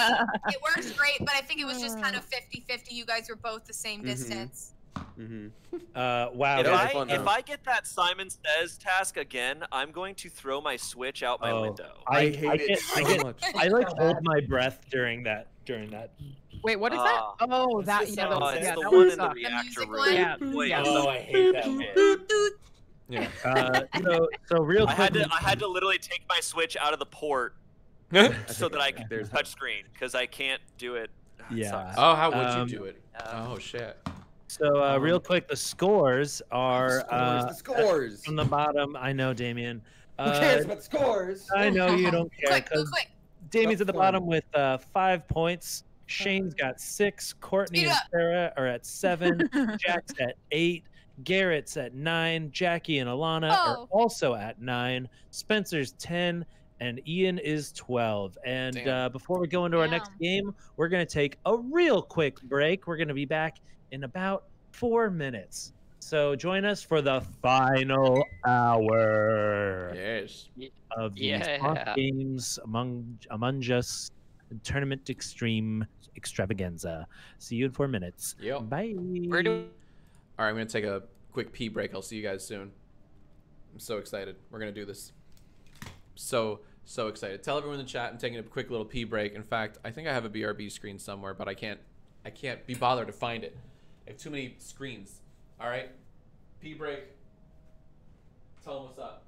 it works great, but I think it was just kind of 50-50. You guys were both the same Mhm. distance. Mhm. Uh, wow. If I, fun, if though. I get that Simon Says task again, I'm going to throw my Switch out my Oh. window. I, I I hate it get, so I get, much. I like hold my breath during that, during that. Wait, what is Ah. that? Oh, that the yeah, that. Oh, was, yeah, the that one one in the reactor music room. Yeah, Wait, yeah. Oh, I hate that shit. Yeah. Uh, so, so real I had to I had to literally take my Switch out of the port so that I could there's- touch screen because I can't do it. It Yeah. sucks. Oh, how would Um, you do it? Uh, Oh shit. So uh, real Um, quick, the scores are scores, uh, the scores. from the bottom. I know, Damien. Who Uh, cares about the scores? I know you don't care Quick, go because quick. Damien's at the bottom with uh, five points. Shane's got six. Courtney Speed and up. Sarah are at seven. Jack's at eight. Garrett's at nine. Jackie and Alana are Oh. also at nine. Spencer's 10. And Ian is 12. And uh, before we go into our next game, we're going to take a real quick break. We're going to be back in about four minutes. So join us for the final hour Yes. of the Yeah. Games Among Among Us Tournament Extreme Extravaganza. See you in four minutes. Yep. Bye. Where do All right, I'm gonna take a quick pee break. I'll see you guys soon. I'm so excited. We're gonna do this. So so excited. Tell everyone in the chat I'm taking a quick little pee break. In fact, I think I have a BRB screen somewhere, but I can't I can't be bothered to find it. I have too many screens. All right, pee break. Tell them what's up.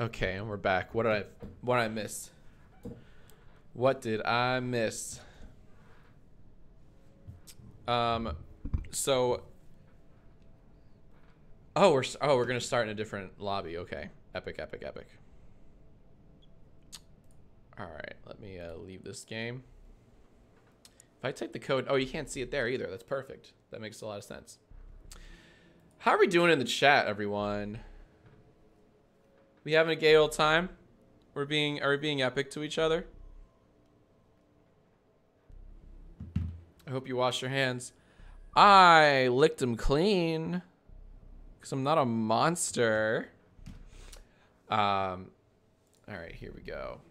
Okay, and we're back. What did I what did I miss? What did I miss? Um so Oh, we're oh we're gonna start in a different lobby. Okay, epic, epic, epic. All right, let me uh, leave this game. If I type the code, oh, you can't see it there either. That's perfect. That makes a lot of sense. How are we doing in the chat, everyone? We having a gay old time? We're being are we being epic to each other? I hope you wash your hands. I licked them clean. Because I'm not a monster. Um, all right, here we go.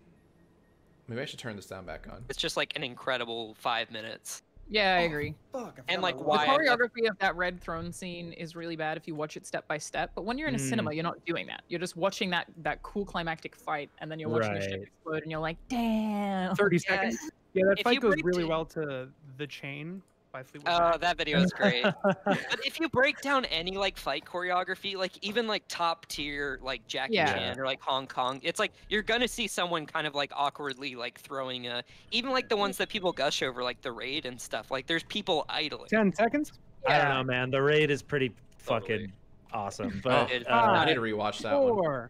Maybe I should turn this down back on. It's just like an incredible five minutes. Yeah, I agree. Fuck. And like The choreography of that red throne scene is really bad if you watch it step by step. But when you're in a Mm. cinema, you're not doing that. You're just watching that that cool climactic fight, and then you're watching the ship explode, and you're like, damn. 30 Yeah. seconds. Yeah, that If fight goes really it- well to The Chain by Fleetwood Oh, Mac. that video is great. but if you break down any like fight choreography, like even like top tier like Jackie Yeah. Chan or like Hong Kong, it's like you're gonna see someone kind of like awkwardly like throwing a even like the ones that people gush over, like the raid and stuff. Like there's people idling. 10 seconds? I don't know, man. The raid is pretty Totally. fucking awesome. Oh, But It- uh, I need to rewatch that one. Four,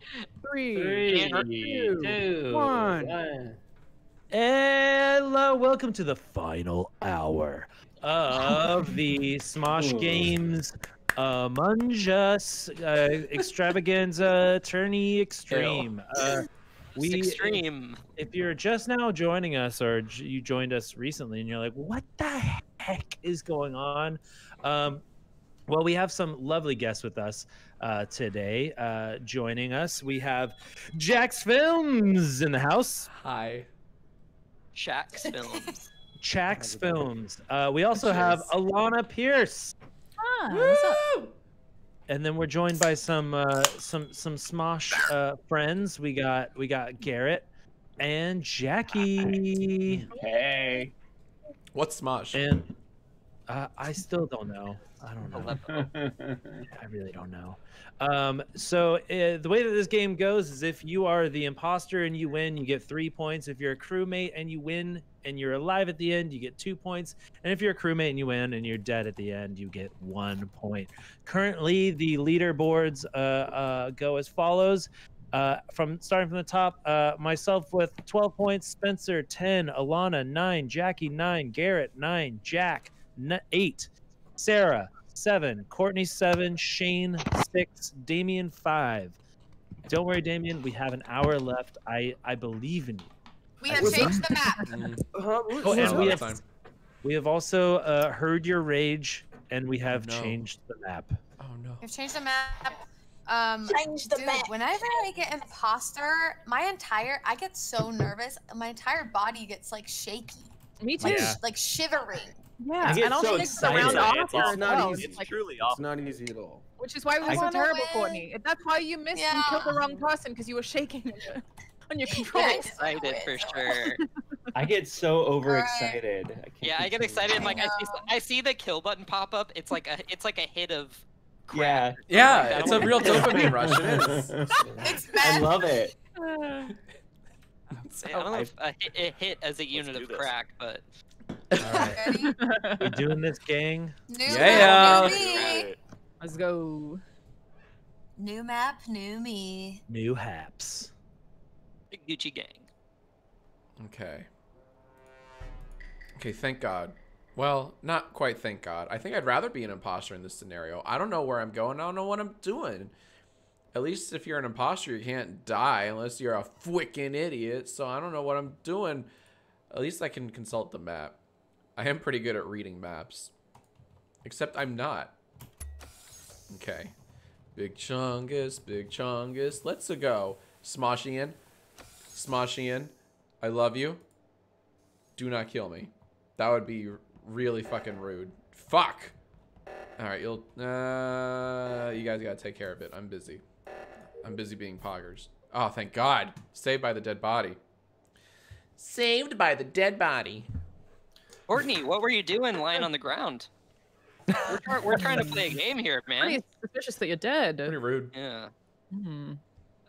three, Three, two, two, one. one. hello, welcome to the final hour of the Smosh Ooh. Games Among Us uh, Extravaganza Tourney Extreme. Uh, we, extreme. if you're just now joining us or j- you joined us recently and you're like what the heck is going on um, well we have some lovely guests with us uh, today uh, joining us we have Jacksfilms in the house Hi. Shaq's films. Jack's films. Uh, we also have alana Pearce. Ah, what's up? and then we're joined by some uh, some some smosh uh, friends. We got we got garrett and jackie. Hey. What's Smosh? and uh, i still don't know i don't know I really don't know. Um, so uh, the way that this game goes is if you are the imposter and you win, you get three points. If you're a crewmate and you win and you're alive at the end, you get two points. And if you're a crewmate and you win and you're dead at the end, you get one point. Currently, the leaderboards uh, uh, go as follows. Uh, from starting from the top, uh, myself with 12 points, Spencer 10, Alana 9, Jackie 9, Garrett 9, Jack n- 8, Sarah seven, Courtney seven, Shane six, Damien five. Don't worry, Damien. We have an hour left. I I believe in you. We have changed the map. Uh-huh. Oh, that's and we have we have also uh, heard your rage, and we have no. changed the map. Oh no. We've changed the map. Um, Change the dude, map. whenever I get imposter, my entire I get so nervous. My entire body gets like shaky, Me too. like Yeah. like shivering. Yeah, get and also so like excited. around It's Oscar It's as not well. easy. It's like, truly It's not easy at all. which is why it I was so terrible, win. Courtney. That's why you missed and killed the wrong person because you were shaking on your controls. Yeah, Excited for sure. I get so overexcited. I can't Yeah, I get excited. it. Like I see. I see the kill button pop up. It's like a, it's like a hit of. Crack Yeah. Yeah, like it's a real dopamine rush. It is. It's I love it. I don't know if a hit, a hit as a unit do of this. crack, but All right, Ready? we doing this, gang. New Yeah. map, new me. Let's go. New map, new me. New haps. Big Gucci gang. Okay. Okay, thank God. Well, not quite thank God. I think I'd rather be an imposter in this scenario. I don't know where I'm going. I don't know what I'm doing. At least if you're an imposter, you can't die unless you're a freaking idiot. So I don't know what I'm doing. At least I can consult the map. I am pretty good at reading maps. Except I'm not. Okay. Big Chungus, Big Chungus. Let's go. Smoshian. Smoshian. I love you. Do not kill me. That would be really fucking rude. Fuck. All right, you'll. Uh, you guys gotta take care of it. I'm busy. I'm busy being poggers. Oh, thank God. Saved by the dead body. Saved by the dead body. Courtney, what were you doing lying on the ground? We're, try- we're trying to play a game here, man. Pretty suspicious that you're dead. Pretty rude. Yeah. Hmm.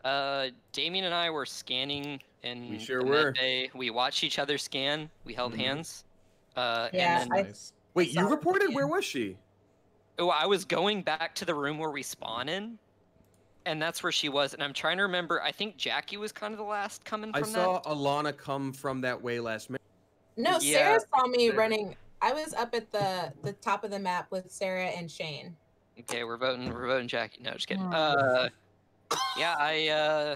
Uh, Damien and I were scanning and We sure the were. Bay. We watched each other scan. We held Mhm. hands. Uh, Yeah, and then I- Nice. Wait, you Solid. reported? Where was she? Oh, I was going back to the room where we spawn in, and that's where she was. And I'm trying to remember. I think Jackie was kind of the last coming I saw that. Alana come from that way last minute. No, Yeah. Sarah saw me running. I was up at the the top of the map with Sarah and Shane. Okay, we're voting. We're voting Jackie. No, just kidding. Hmm. Uh, yeah, I. uh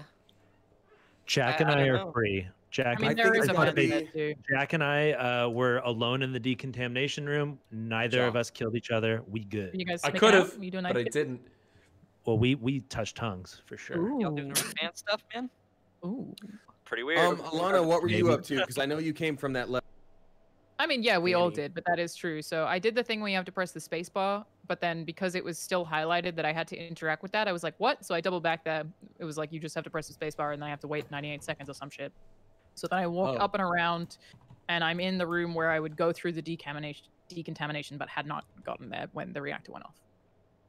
Jack I- and I I, don't are know. free. Jack, I mean, and, there think a gotta be- too. Jack and I uh, were alone in the decontamination room. Neither of us killed each other. We good. You guys I could out? have, You doing but I nice? didn't. Well, we we touched tongues for sure. Y'all doing the romance stuff, man? Ooh. Pretty weird. Um, Alana, what were you up to? Because I know you came from that level. I mean, yeah, we all did, but that is true. So I did the thing where you have to press the space bar, but then because it was still highlighted that I had to interact with that, I was like, what? So I doubled back that. It was like, you just have to press the space bar and then I have to wait 98 seconds or some shit. So then I walk Oh. up and around and I'm in the room where I would go through the decontamination, decontamination, but had not gotten there when the reactor went off.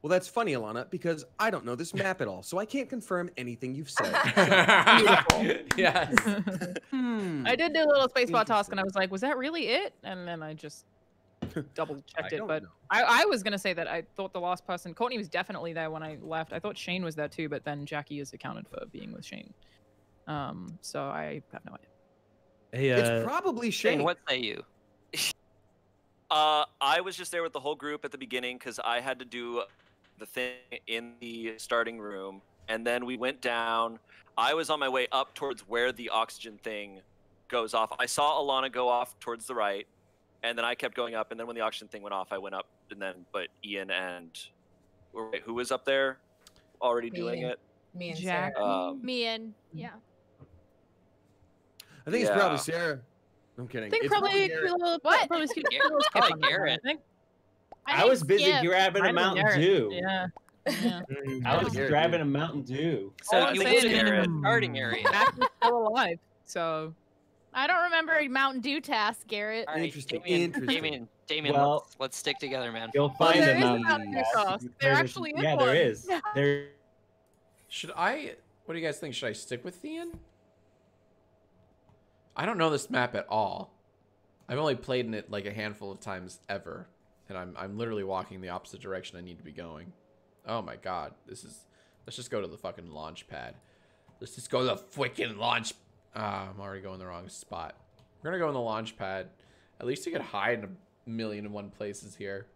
Well, that's funny, Alana, because I don't know this map at all, so I can't confirm anything you've said. yes. Hmm. I did do a little space bar task and I was like, was that really it? And then I just double checked it. But know. I, I was going to say that I thought the last person, Courtney was definitely there when I left. I thought Shane was there too, but then Jackie is accounted for being with Shane. Um, so I have no idea. Hey, uh, It's probably Shane, Shane. what say you? Uh, I was just there with the whole group at the beginning because I had to do the thing in the starting room, and then we went down. I was on my way up towards where the oxygen thing goes off. I saw Alana go off towards the right, and then I kept going up. And then when the oxygen thing went off, I went up, and then but Ian and wait, who was up there already doing Me. it? Me and Jack. Sarah. Um, Me and yeah. I think it's probably Yeah. Sarah. I'm kidding. I think It's probably, Garrett. probably, What? probably Garrett. probably skip Probably on that one, Garrett. I think. I, didn't was busy skip. grabbing a Mountain Dew. Yeah. yeah. Mm, I was Garrett, grabbing a Mountain Dew. So All you saying would have been in the starting mm. area. Still alive. So I don't remember a Mountain Dew task, Garrett. All right, Interesting, Damien, interesting. Damien, Damien, Well- let's, let's stick together, man. You'll find there a Mountain Mountain Dew. Dew sauce. You There actually is Yeah, one. there is. There. Should I? What do you guys think? Should I stick with Thean? I don't know this map at all. I've only played in it like a handful of times ever, and I'm I'm literally walking the opposite direction I need to be going. Oh my god, this is. Let's just go to the fucking launch pad. Let's just go to the freaking launch. Ah, I'm already going the wrong spot. We're gonna go in the launch pad. At least you could hide in a million and one places here.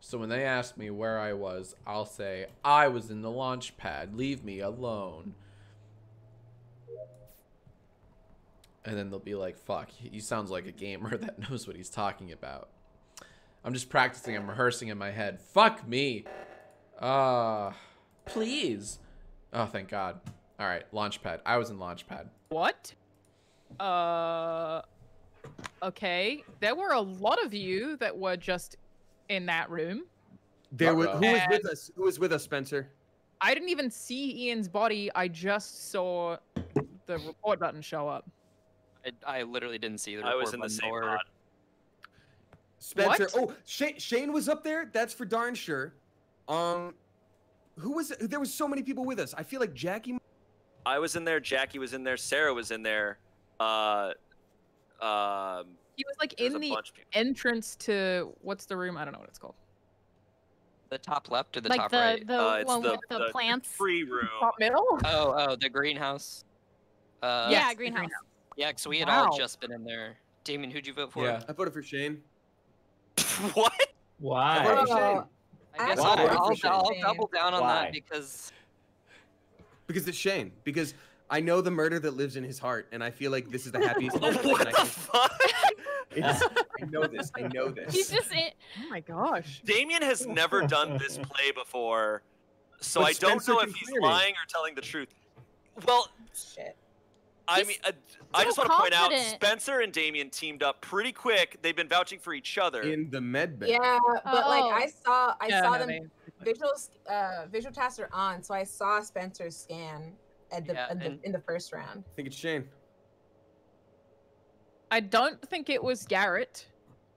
So when they ask me where I was, I'll say, I was in the launch pad. Leave me alone. And then they'll be like, fuck, he he sounds like a gamer that knows what he's talking about. I'm just practicing, I'm rehearsing in my head. Fuck me. Uh, please. Oh, thank God. All right, Launchpad. I was in Launchpad. What? Uh. Okay. There were a lot of you that were just in that room. There was, who was with us? Who was with us, Spencer? I didn't even see Ian's body. I just saw the report button show up. I, I literally didn't see the report. I was in the button same or- spot. Spencer. What? Oh, Shane, Shane was up there. That's for darn sure. Um, who was? There was so many people with us. I feel like Jackie. I was in there. Jackie was in there. Sarah was in there. Uh, um, He was like in a the bunch of people. entrance to what's the room? I don't know what it's called. The top left or the like top the right? the Uh, it's one the- with the, the plants. free room. Top middle? Oh, oh, the greenhouse. Uh, yeah, Yes, the greenhouse. Yeah, because we had all just been in there. Damien, who'd you vote for? Yeah. I voted for Shane. what? I Why? voted for Oh. Shane I guess I I'll, I'll, for Shane. I'll double down on Why? that because because it's Shane. Because I know the murder that lives in his heart, and I feel like this is the happiest. what and I the can- fuck? It's, I know this. I know this. He's just in, Oh my gosh. Damien has never done this play before, so But I don't Spencer know if he's lying or telling the truth. Well, Shit. I mean, uh, I just want to point out. Spencer and Damien teamed up pretty quick. They've been vouching for each other. in the med bay. Yeah, but like Oh. I saw, I Yeah, saw no, them they- visual uh visual tasks are on, so I saw Spencer's scan at the, Yeah, at the in the first round. I think it's Shane. I don't think it was Garrett.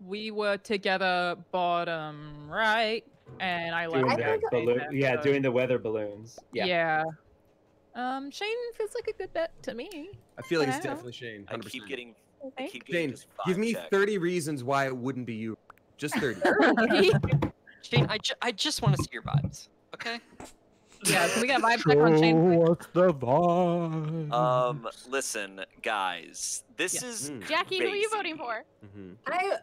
We were together bottom right, and I left. Doing the balloon, yeah, so- doing the weather balloons. Yeah. Yeah. Um, Shane feels like a good bet to me. I feel like it's Wow. definitely Shane. I 100%. keep getting, I keep getting Shane, give me checked. 30 reasons why it wouldn't be you. Just 30. Shane, I, ju- I just want to see your vibes. Okay. Yeah, can we get a vibe check on Shane? please? what's the vibe? Um, listen, guys, this is Jackie, who are you voting for? Mm-hmm. I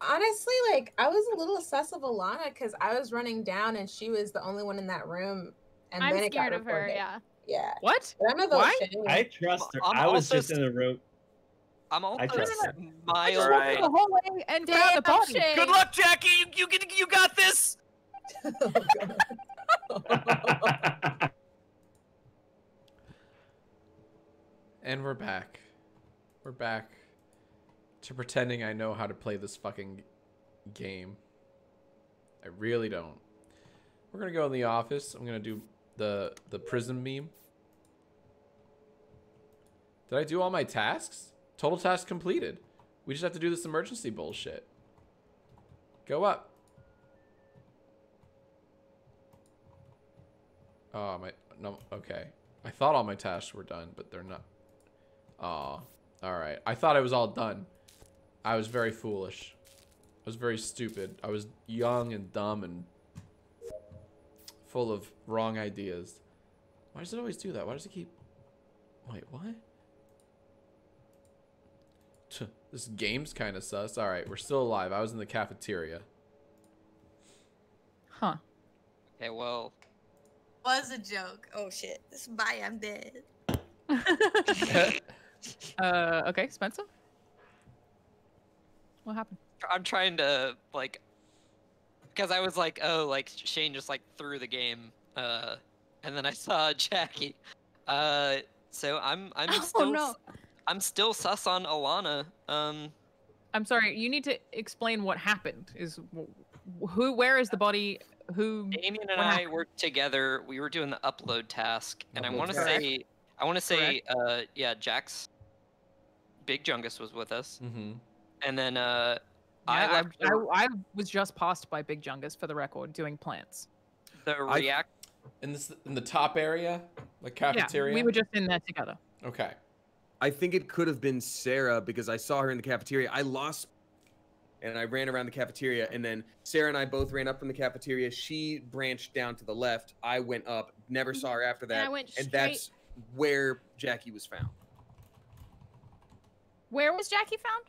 honestly like I was a little obsessed of Alana because I was running down and she was the only one in that room. And I'm then it got scared of her. Yeah. Yeah. What? But I'm gonna Why? I trust her. I'm I was just in the room. I'm also trust her. I just mild. walked through the hallway and found the Damn, body. Shane. Good luck, Jackie. You you get you got this. And we're back. We're back to pretending I know how to play this fucking game. I really don't. We're gonna go in the office. I'm gonna do the the prism meme. Did I do all my tasks? Total task completed. We just have to do this emergency bullshit. Go up. Oh my no okay. I thought all my tasks were done, but they're not. Aw. Alright. I thought I was all done. I was very foolish. I was very stupid. I was young and dumb and full of wrong ideas. Why does it always do that? Why does it keep... Wait, what? Tch, This game's kind of sus. Alright, we're still alive. I was in the cafeteria. Huh. Okay, well, Was a joke. Oh shit. This is bye. I'm dead. Uh, okay, Spencer. What happened? I'm trying to like, because I was like, oh, like Shane just like threw the game, uh, and then I saw Jackie. Uh, so I'm I'm Oh, still no. s- I'm still sus on Alana. Um, I'm sorry. You need to explain what happened. Is who? Where is the body? Who? Damien and what I happened? were together. We were doing the upload task, and I want to say, I want to say, uh, yeah, Jax, Big Chungus was with us, Mm-hmm. and then uh, I Yeah, left I, I, I was just passed by Big Chungus for the record doing plants. the I- react. In this in the top area? Like cafeteria? Yeah, we were just in there together. Okay. I think it could have been Sarah because I saw her in the cafeteria. I lost and I ran around the cafeteria and then Sarah and I both ran up from the cafeteria. She branched down to the left. I went up, never saw her after And I that. went and that's where Jackie was found. Where was Jackie found?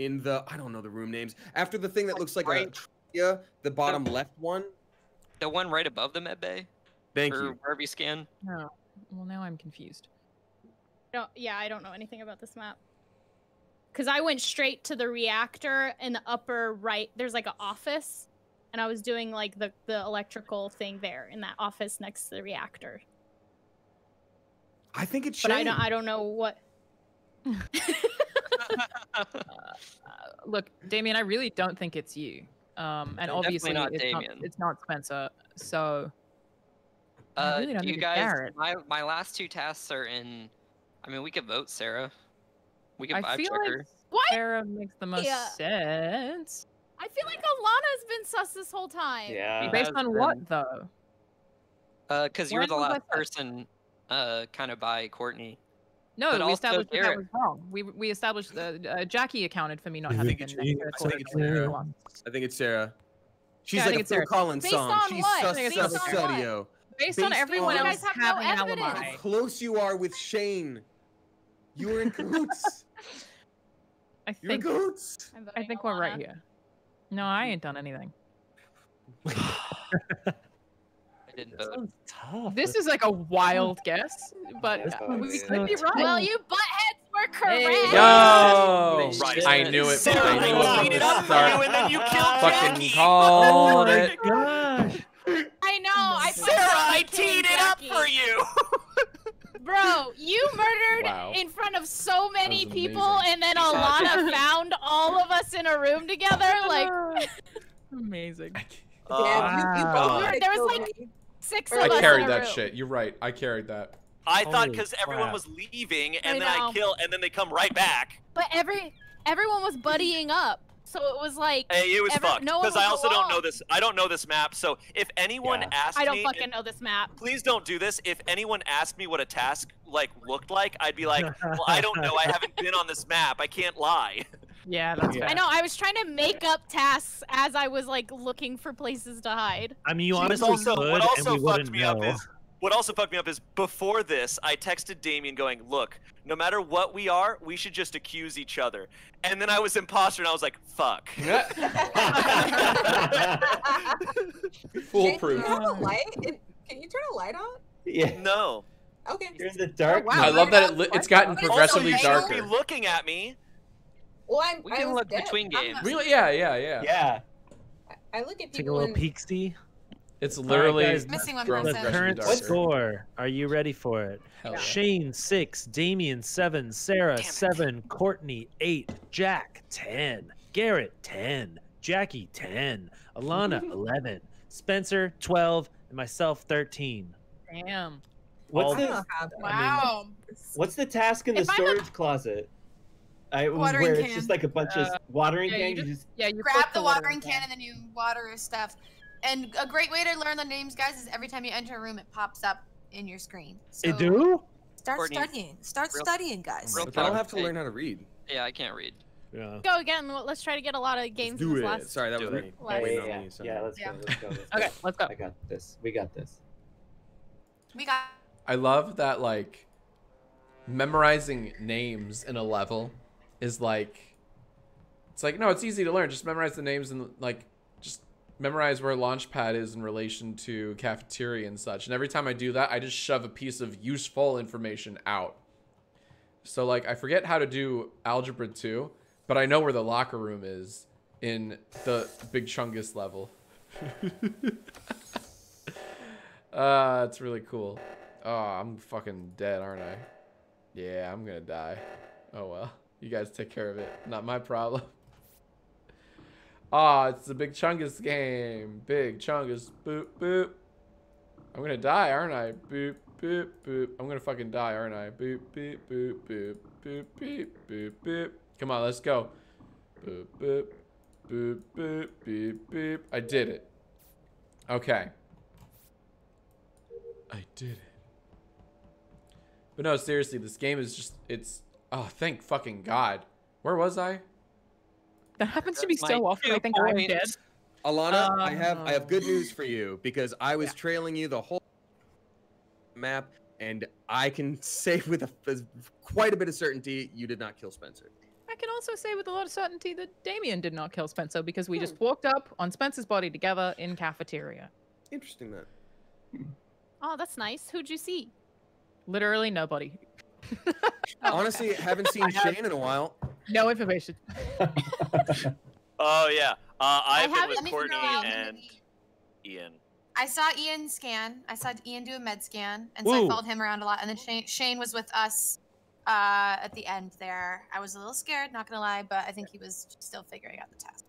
In the I don't know the room names. After the thing that looks like a right- trivia, the bottom left one. The one right above the med bay, Thank or you. wherever you scan. No. Well, now I'm confused. No, yeah, I don't know anything about this map. Cause I went straight to the reactor in the upper right. There's like an office, and I was doing like the the electrical thing there in that office next to the reactor. I think it's But I don't I don't know what. Uh, look, Damien, I really don't think it's you. Um, and Definitely obviously not it's not, Damien. it's not Spencer. So Uh, really don't you guys? My my last two tasks are in. I mean, we could vote Sarah. We could I vibe feel check like her. What? Sarah makes the most Yeah. sense. I feel like Alana's been sus this whole time. Yeah. Based on been- what though? Uh, because you were the last person, uh, kind of by Courtney. No, But we established that, that was wrong. We we established that uh, Jackie accounted for me not I having think been it's- next I think it's Sarah. I think it's Sarah. She's Yeah, I like think a it's Phil Sarah. Collins Based song. She's what? sus Based on what? studio. Based on everyone on- else guys have no having evidence. alibi. How close you are with Shane. You were in cahoots. I You're in think cahoots. I'm I voting think we're right here. No, I ain't done anything. I didn't vote. Sounds tough. This is like a wild guess, but That's uh, we it could be is. right. Well, you buttheads were correct. Hey. Yo! Right. I knew it. Sarah, I I knew it cleaned it up for you, and then you killed Fucking Jackie. called it. Gosh. I know. I Sarah, I teed it up for you. Bro, you murdered Wow. in front of so many people, amazing. and then You saw Alana found all of us in a room together. Like amazing. Yeah, you, you Wow. both tried to There was, like, me. Six of I us carried that room. shit. You're right. I carried that. I oh, thought because everyone was leaving, I and then I kill, and then they come right back. But every everyone was buddying up, so it was like Hey, it was Every- fucked. no one Because I was also don't know this. I don't know this map. So if anyone Yeah. asked I don't me, fucking know this map. please don't do this. If anyone asked me what a task like looked like, I'd be like, well, I don't know. I haven't been on this map. I can't lie. Yeah, that's Yeah. I know. I was trying to make up tasks as I was like looking for places to hide. I mean, you What honestly also, could, what and also we fucked me know. up is what also fucked me up is before this, I texted Damien going, "Look, no matter what we are, we should just accuse each other." And then I was imposter, and I was like, "Fuck." Foolproof. Can you, have a light? Can you turn a light on? Yeah. No. Okay. You're in the dark. Oh, wow. I love that it li- it's gotten Also, progressively they Also, be darker. looking at me. Well, I'm, We I can was look dead. between games. not- Really? Yeah, yeah, yeah. Yeah. I look at people. Take a little and peek see. It's right, literally guys, Missing one growing The current darker. score. Are you ready for it? Hell yeah. Shane six, Damien seven, Sarah seven, Courtney eight, Jack ten, Garrett ten, Jackie ten, Alana eleven, Spencer twelve, and myself thirteen. Damn. What's All- the know how. Wow. What's the task in the If I'm a- storage closet? I Watering where it's just like a bunch of Uh, watering yeah, you cans. You just Yeah, you Grab click the watering can and then you water stuff. And a great way to learn the names, guys, is every time you enter a room, it pops up in your screen. So They do? Start Courtney, studying. Start real- studying, guys. real But I don't have to learn how to read. Yeah, I can't read. Yeah. Go again. Let's try to get a lot of games in Do this it. last. Sorry, that Do was it. me. Last- yeah, yeah, yeah. me, so- yeah, let's Yeah. go. Let's go. Let's go. Okay, let's go. I got this. We got this. We got I love that like memorizing names in a level is like it's like no, it's easy to learn. Just memorize the names and like just memorize where Launchpad is in relation to cafeteria and such. And every time I do that, I just shove a piece of useful information out. So like I forget how to do algebra 2, but I know where the locker room is in the Big Chungus level. Uh, it's really cool. Oh, I'm fucking dead, aren't I? Yeah, I'm gonna die. Oh well. You guys take care of it. Not my problem. Ah, it's the Big Chungus game. Big Chungus. Boop, boop. I'm gonna die, aren't I? Boop, boop, boop. I'm gonna fucking die, aren't I? Boop, boop, boop, boop, boop, boop, boop, boop. Come on, let's go. Boop, boop, boop, boop, boop, boop. I did it. Okay. I did it. But no, seriously, this game is just it's oh thank fucking god. Where was I? That happens to be so often. I think I'm points. dead. Alana, I have I have good news for you because I was trailing you the whole map, and I can say with a, with quite a bit of certainty you did not kill Spencer. I can also say with a lot of certainty that Damien did not kill Spencer because we Hmm. just walked up on Spencer's body together in cafeteria. Interesting that. Oh, that's nice. Who'd you see? Literally nobody. Honestly, haven't seen have- Shane in a while. No information. Oh yeah. Uh, I I've been have with Courtney around and Ian. I saw Ian scan. I saw Ian do a med scan, and so I followed him around a lot. And then Shane, Shane was with us uh, at the end there. I was a little scared, not gonna lie, but I think he was still figuring out the task.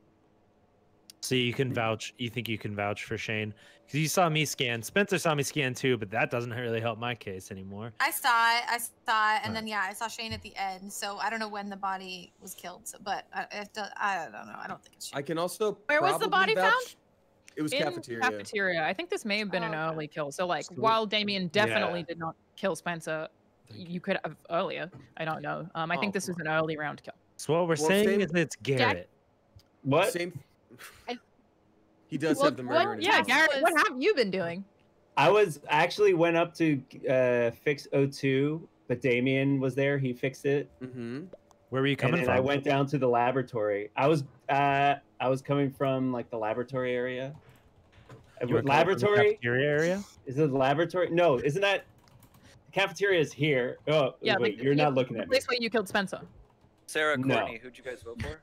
So you can vouch. You think you can vouch for Shane because you saw me scan. Spencer saw me scan too, but that doesn't really help my case anymore. I saw it. I saw it, and Right. then yeah, I saw Shane at the end. So I don't know when the body was killed, so, but I, it, do- I don't know. I don't think it's. Shane. I can also. Where was the probably body found? It was in cafeteria. cafeteria. I think this may have been an Oh, okay. early kill. So like So- while Damien definitely Yeah. did not kill Spencer, Thank you could have earlier. I don't know. Um, I think Oh, this was an early round kill. So what we're Well, saying same- is it's Garrett. What? Same. I- He does What- have the murder. what- in his yeah, mind. Garrett, what have you been doing? I was actually went up to uh, fix O2, but Damien was there. He fixed it, Mm-hmm. Where were you and coming then from? I went down to the laboratory. I was uh, I was coming from like the laboratory area. You were coming from the laboratory cafeteria area. is it the laboratory? No, isn't that the cafeteria is here? Oh, Yeah, wait, the- you're yeah, not looking The at me. place where you killed Spencer. Sarah, No. Courtney, who'd you guys vote for?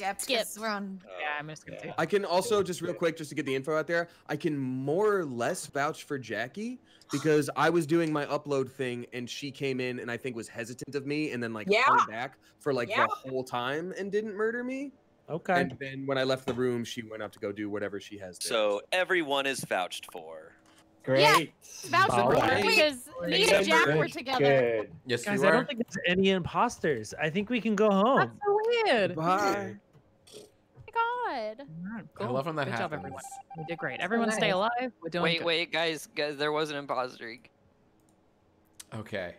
Skip. Skip. 'cause We're on. Oh, yeah, I'm just gonna Yeah. take. I can also just real quick, just to get the info out there, I can more or less vouch for Jackie because I was doing my upload thing and she came in and I think was hesitant of me and then like Yeah. hung back for like Yeah. the whole time and didn't murder me. Okay. And then when I left the room, she went out to go do whatever she has. There. So everyone is vouched for. Great. Vouch for her Alright. because me and Jack were Good, together. Good. Yes, Guys, you I don't think there's any imposters. I think we can go home. That's so weird. bye. My god. Alright, I love when that Good happens. job, everyone. We did great. Everyone stay nice. alive. We're doing Wait, good. wait, guys, guys, there was an imposter. Okay.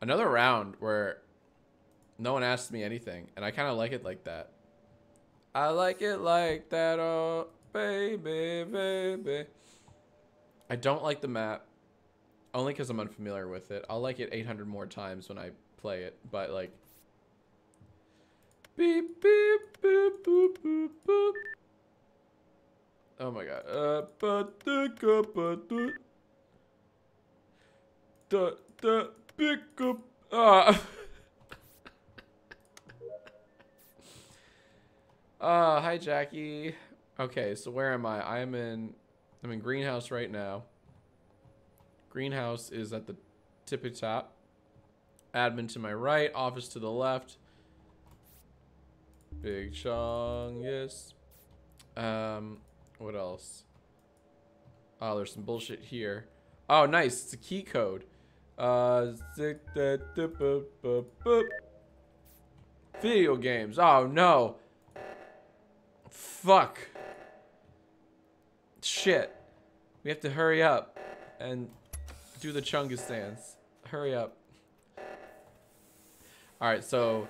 Another round where No one asked me anything, and I kind of like it like that. I like it like that, oh baby, baby. I don't like the map, only because I'm unfamiliar with it. I'll like it 800 more times when I play it, but like. Beep beep boop boop boop boop. Oh my god. Uh, but the but the the the pick up. Ah. Uh, hi Jackie. Okay, so where am I? I'm in I'm in greenhouse right now. Greenhouse is at the tippy top. Admin to my right, office to the left. Big Chong, yes. Um, what else? Oh, there's some bullshit here. Oh, nice. It's a key code. Uh, video games. Oh no. Fuck. Shit. We have to hurry up and do the Chungus dance. Hurry up. Alright, so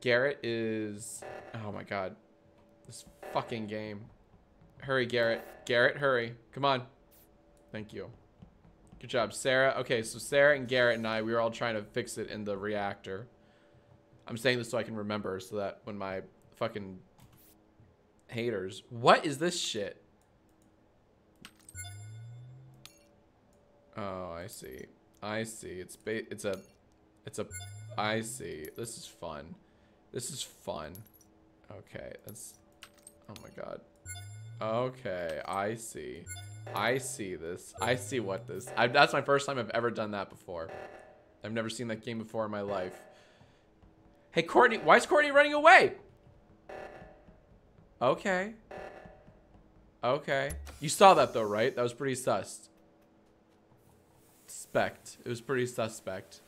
Garrett is oh my god. This fucking game. Hurry, Garrett. Garrett, hurry. Come on. Thank you. Good job, Sarah. Okay, so Sarah and Garrett and I, we were all trying to fix it in the reactor. I'm saying this so I can remember so that when my fucking haters. What is this shit? Oh, I see. I see. It's ba it's a it's a I see. This is fun. This is fun. Okay, that's Oh my god. Okay, I see. I see this. I see what this. I, that's my first time I've ever done that before. I've never seen that game before in my life. Hey, Courtney, why is Courtney running away? Okay. Okay. You saw that though, right? That was pretty sus. Suspect. It was pretty suspect.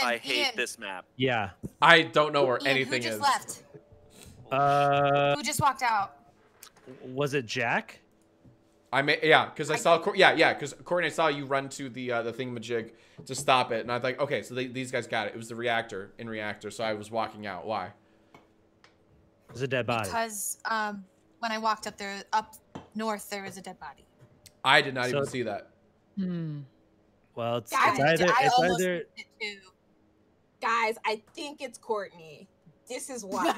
I hate this map. Yeah. I don't know where Ian, anything who just is. left? Uh, Who just walked out? was it Jack? I may, yeah, because I saw, Cour- yeah, yeah, because Courtney, I saw you run to the uh, the thingamajig to stop it, and I was like, okay, so they, these guys got it. It was the reactor in reactor, so I was walking out. Why? It was a dead body. Because um, when I walked up there, up north, there was a dead body. I did not even see that. Hmm. Well, it's, Guys, it's either I it's either it too. Guys, I think it's Courtney. This is why.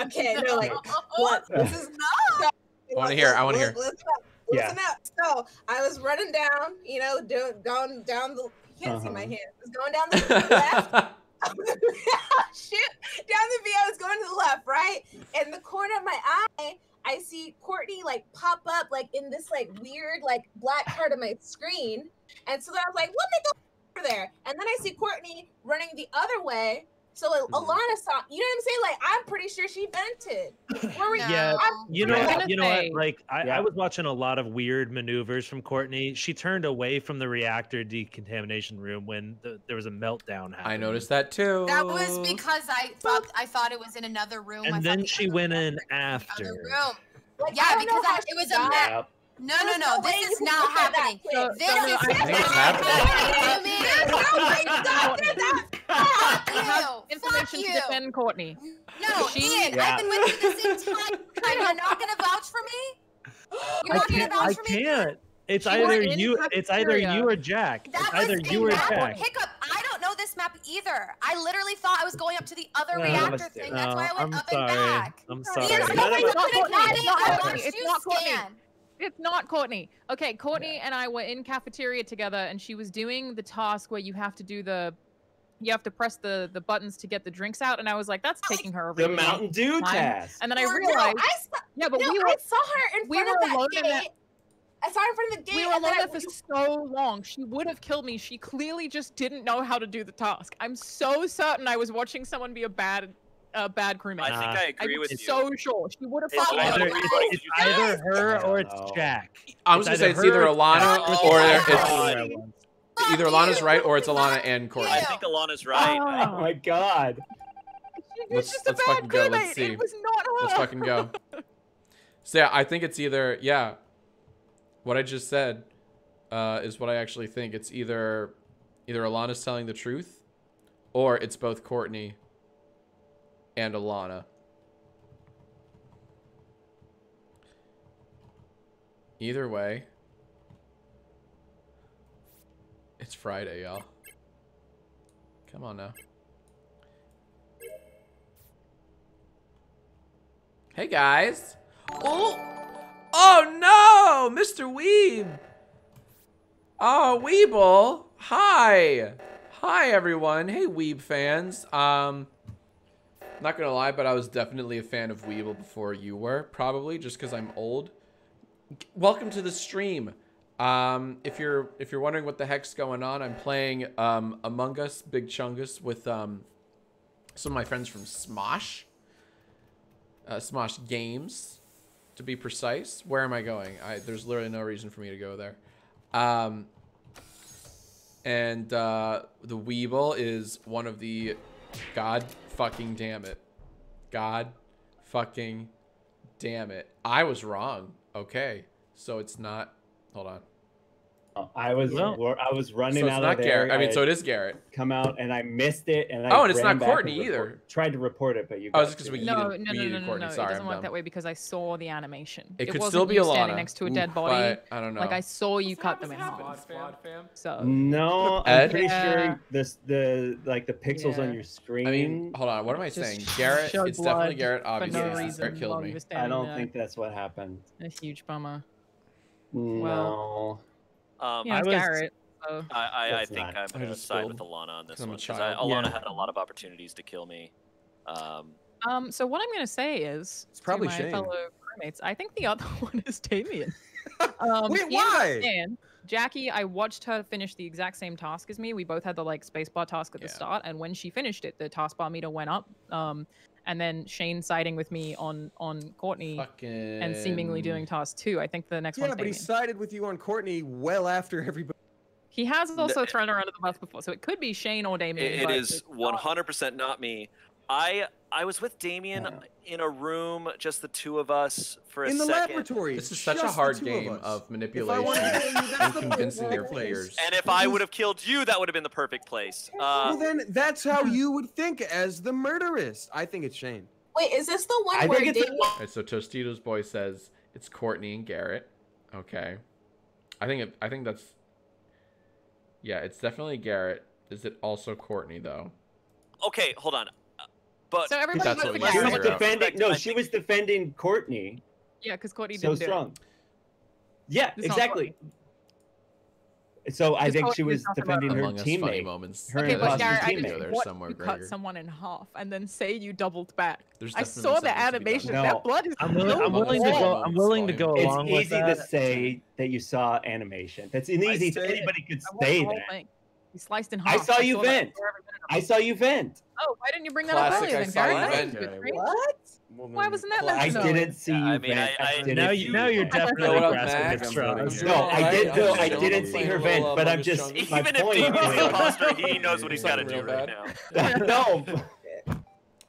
okay, no, like what? This is not. I wanna hear, I wanna hear. Listen up. Listen up. So I was running down, you know, doing going down the. You can't see my Uh-huh. hand. I was going down the left. Shit, down the V. I was going to the left, right? In the corner of my eye, I see Courtney like pop up like in this like weird like black part of my screen, and so then I was like, let me go over there, and then I see Courtney running the other way. So like, Mm-hmm. Alana saw, you know what I'm saying? Like I'm pretty sure she vented. Where were Yeah, I'm you know, pretty- what, you know what? Like, I, I was watching a lot of weird maneuvers from Courtney. She turned away from the reactor decontamination room when the, there was a meltdown happening. I noticed that too. That was because I thought I thought it was in another room. And thought then the she went in other after. room. Like, yeah, I because I, it was a mess. Yep. No, no, no. no This is not look at that happening. quick. This No, no, is I- not It's happening. Fuck I have you. information Fuck to you. defend Courtney. No, She- Ian, Yeah. I've been with you this entire time. You're not gonna vouch for me? You're not gonna vouch I for me? I can't. It's She either went in you. It's either you or Jack. It's That was either you or Jack. hiccup. I don't know this map either. I literally thought I was going up to the other No, reactor mistake. thing. That's why I uh, went I'm up sorry. and back. I'm sorry. so None why of you us- couldn't Courtney, get it's not I Courtney, watched it's not Courtney. Scan. It's not Courtney. Okay, Courtney and I were in cafeteria together, and she was doing the task where you have to do the, you have to press the the buttons to get the drinks out, and I was like, that's taking her a The Mountain Dew time. task. And then I No, realized, I saw, yeah, but no, we were I saw her in we front were of that alone in gate. that- I saw her in front of the gate. we were and then alone I- there for so long. She would have killed me. She clearly just didn't know how to do the task. I'm so certain I was watching someone be a bad, a bad crewmate. I think Nah. I agree I'm with you. so sure she would have followed either- Either, it's, it's either her or it's I don't know. Jack. I was gonna say it's either Alana Jack. or Oh, it's God. either Alana's right or it's Alana and Courtney. I think Alana's right. Oh my god. She Let's- just a let's bad fucking go, let's see. It was not her. Let's fucking go. So yeah, I think it's either yeah, what I just said. uh, is what I actually think. It's either either Alana's telling the truth, or it's both Courtney and Alana. Either way, it's Friday, y'all. Come on now. Hey guys. Oh, oh no, Mr. Weeb. Oh, Weeble. Hi. Hi everyone. Hey Weeb fans. Um, not gonna lie, but I was definitely a fan of Weeble before you were, probably just because I'm old. Welcome to the stream. Um, if you're if you're wondering what the heck's going on, I'm playing um, Among Us Big Chungus with um, some of my friends from Smosh. Uh, Smosh Games, to be precise. Where am I going? I there's literally no reason for me to go there. Um, and uh, the Weeble is one of the God fucking damn it. God fucking damn it. I was wrong. Okay. So it's not. Hold on. I was No. I was running So it's out not of there. Garrett. I mean, had so it is Garrett. Come out and I missed it, and I Oh, and it's not Courtney report- either. Tried to report it, but you. Oh, got it's 'cause to we it. No, no, yeeted- no, we no, yeeted no, no, Courtney. no. Sorry, it doesn't I'm work dumb. that way because I saw the animation. It could wasn't still be you Alana, standing next to a dead body. but I don't know. Like. I saw you cut them in half. So No, I'm Ed? pretty Yeah. sure this the like the pixels on your screen. I mean, hold on. What am I saying? Garrett. It's definitely Garrett. Obviously, no Garrett killed me. I don't think that's what happened. A huge bummer. No. Um, Yeah, it's Garrett. So. I, I, I think I'm going to side spilled with Alana on this because I'm a one because I- Alana Yeah. had a lot of opportunities to kill me. Um, Um, so what I'm gonna say is It's probably to my Shane. fellow crewmates, I think the other one is Damien. Um, Wait, why? understand. Jackie, I watched her finish the exact same task as me. We both had the like spacebar task at the start, and when she finished it, the taskbar meter went up. Um, and then Shane siding with me on on Courtney Fucking. and seemingly doing task two. I think the next one. Yeah, one's but he sided with you on Courtney well after everybody. He has also thrown her under the bus before, so it could be Shane or Damien. it, it but is it's not- 100% not me. I I was with Damien in a room, just the two of us for a In the second. laboratory. This is such a hard game us. of If I manipulation to kill you, that's and convincing your perfect place. peers. And if I would have killed you, that would have been the perfect place. Uh, well, then that's how you would think as the murderess. I think it's Shane. Wait, is this the one I where think it's Damien? All right, so Tostitos boy says it's Courtney and Garrett. Okay, I think it, I think that's yeah, it's definitely Garrett. Is it also Courtney though? okay, hold on. But So everybody That's vote what for we She was figure defending. No, she was defending Courtney Yeah, because Courtney so didn't do it. strong. Yeah, It's exactly. So I think she was was talking about defending her Among Us funny teammate. moments. Her Okay, but Buster's Garrett, I teammate. didn't There somewhere, you cut someone in half and then say you doubled back. There's I saw the something to be done. animation. No. That blood is I'm willing. I'm willing to go. I'm willing to go It's along with easy to say that you saw animation. That's an easy. Anybody could I watched say the whole that. Thing. You sliced in I saw you that vent. for every minute of I saw you vent. Oh, why didn't you bring that up Classic, earlier I then, saw you Garrett? vent. That's great. What? Why wasn't that I left though? didn't see you I mean, vent. I- I- didn't Now, see you, now you're definitely grasping at straws. No, I did. Alright, No, I'm I just didn't see her playing vent, but I'm just. Jungle. My even if point Damien is the imposter, he knows what he's got to do right now. no,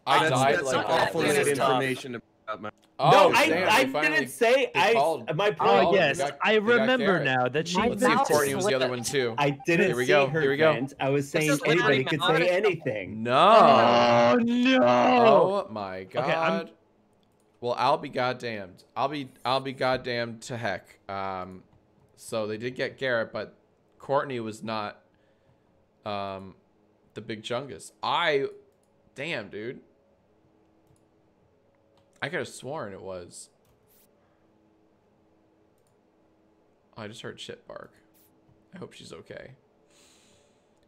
I That's, died that's like awful This good information about my. Oh, no, I, damn, I finally- didn't say. I. called. My Oh, point. Oh yes, got- I remember now that she. Let's see if Courtney was the other one too. I didn't Here we see go, her here we go. vent. I was saying anybody could say Rushmore. anything. No. Oh no! Oh my god. Okay, I'm- Well, I'll be goddamned. I'll be I'll be goddamned to heck. Um, so they did get Garrett, but Courtney was not. Um, the big chungus. I, damn dude. I could have sworn it was. Oh, I just heard Chip bark. I hope she's okay.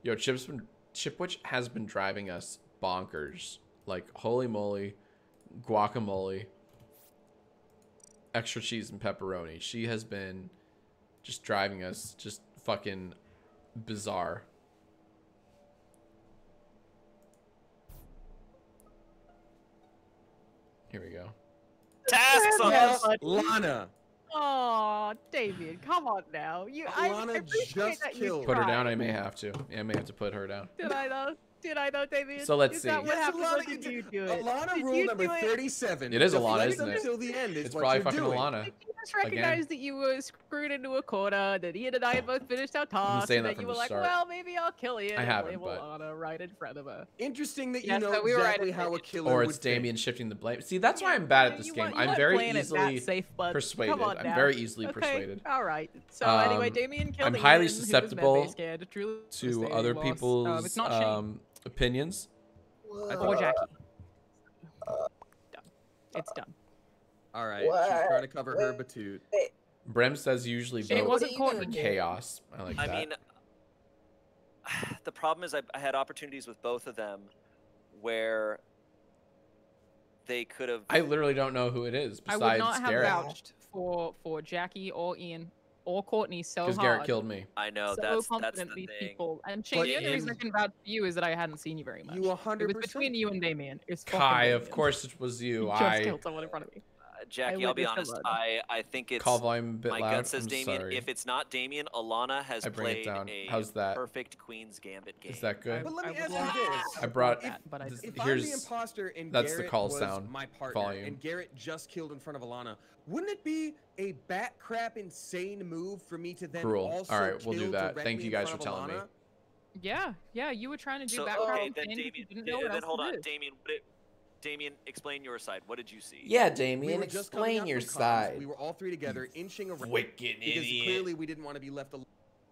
Yo, Chip's been Chipwitch has been driving us bonkers. Like holy moly, guacamole, extra cheese and pepperoni. She has been just driving us just fucking bizarre. Here we go. Tasks on Yes, us. Lana. Oh, David, come on now. You, I, I Alana appreciate just that you killed. Put her down. I may have to. Yeah, I may have to put her down. Did I though? Did I though, David? So let's Is that see. what Yes, happened? Alana, or did you you do it? Alana rule you number 37. It is Deflect Alana, them isn't it? Until the end is It's probably fucking doing. Alana. just recognized that you were screwed into a corner, that Ian and I had both finished our task, and that then you were like, start. well, maybe I'll kill Ian I and haven't, but- Alana right in front of her. Interesting that you Yeah, know so we were right exactly how a finish. killer Or it's think. Damien shifting the blame. See, that's why I'm bad at this game. I'm very playing it that easily persuaded. I'm very easily persuaded. All right. So anyway, Um, Damien killed I'm highly who was meant susceptible be scared, truly to devastating other loss. people's Um, it's not opinions. or Jackie. Done. It's done. All right, she's trying to cover her batute. Brem says usually Shane vote wasn't you for chaos. I like I that. mean, the problem is I, I had opportunities with both of them where they could have. I literally don't know who it is I would not have Garrett. vouched for for Jackie or Ian or Courtney so hard. Because. Garrett killed me. I know so that's that's confident the these thing. people. And Shane, the only reason I in- can vouch for you is that I hadn't seen you very much. You It 100%. was between you and Damien. It's fucking Kai, of course it was you. You just I killed someone in front of me. Jackie, I'll be honest. I I think it's call volume a bit my loud. gut says I'm Damien. sorry. If it's not Damien, Alana has I bring it played down. a How's that? perfect Queen's Gambit game. Is that good? But let I me would ask you this. I brought. that, but I this- If I'm the imposter and that's the Garrett call was sound my partner, volume. and Garrett just killed in front of Alana, wouldn't it be a bat crap insane move for me to then Cruel. also All right, we'll do kill that. directly Thank you guys for of telling me. Alana? Yeah, yeah, you were trying to do So background okay, then Damien. didn't know what then else hold on. Damien. What it, Damien, explain your side. What did you see? Yeah, Damien, were just coming explain your from comms. side. We were all three together, inching around. Wicked because idiot. clearly we didn't want to be left alone.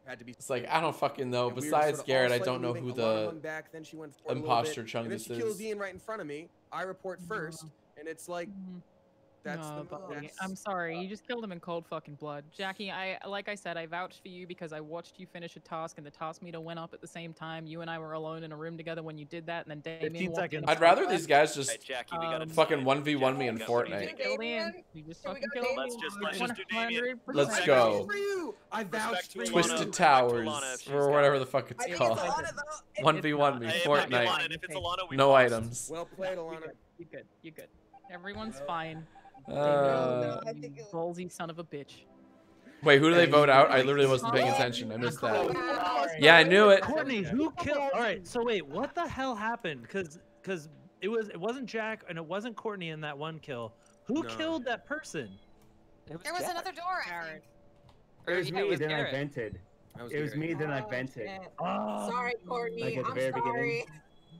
Had to be. It's like I don't fucking know. and Besides sort of all Garrett, I don't know who the back, then she went forward a little imposter bit, and then Chungus she kills is. Ian right in front of me. I report first, and it's like Mhm. That's No, the but that's, I'm sorry, you just killed him in cold fucking blood. Jackie, I like I said, I vouched for you because I watched you finish a task and the task meter went up at the same time. You and I were alone in a room together when you did that, and then Damien 15 walked in seconds. I'd rather these guys just right, Jackie, we gotta Um, fucking 1v1 me in we gotta. Fortnite. You killed Ian. Damien? You just fucking go killed Let's just- let's just do 100%. Let's go. vouched for you. I vouched for you. Twisted Respect Towers Alana if or whatever the fuck it's called. it's Alana. One v one me, Hey, it might be Fortnite. Alana, and if it's Alana, we No items. Well played, You're Alana. You're good. You're good. Everyone's fine. Uh, I think it- Ballsy son of a bitch. wait, who do they vote out? I literally wasn't paying attention. I missed that. Yeah, I knew it. Courtney, who killed? All right, so wait, what the hell happened? Because because it was it wasn't Jack and it wasn't Courtney in that one kill. Who No. killed that person? It There was Jack. another door, I Garrett. think. It was yeah, me, it was then I vented. That It was Garrett. me, then I Oh, vented. shit. Oh, Sorry, Courtney. Like at the I'm very sorry. beginning.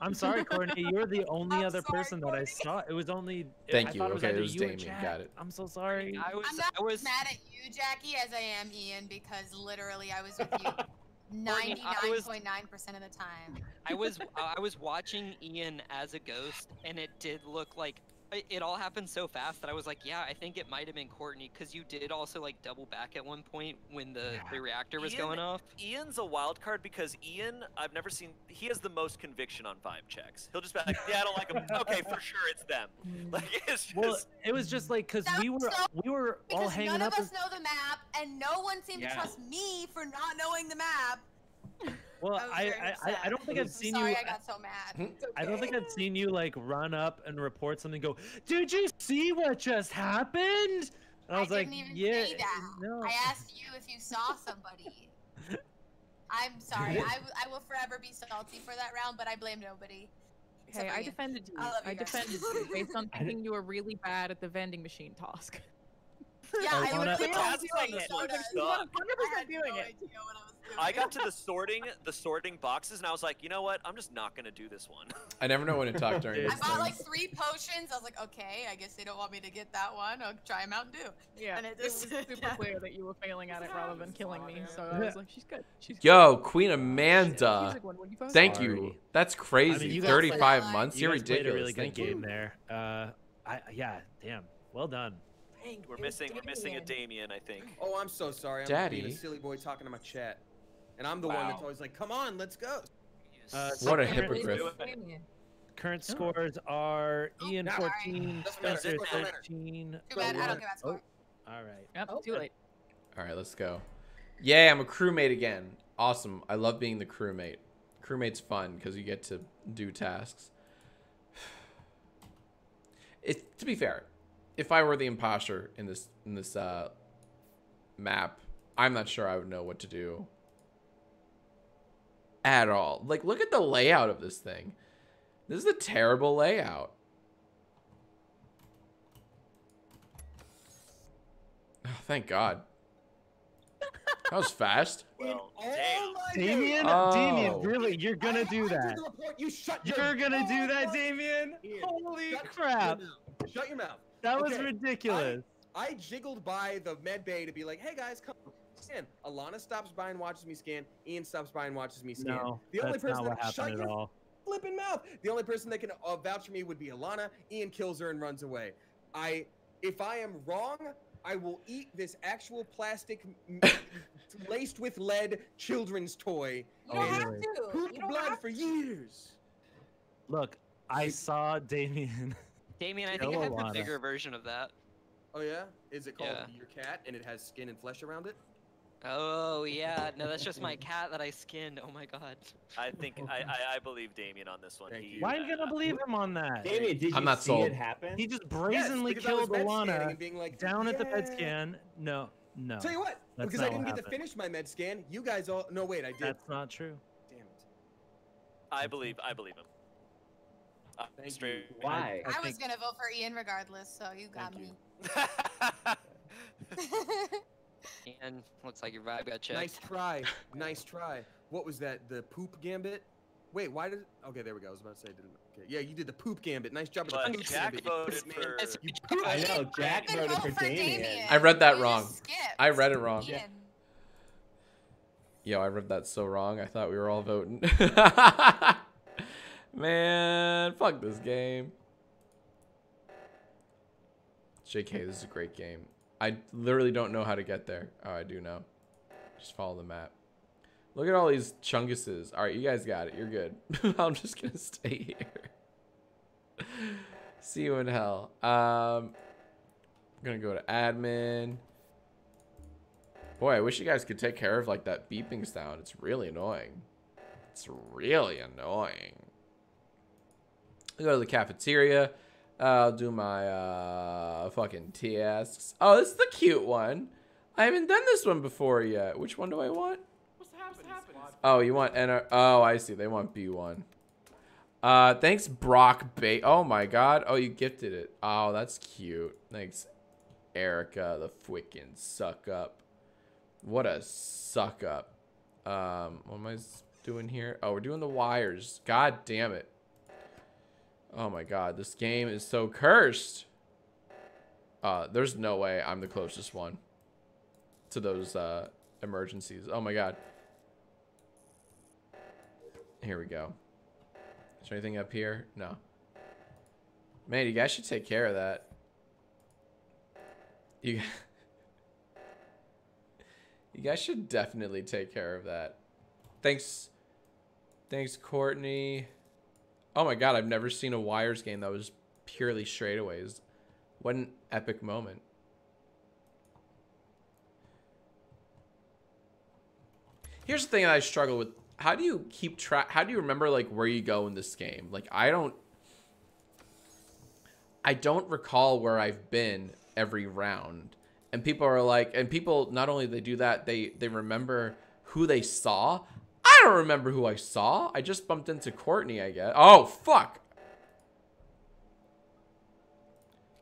I'm sorry, Courtney. You're the only I'm other sorry, person that I saw. It was only. Thank I you. thought It was Okay, it was you Damien. Jack. Got it. I'm so sorry. I was I'm not I was mad at you, Jackie, as I am Ian, because literally I was with you Courtney, I was- 99.9% of the time. I was I was watching Ian as a ghost, and it did look like it, it all happened so fast that I was like, yeah, I think it might have been Courtney, because you did also like double back at one point when the the reactor was Ian- going off. Ian's a wild card because Ian, I've never seen. He has the most conviction on vibe checks. He'll just be like, "Yeah, I don't like him." Okay, for sure, it's them. Like it's just. Well, it was just like because we were so- we were all Because hanging none up. of as- us know the map, and no one seemed Yeah. to trust me for not knowing the map. well, I I, I I don't think I'm I've seen sorry you. I got so mad. It's I don't think. I've seen you like run up and report something. and Go, did you see what just happened? And I was like, didn't even yeah, say that. no. I asked you if you saw somebody. I'm sorry. I, I will forever be salty for that round, but I blame nobody. Hey, I defended you. I love you I defended you based on thinking you were really bad at the vending machine task. Yeah, I I wanna- literally The was task doing on it. the floor You sucked. I had doing it. Idea what I was doing. I got to the sorting, the sorting boxes, and I was like, you know what? I'm just not gonna do this one. I never know when to talk during I these I bought like three potions. I was like, okay, I guess they don't want me to get that one. I'll try Mountain Dew. Yeah, And it it was super yeah. clear that you were failing at it rather than killing me. So I was like, she's good. She's good. Yo, Queen She's Amanda. like when you Thank saw you. That's crazy. you 35 You months. you You're guys played ridiculous. a really good Thank game you. there. Uh, I yeah, damn, well done. We're missing, we're missing a Damien. Damien, I think. Oh, I'm so sorry. I'm Daddy. being a silly boy talking to my chat, and I'm the one that's always like, "Come on, let's go." Uh, What a hypocrite. current- Damien. Scores are Ian no. 14, Doesn't. Spencer 13. Too bad. I don't give a score. Oh, all right. Yep, Oh. too late. All right, let's go. Yay, I'm a crewmate again. Awesome. I love being the crewmate. Crewmate's fun because you get to do tasks. It, to be fair, if I were the imposter in this in this uh, map, I'm not sure I would know what to do at all. Like, look at the layout of this thing. This is a terrible layout. Oh, Thank God. That was fast. Well, damn. Damien, Oh. Damien, really, you're gonna do that? did the report. You shut your You're gonna do that, mouth. Damien? Ian, Holy shut crap! Your. Shut your mouth. That was Okay, ridiculous. I jiggled by the med bay to be like, "Hey guys, come scan." Alana stops by and watches me scan. Ian stops by and watches me scan. No, the only that's person not that shut at your all. flipping mouth. The only person that can uh, vouch for me would be Alana. Ian kills her and runs away. I, if I am wrong, I will eat this actual plastic laced with lead children's toy. You don't have to. Pooped You don't blood have for years. Look, I saw Damien. Damien, I think I Kill have a bigger version of that. Oh yeah, is it called Yeah. your cat and it has skin and flesh around it? Oh yeah, no, that's just my cat that I skinned. Oh my god. I think I, I, I believe Damien on this one. He. Why are you gonna believe him on that? Damien, did you I'm not see sold. it happen? He just brazenly because I was killed med scanning Alana being like, down at the med scan. No, no, Tell you what, That's because I didn't what get to finish my med scan. You guys all no wait, I did. that's not true. Damn it. I believe I believe him. Uh, Thank straight. you. Why? I I, was think- gonna vote for Ian regardless, so you got Thank me. And looks like your vibe got checked. Nice try. nice try. What was that? The poop gambit? Wait, why did? Okay, there we go. I was about to say, didn't. Okay, yeah, you did the poop gambit. Nice job. with the But poop Jack gambit, voted for. That's- You I know, Jack Then voted vote for Damien. I read that You wrong. I read it wrong. Ian. Yo, I read that so wrong. I thought we were all voting. Man, fuck this game. JK, this is a great game. I literally don't know how to get there. Oh, I do know. Just follow the map. Look at all these chunguses. All right, you guys got it. You're good. I'm just gonna stay here. See you in hell. Um, I'm gonna go to admin. Boy, I wish you guys could take care of like that beeping sound. It's really annoying. It's really annoying. I'll go to the cafeteria. I'll do my uh fucking tasks. Oh, this is the cute one. I haven't done this one before yet. Which one do I want? What's happening? Oh, you want enter? Oh, I see. They want B1. Uh, thanks, Brock Bait. Oh my God. Oh, you gifted it. Oh, that's cute. Thanks, Erica, the freaking suck up. What a suck up. Um, what am I doing here? Oh, we're doing the wires. God damn it. Oh my God, this game is so cursed. Uh, there's no way I'm the closest one to those uh emergencies. Oh my God. Here we go. Is there anything up here? No. Man, you guys should take care of that. You, you guys should definitely take care of that. Thanks. Thanks, Courtney. Oh my god, I've never seen a Wires game that was purely straightaways. What an epic moment. Here's the thing that I struggle with. How do you keep track? How do you remember like where you go in this game? Like I don't. I don't recall where I've been every round, and people are like, and people not only they do that, they they remember who they saw. I don't remember who I saw. I just bumped into Courtney. I guess. Oh fuck.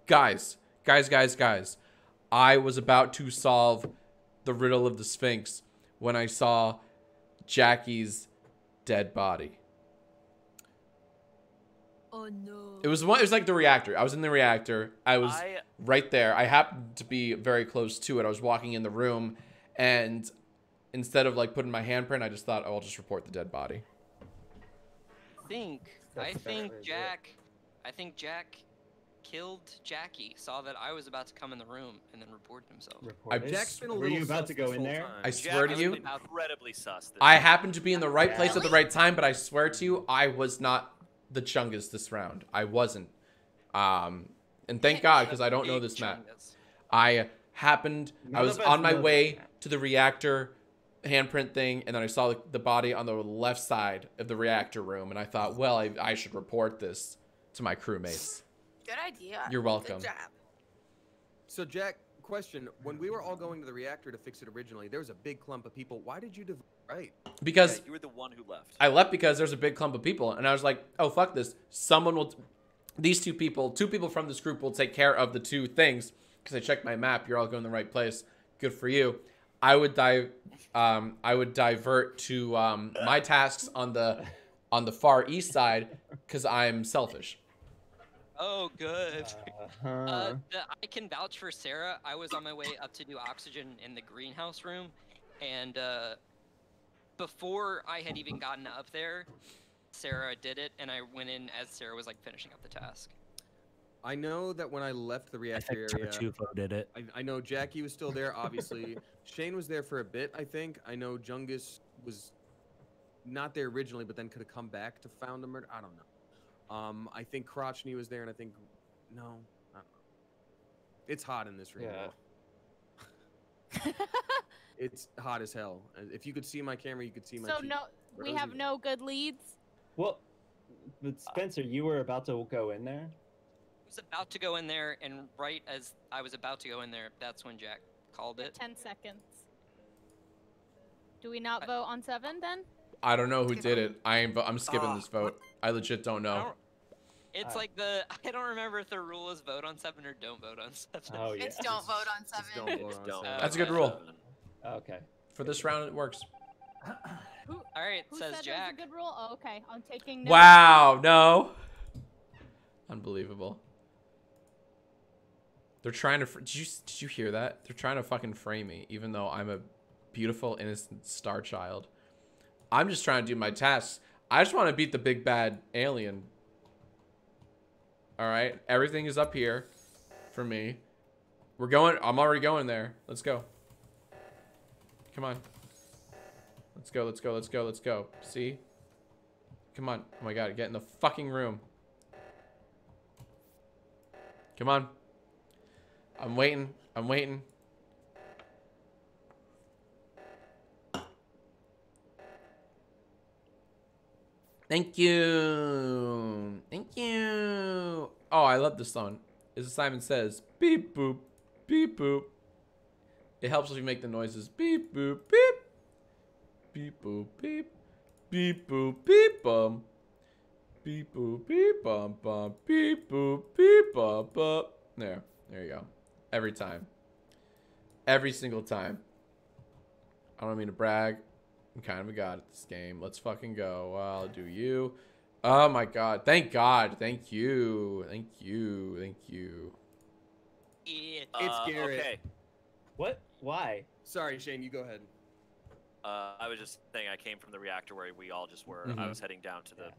Guys, guys, guys, guys. I was about to solve the riddle of the Sphinx when I saw Jackie's dead body. Oh no. It was one. It was like the reactor. I was in the reactor. I was I right there. I happened to be very close to it. I was walking in the room, and instead of like putting my handprint, I just thought, oh, I'll just report the dead body. I think I think exactly it. Jack I think Jack killed Jackie, saw that I was about to come in the room, and then reported himself. Reported. Jack's been a little. Were you about to go in there? time. I Jack swear to you, incredibly sus. I happened to be in the right place at the right time, but I swear to you, I was not the chungus this round. I wasn't. Um, and thank God because I don't know this map. I happened. I was on my way map. to the reactor handprint thing, and then I saw the, the body on the left side of the reactor room, and I thought, well, I, I should report this to my crewmates. Good idea. You're welcome. Good job. So Jack, question: When we were all going to the reactor to fix it originally, there was a big clump of people. Why did you div- right? Because Yeah, you were the one who left. I left because there's a big clump of people, and I was like, oh fuck this. Someone will. These two people, two people from this group, will take care of the two things, because I checked my map. You're all going the right place. Good for you. I would dive. Um, I would divert to um, my tasks on the on the far east side because I'm selfish. Oh, good. Uh, Uh, the, I can vouch for Sarah. I was on my way up to do oxygen in the greenhouse room, and uh, before I had even gotten up there, Sarah did it, and I went in as Sarah was like finishing up the task. I know that when I left the reactor I reactor think area, did it. I, I know Jackie was still there. Obviously, Shane was there for a bit. I think. I know Chungus was not there originally, but then could have come back to found the murder. I don't know. Um, I think Crotchney was there, and I think no, I don't know. It's hot in this room. Yeah. It's hot as hell. If you could see my camera, you could see my. So cheek. no, we have no good leads. well, but Spencer, you were about to go in there. I was about to go in there, and right as I was about to go in there, that's when Jack called it. Ten seconds. Do we not I- vote on seven then? I don't know who did it. I am. I'm skipping Ah, this vote. I legit don't know. don't- It's Uh, like the I don't remember if the rule is vote on seven or don't vote on seven. Oh yeah. It's don't vote on Just seven. don't vote on Don't. Sarah. That's a good rule. Okay. For this round, it works. Who, All right, who says said Jack. there's a good rule? Oh, okay. I'm taking notes. Wow, no. Unbelievable. They're trying to. Did you did you hear that? They're trying to fucking frame me, even though I'm a beautiful, innocent star child. I'm just trying to do my tasks. I just want to beat the big bad alien. All right, everything is up here for me. We're going. I'm already going there. Let's go. Come on. Let's go. Let's go. Let's go. Let's go. See. Come on. Oh my god, get in the fucking room. Come on. I'm waiting. I'm waiting. Thank you. Thank you. Oh, I love this song. As Simon says, beep boop, beep boop. It helps if you make the noises beep boop, beep. Beep boop, beep. Beep boop, beep bum. Beep boop, beep bum bum. Beep boop, beep bum bum. There. There you go. Every time. Every single time. I don't mean to brag. I'm kind of a god at this game. Let's fucking go. I'll do you. Oh my god. Thank God. Thank you. Thank you. Thank you. Yeah. It's Uh, Garrett. Okay. What? Why? Sorry, Shane. You go ahead. Uh, I was just saying I came from the reactor where we all just were. I Mhm. was heading down to the Yeah.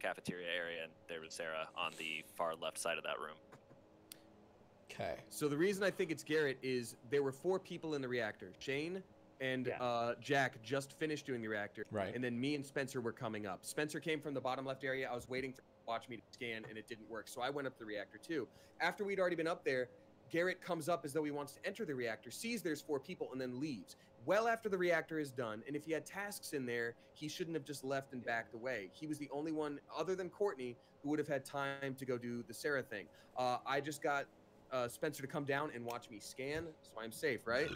cafeteria area, and there was Sarah on the far left side of that room. Okay. So the reason I think it's Garrett is there were four people in the reactor. Shane and Yeah. uh, Jack just finished doing the reactor. Right. And then me and Spencer were coming up. Spencer came from the bottom left area. I was waiting for watch me to scan, and it didn't work. So I went up the reactor too. After we'd already been up there, Garrett comes up as though he wants to enter the reactor, sees there's four people, and then leaves. Well after the reactor is done, and if he had tasks in there, he shouldn't have just left and backed away. He was the only one, other than Courtney, who would have had time to go do the Sarah thing. Uh, I just got uh, Spencer to come down and watch me scan, so I'm safe, right?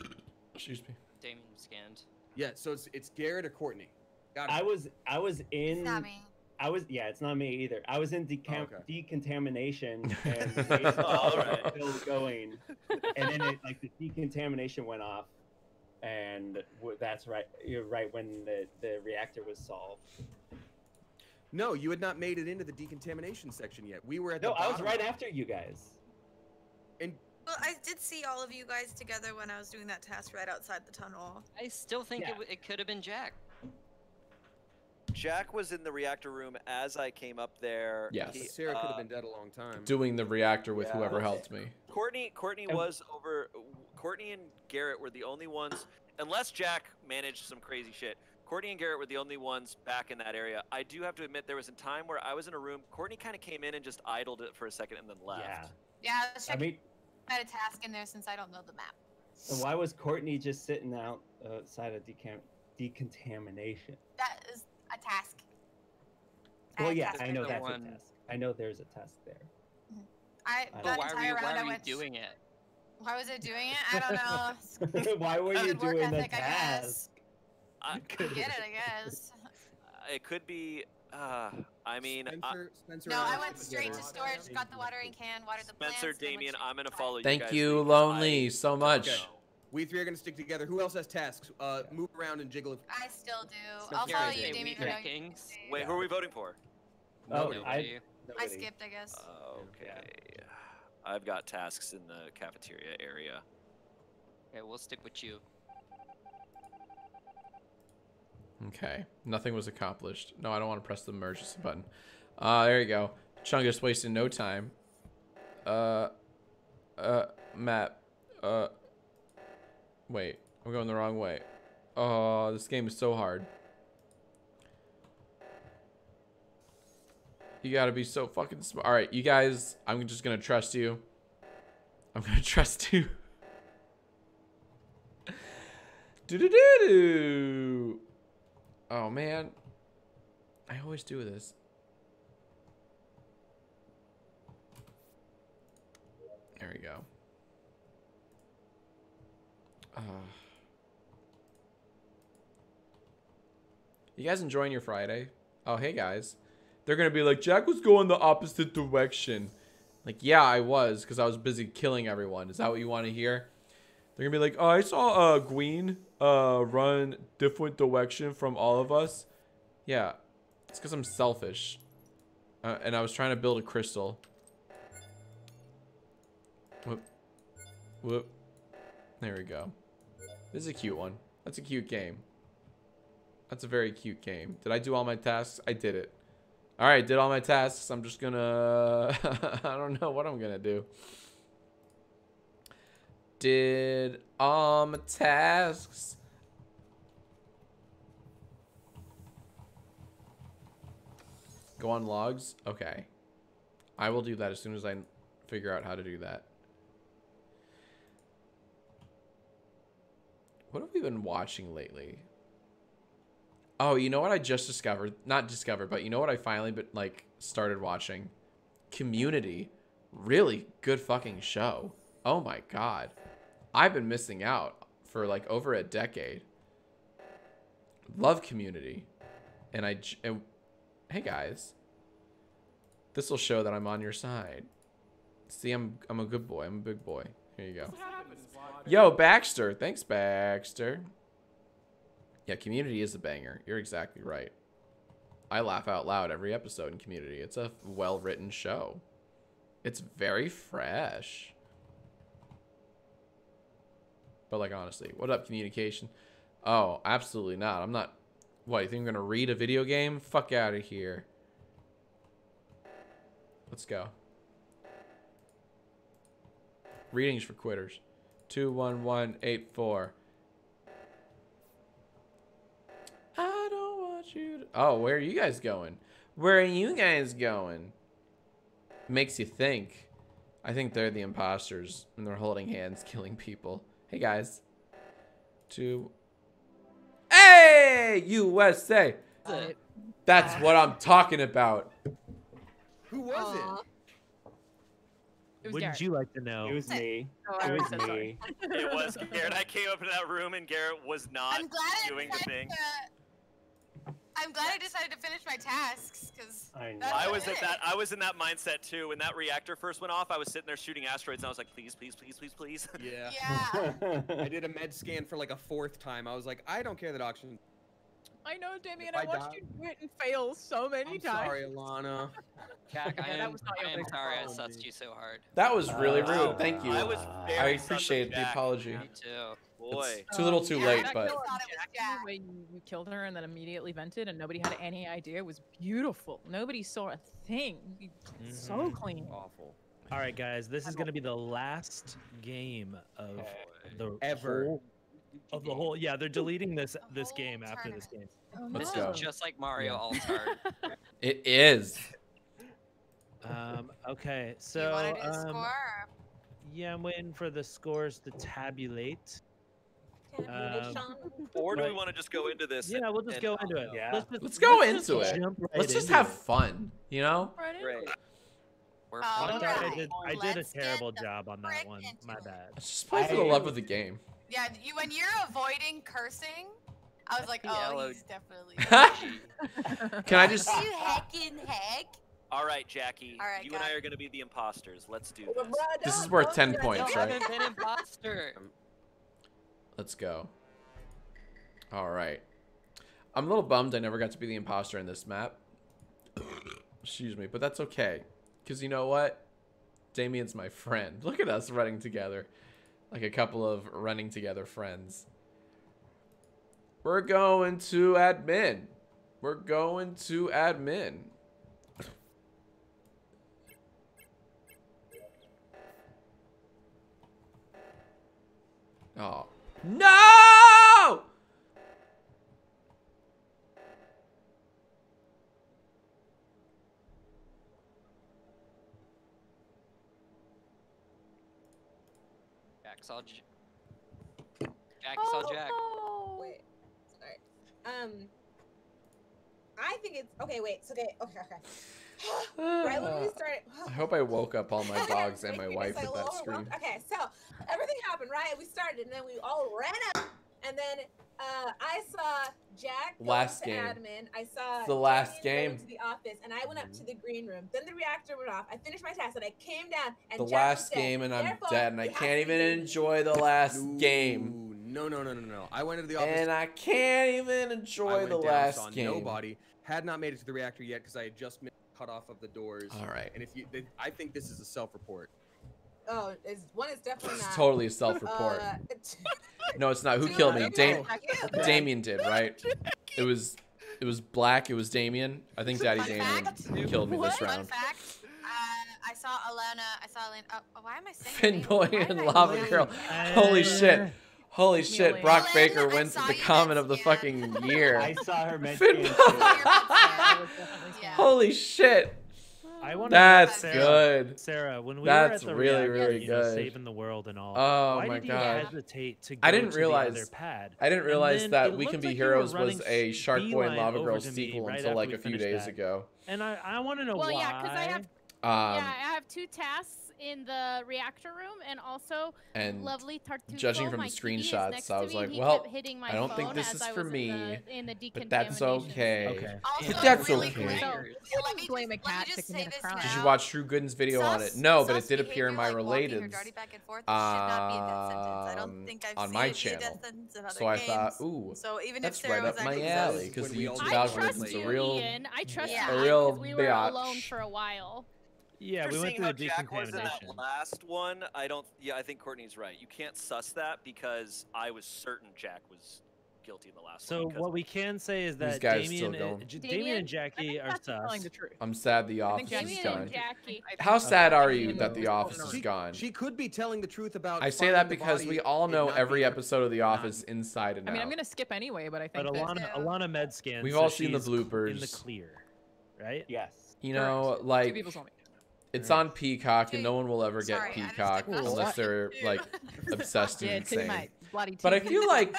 Excuse me. Damien scanned. Yeah. So it's it's Garrett or Courtney. Got it. I was I was in It's not me. I was yeah, it's not me either. I was in decam- okay. decontamination and the All right. still going, and then it like the decontamination went off, and w- that's right. You're right when the the reactor was solved. No, you had not made it into the decontamination section yet. We were at No, the I was right after you guys. Well, I did see all of you guys together when I was doing that task right outside the tunnel. I still think Yeah. it, it could have been Jack. Jack was in the reactor room as I came up there. Yes. He- Sarah could have uh, been dead a long time. Doing the reactor with Yeah. whoever helped me. Courtney, Courtney And- was over. Courtney and Garrett were the only ones, unless Jack managed some crazy shit. Courtney and Garrett were the only ones back in that area. I do have to admit, there was a time where I was in a room. Courtney kind of came in and just idled it for a second and then left. Yeah. Yeah, I was I mean, I had a task in there since I don't know the map. so why was Courtney just sitting outside uh, of decam- decontamination? That is a task. Well, had a yeah, task I know that's one- a test. I know there's a test there. Mm-hmm. I But that But why were you, round why I were you went. doing it? Why was I doing it? I don't know. why were you Good work doing the ethic, I guess. task? I, I get it, I guess. Uh, it could be. Uh, I mean, I- Spencer, Spencer No, I I went straight to together. storage, got the watering can, watered the plants. Spencer, and Damien, I'm gonna to follow you Thank guys. you, Lonely, I- so much. Okay. We three are gonna stick together. Who else has tasks? Uh, move around and jiggle. If... I still do. Spencer I'll follow you, Hey, Damien. we for. Kings. Wait, who are we voting for? Oh, Nobody. I, I skipped, I guess. Okay. I've got tasks in the cafeteria area. Okay, we'll stick with you. Okay, nothing was accomplished. No, I don't want to press the emergency button. Uh, there you go. Chungus wasting no time. Uh, uh, map. Uh, wait, I'm going the wrong way. Oh, this game is so hard. You gotta be so fucking smart. All right, you guys, I'm just gonna trust you. I'm gonna trust you. Do do do do. Oh man, I always do this. There we go. Uh, you guys enjoying your Friday? Oh, hey guys. They're gonna be like, Jack was going the opposite direction. Like, yeah, I was, because I was busy killing everyone. Is that what you want to hear? They're gonna be like, oh, I saw uh Gween uh run different direction from all of us. Yeah, it's because I'm selfish, uh, and I was trying to build a crystal. Whoop, whoop. There we go. This is a cute one. That's a cute game. That's a very cute game. Did I do all my tasks? I did it. All right, did all my tasks. I'm just gonna. I don't know what I'm gonna do. Did all my tasks. Go on logs? Okay. I will do that as soon as I figure out how to do that. What have we been watching lately? Oh, you know what I just discovered? Not discovered, but you know what I finally but like started watching? Community. Really good fucking show. Oh my god. I've been missing out for like over a decade. Love Community. And I, and, Hey guys. This will show that I'm on your side. See, I'm I'm a good boy. I'm a big boy. Here you go. Yo, Baxter. Thanks, Baxter. Yeah, Community is a banger. You're exactly right. I laugh out loud every episode in Community. It's a well written show. It's very fresh. But like honestly, what up communication? Oh, absolutely not. I'm not what, you think I'm gonna read a video game? Fuck out of here. Let's go. Readings for quitters. Two one one eight four. I don't want you to. Oh, where are you guys going? Where are you guys going? Makes you think. I think they're the imposters and they're holding hands, killing people. Hey guys. Two. Hey, USA. That's what I'm talking about. Who was it? It was Wouldn't Garrett. you like to know? It was me. Oh, it was was so me. sorry. It was Garrett. I came up into that room and Garrett was not I'm glad I doing the thing. to. I'm glad I decided to finish my tasks because I I was it at that. I was in that mindset too. When that reactor first went off, I was sitting there shooting asteroids, and I was like, "Please, please, please, please, please." Yeah. Yeah. I did a med scan for like a fourth time. I was like, I don't care that oxygen. I know, Damien. I I watched die- you do it and fail so many I'm times. sorry, Alana. Cac, I Yeah, that am, was not your I am sorry I sussed you so hard. That was really Uh, rude. Thank you. I was I appreciate the apology. Me too. Boy, Too little, too Yeah, late, but kill- thought it was Jackie, Jack. where you, you killed her and then immediately vented and nobody had any idea. It was beautiful. Nobody saw a thing. You- So Mhm. clean. Awful. All right, guys, this is going to be the last game of the Ever. whole, of the whole. Yeah, they're deleting this The this whole game after this game. Oh, Let's This go. is just like Mario Yeah. All Star. it is. Um, okay, so you want to do the um, score? yeah, I'm waiting for the scores to tabulate. Um, or do we want to just go into this? Yeah, we'll just and- go into it. Yeah. Let's, just, Let's go just into it. jump right Let's just have it. fun, you know? Right in. Great. We're Oh, I fun. thought I Alright, did. I did a terrible job on that one. My bad. Let's just play for the love of the game. Yeah, you when you're avoiding cursing, I was like, oh, Yellow he's definitely. Can I just? you heckin' heck? All right, Jackie. All right, you and I it. are going to be the imposters. Let's do this. This is worth 10 points, right? do haven't that. been imposter. Let's go. All right. I'm a little bummed I never got to be the imposter in this map. Excuse me, but that's okay. Because you know what? Damien's my friend. Look at us running together. Like a couple of running together friends. We're going to admin. We're going to admin. Oh. No! Jack saw. J- Jackie saw Jack. Oh, Wait, sorry. Um, I think it's okay. Wait, it's okay. Okay, okay. Right when we started. I hope I woke up all my dogs and my wife with that scream. Okay, so everything happened, right? We started, and then we all ran up, and then uh, I saw Jack go Last to game. admin. I saw It's the last Damien go game. to the office, and I went up to the green room. Then the reactor went off. I finished my task, and I came down, and The Jack last dead. game and I'm dead and I can't even enjoy the last Ooh, game. No, no, no, no, no. I went into the office. And I can't even I enjoy went the down, last saw game. Nobody had not made it to the reactor yet because I had just been cut off of the doors. All right. And if you, th- I think this is a self-report. Oh, is one is definitely It's not. totally a self-report. Uh, No, it's not. Who killed me? okay. Dam- Damien did, right? It was it was black, it was Damien. I think Daddy Fun Damien fact. killed me this Fun round. fact. Uh, I saw Alana. I saw Alana. Oh, why am I saying? her Finboy name? Why and Lava Girl. Holy shit. Holy shit. Brock Ellen, Baker I wins the comment of the year. fucking year. I saw her mention it. Yeah. Holy shit. I want That's Sarah, good. Sarah, when we That's were at the really, reactor, really you know, good. saving the world and all. Oh why my did God. you hesitate to go I didn't to realize- the pad? I didn't realize that We Can looked Be like Heroes was a Shark Boy and Lava Girl sequel right until like a few days that. ago. And I, I want to know Well, why. yeah, because I have Um, yeah, I have two tasks in the reactor room, and also and lovely Tartufo. Judging from the screenshotss, I was like, "Well, I don't think this is for me, in the, in the but that's okay. okay. Also, that's really okay." So, let me blame a cat just, let me just say this Did you watch Drew Gooden's video Sus, on it? No, but it did appear in my like related. Um, on my channel. So I thought, ooh, that's right up my alley because the YouTube algorithm's a real, We were alone for a while we were biatch. alone for. Yeah, After we went seeing through how the Jack was in that last one, I don't. Yeah, I think Courtney's right. You can't suss that because I was certain Jack was guilty in the last So one. So what we can say is that guys still Damien, going. and, Damien? Damien and I Jackie think are telling sus. the truth. I'm sad the office is gone. and Jackie. I How sad are you that the office vulnerable. is gone? She could be telling the truth about. I say that because we all know every episode of The Office inside and out. I mean, I'm gonna skip anyway, but I think But that Alana, Yeah. Alana med scans. We've so all seen the she's cl- in the bloopers. clear, right? Yes. You Correct. know, two like people told me. It's on Peacock, and no one will ever get Sorry, I Peacock unless they're like obsessed and Yeah, too insane. But I feel like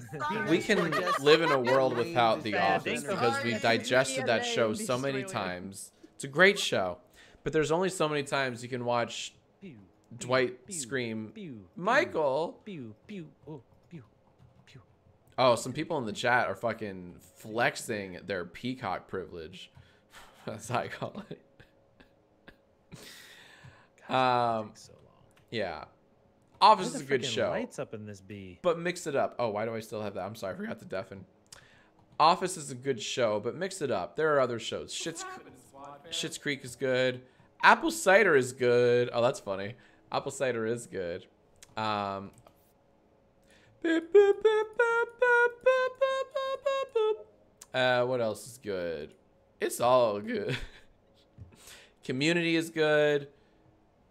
We can live in a world without The Office because we've digested that show so many times. It's a great show, but there's only so many times you can watch Pew, pew, Dwight scream, pew, pew, Michael. Pew pew. Oh, pew, pew. Oh, some people in the chat are fucking flexing their peacock privilege. That's how I call it. Um, so long. Yeah. Office is a good show. Lights up in this B. But mix it up. Oh, why do I still have that? I'm sorry, I forgot to deafen. Office is a good show, but mix it up. There are other shows. Schitt's Schitt's Creek is good. Apple cider is good. Oh, that's funny. Apple cider is good. Um, uh, what else is good? It's all good. Community is good.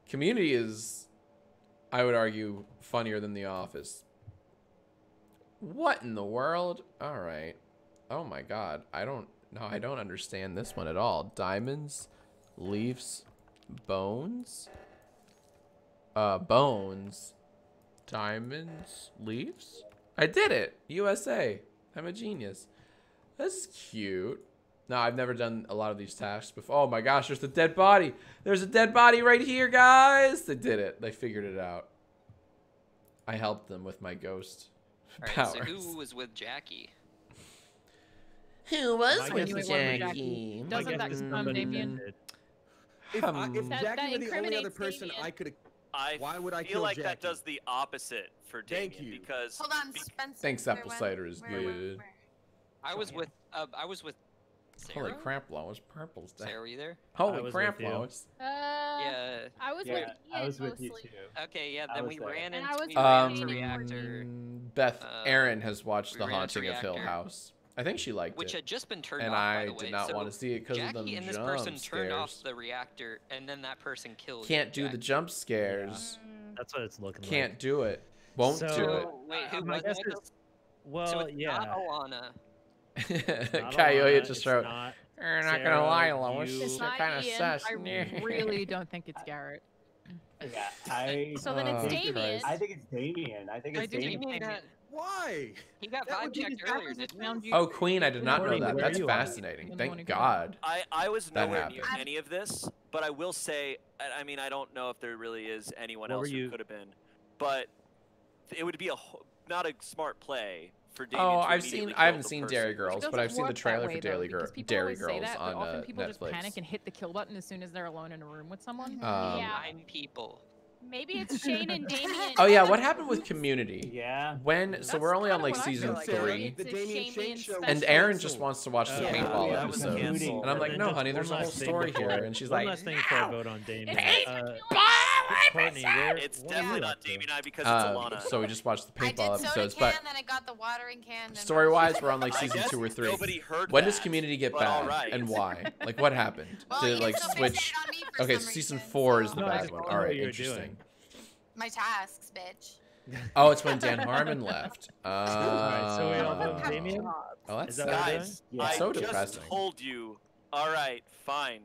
Community is, I would argue, funnier than The Office. What in the world? All right. Oh my god. I don't no, I don't understand this one at all. Diamonds, leaves, bones. Uh bones. Diamonds, leaves? I did it. USA. I'm a genius. This is cute. No, I've never done a lot of these tasks before. Oh my gosh, there's a dead body. There's a dead body right here, guys. They did it. They figured it out. I helped them with my ghost All powers. So who was with Jackie? Who was with Jackie? Jackie? Doesn't that come Damien? If, um, if Jackie that were the only other person Damien. I could I Why would I feel like Jackie? that does the opposite for Damien Thank you. because Hold on, Spencer. Thanks, apple cider is where, good. Where, where? I was with uh, I was with Sarah? Holy crap, Lois. Purple's dead. Sarah, were you there? Holy crap, Lois. Uh, yeah. I was yeah, with Ian I was mostly. with you too. Okay, yeah, then we there. ran into, we um, Reactor. Beth uh, Aaron has watched The Haunting of Hill House. I think she liked which it. Which had just been turned and off, I did way. not so want to see it because of the jump and this person scares. turned off the reactor, and then that person killed Can't do Jackie. the jump scares. Yeah. Mm. That's what it's looking Can't like. Can't do it. Won't so, do it. Wait, who uh, was well, so it's yeah. not Alana. Coyote just wrote, You're not going to lie, Lois. You... It's kind of sus. I really don't think it's Garrett. Yeah, I, so then it's uh, Damien. I think it's Damien. I think it's I Damien. Why? He got vibe checked earlier. Oh, Queen, I did not know that. That's fascinating. Thank God. I, I was nowhere near any of this, but I will say, I, I mean, I don't know if there really is anyone what else who could have been, but it would be a not a smart play for Oh, I've seen. I haven't seen person. Derry Girls, but I've seen the trailer for Derry, though, Derry Girls that, on often uh, people Netflix. just panic and hit the kill button as soon as they're alone in a room with someone. Um, yeah, people. Maybe it's Shane and Damien. oh yeah, what happened with Community? Yeah. When so That's we're only on like season like. three. The Damien Shane show. And Aaron just wants to watch the paintball yeah, episode, and I'm like, no, honey, there's a whole story here, and she's like, last thing for a vote on Damien. Paintball. Courtney, where, it's definitely not Damien I because uh, Alana. So we just watched the paintball I did episodes, can, but then I got the watering can. Story wise, we're on like season two or three. Nobody heard when that, does Community get bad right. and why? Like what happened? well, Did like switch? Okay, season four is the no, bad one. All right, interesting. My tasks, bitch. oh, it's when Dan Harmon left. Uh, right, so we all uh, know Damien. Oh, that's that. Guys, yeah. so depressing. I just told you. All right, fine.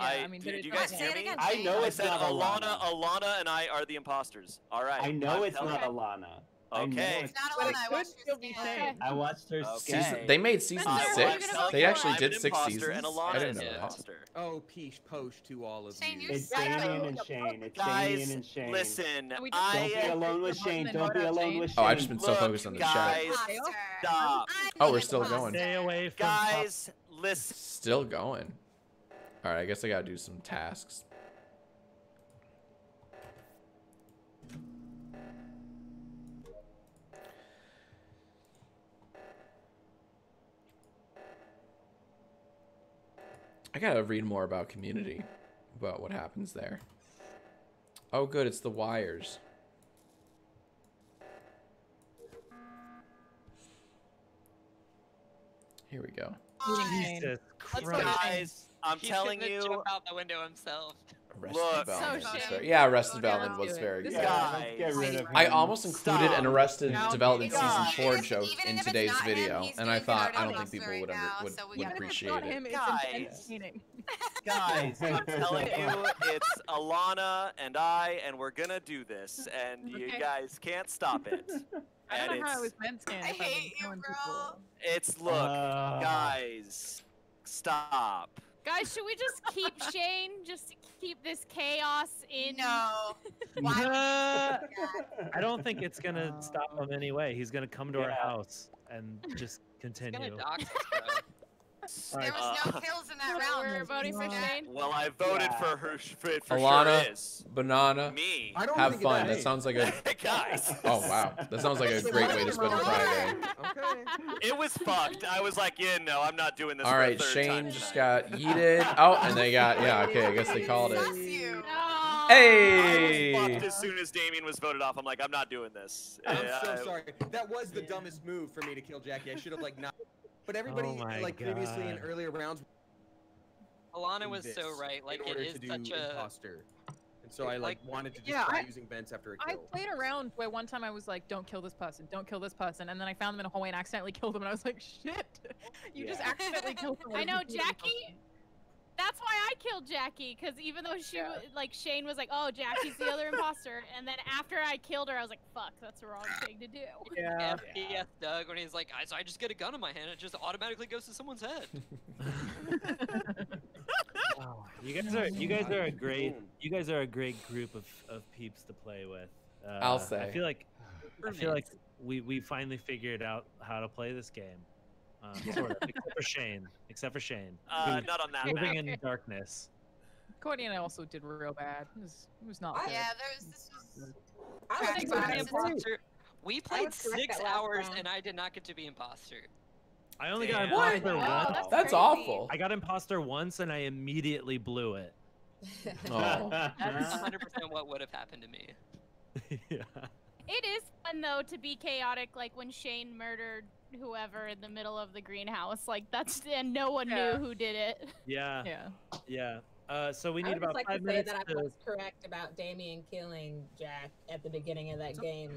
I, I mean, dude, you guys hear me? I know it's I not Alana. Alana. Alana and I are the imposters. All right. I know I'm it's not Alana. Okay. I watched, her. Okay. Season, they made season I six. They actually did six seasons. And Alana I didn't know that. Oh, peach, post to all of Shane, you. It's Damien and Shane. It's Damien and Shane. Listen, I don't be alone with Shane. Don't be alone with oh, Shane. Oh, I've just been so focused on the chat. Stop. Oh, we're still going. Stay away from. Guys, listen. Still going. All right, I guess I gotta do some tasks. I gotta read more about community, about what happens there. Oh good, it's the wires. Here we go. Jesus Christ. I'm He's telling you. Jump out the window himself. Arrested Look, Development so yeah, Arrested Development was very good. Guy, Get rid of. I almost included Stop. an Arrested no, Development season four even joke even in today's video, him, and I thought I don't think people right would now, would, so would appreciate it. Guys, guys, I'm telling you, it's Alana and I, and we're gonna do this, and you guys can't stop it. I don't know how I was meant to. I hate you, bro. It's look, uh. guys, stop. Guys, should we just keep Shane? Just keep this chaos in. No. Why? I don't think it's gonna stop him anyway. He's gonna come to our house and just He's continue. gonna dox us, bro. Yes. There was no uh, kills in that round. We're voting for Shane. Well, I voted yeah. for her. For Alana, sure banana. Me. Have fun. That, sounds like a. Guys. Oh wow, that sounds like a great way to spend Friday. okay. It was fucked. I was like, yeah, no, I'm not doing this. All right, Shane just got yeeted. Oh, and they got yeah. Okay, I guess they called it. Hey! I was as soon as Damien was voted off. I'm like, I'm not doing this. I'm uh, so sorry. That was the dumbest move for me to kill Jackie. I should have like not but everybody, oh eh, like God. previously in earlier rounds, Alana was this, so right. Like it is such a imposter. And so I like, like wanted to just yeah, try I, using vents after a kill. I played around where one time I was like, "Don't kill this person, don't kill this person," and then I found them in a hallway and accidentally killed them, and I was like, "Shit, you yeah. just accidentally killed." Them I know Jackie. That's why I killed Jackie, because even though she, yeah. like, Shane was like, oh, Jackie's the other imposter. And then after I killed her, I was like, fuck, that's the wrong thing to do. Yeah. FPS yeah. Doug, when he's like, I, so I just get a gun in my hand, it just automatically goes to someone's head. wow. You guys are you guys are a great you guys are a great group of, of peeps to play with. Uh, I'll say. I feel like I feel like we, we finally figured out how to play this game. Um, sort of, except for Shane. Except for Shane. Uh, who's not on that Living map. in darkness. Courtney and I also did real bad. It was, it was not good. Yeah, there was this was. I was Trash Six was the imposter. We played six hours round. and I did not get to be imposter. I only got Damn. imposter Wow, once. that's That's awful. I got imposter once and I immediately blew it. Oh. That's 100% what would have happened to me. yeah. It is fun though to be chaotic, like when Shane murdered whoever in the middle of the greenhouse. Like that's and no one Yeah. knew who did it. Yeah. Yeah. Yeah. Uh, so we I need would just about like five to say minutes that I was correct about Damien killing Jack at the beginning of that game.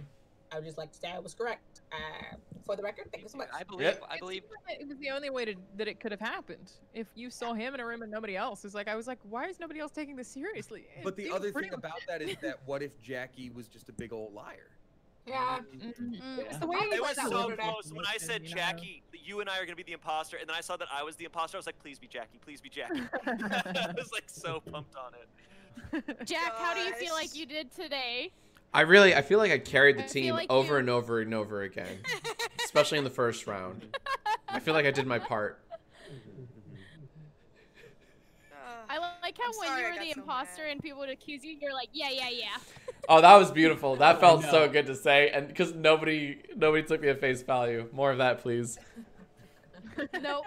I would just like to say I was correct. Uh, for the record, thank you so much. I believe. Yep. I believe. It was the only way to, that it could have happened. If you saw him in a room and nobody else, it's like I was like, why is nobody else taking this seriously? It But the other pretty thing about that is that what if Jackie was just a big old liar? Yeah. Mhm. Mm. It's the way I he It was that so worded close. When I said you know? Jackie, you and I are gonna be the imposter, and then I saw that I was the imposter. I was like, please be Jackie, please be Jackie. I was like so pumped on it. Jack, how do you feel like you did today? I really, I feel like I carried the I team like over you- and over and over again, especially in the first round. I feel like I did my part. I like how I'm when sorry you were the so imposter mad. and people would accuse you, you're like, yeah, yeah, yeah. Oh, that was beautiful. That felt so good to say, and because nobody, nobody took me at face value. More of that, please. nope.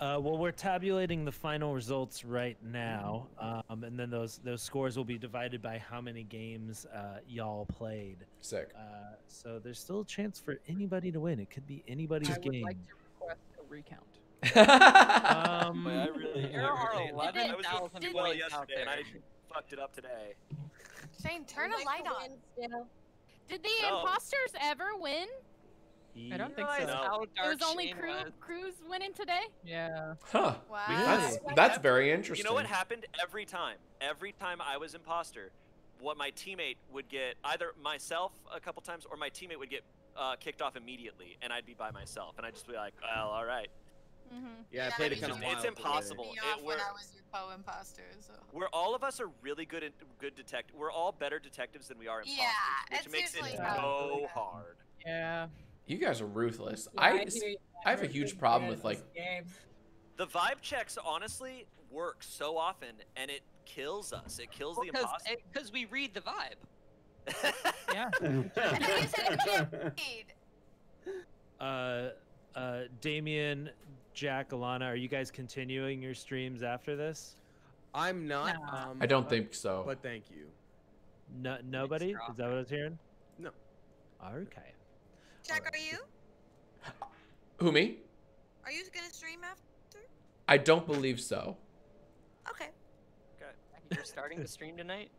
Uh, well, we're tabulating the final results right now, um, and then those those scores will be divided by how many games uh, y'all played. Sick. Uh, so there's still a chance for anybody to win. It could be anybody's I would game. like to request a recount. Um, Boy, I really, There are really- 11,000 I was doing well out yesterday, and. I fucked it up today. Shane, turn I'd a light on. still. Did the No. imposters ever win? I don't think so. No. It was only Crew was. Cruz winning today. Yeah. Huh. Wow. That's that's very interesting. You know what happened every time? Every time I was imposter, what my teammate would get either myself a couple times or my teammate would get uh, kicked off immediately, and I'd be by myself, and I'd just be like, "Well, all right." Mm-hmm. Yeah, I played it kind of it's impossible. Me It when. I was your co-imposter. So. We're all of us are really good at good detect. We're all better detectives than we are imposters, Yeah, which makes it usually how it so goes. hard. Yeah. You guys are ruthless. Yeah, I, hear you. I have a huge problem with like this game. The vibe checks honestly work so often, and it kills us. It kills the Because imposter. because we read the vibe. Yeah. And then you it can't uh, uh, Damien, Jack, Alana, are you guys continuing your streams after this? I'm not. No. Um, I don't think so. But thank you. No, nobody. Is that what I was hearing? No. Okay. Jack, Alright. are you? Who me? Are you gonna stream after? I don't believe so. Okay. Good. You're starting the stream tonight.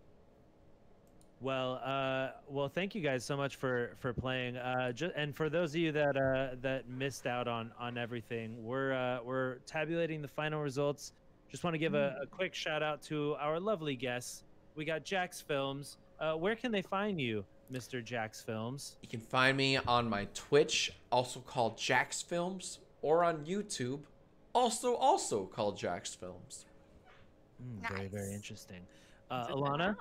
Well, uh, well, thank you guys so much for for playing. Uh, ju- and for those of you that uh, that missed out on on everything, we're uh, we're tabulating the final results. Just want to give a, a quick shout out to our lovely guests. We got Jacksfilms. Uh, where can they find you, Mr. Jacksfilms? You can find me on my Twitch, also called Jacksfilms, or on YouTube, also also called Jacksfilms. Mm, Very very interesting. Uh, Alana.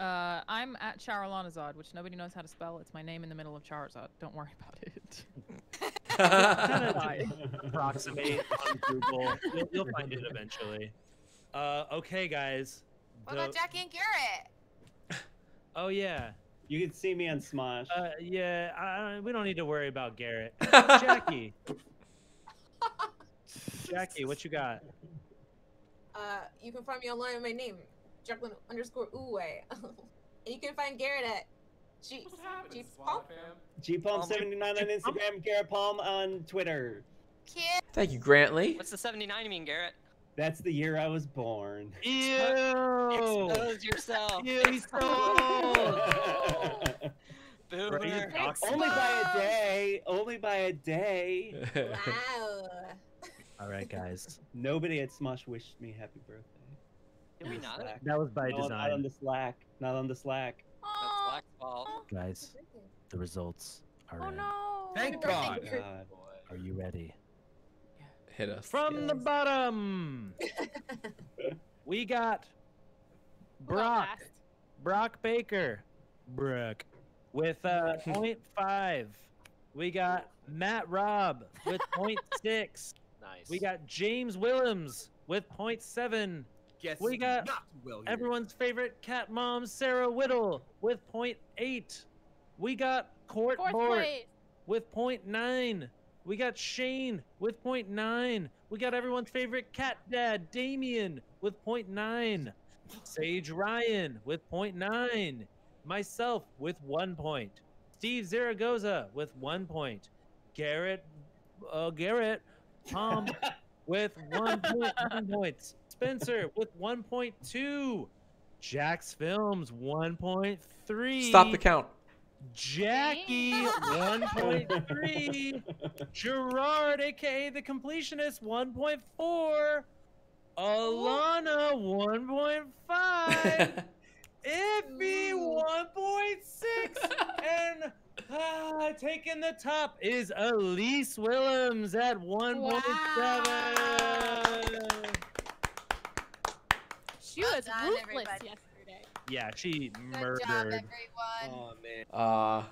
Uh, I'm at Charalanahzard, which nobody knows how to spell. It's my name in the middle of Charizard. Don't worry about it. Approximate on Google. You'll, you'll find it eventually. Uh, okay, guys. What The- about Jackie and Garrett? oh yeah, You can see me on Smosh. uh, yeah. I, I- we don't need to worry about Garrett. Jackie. Jackie, what you got? Uh, you can find me online with my name, Jacqueline underscore Uwe. and you can find Garrett at G. G Palm? GPalm79 on Instagram, Garrett Palm on Twitter. Kid. Thank you, Grantley. What's the 79 mean, Garrett? That's the year I was born. Ew! Expose yourself. Ew, he's so old. Boomer. Only by a day. Only by a day. Wow. All right, guys. Nobody at Smosh wished me happy birthday. Did we not? Slack. That was by No, Not on the Slack. Not on the Slack. Oh, Black's fault. guys. The results are oh in. no. Thank God. God. Are you ready? Hit us. From the bottom, we got Brock. Brock Baker. Brock. With uh, 0.5. We got Matt Raub with 0.6. Nice. We got James Willems with 0.7. Guess We got not Will. Everyone's favorite cat mom, Sarah Whittle, with 0.8. We got Court Fourth Bort place. with 0.9. We got Shane with 0.9. We got everyone's favorite cat dad, Damien, with 0.9. Sage Ryan with 0.9. Myself with one point. Steve Zaragoza with one point. Garrett, uh, Garrett, Tom with 1.1 points. Spencer with 1.2. Jacksfilms 1.3. Stop the count. Jackie 1.3. Jirard, aka the completionist, 1.4. Alana 1.5. Ify 1.6. and ah, taking the top is Elise Willems at 1.7. She Well was done, ruthless everybody. yesterday. Yeah, she Good murdered. job, everyone. Oh man. Uh,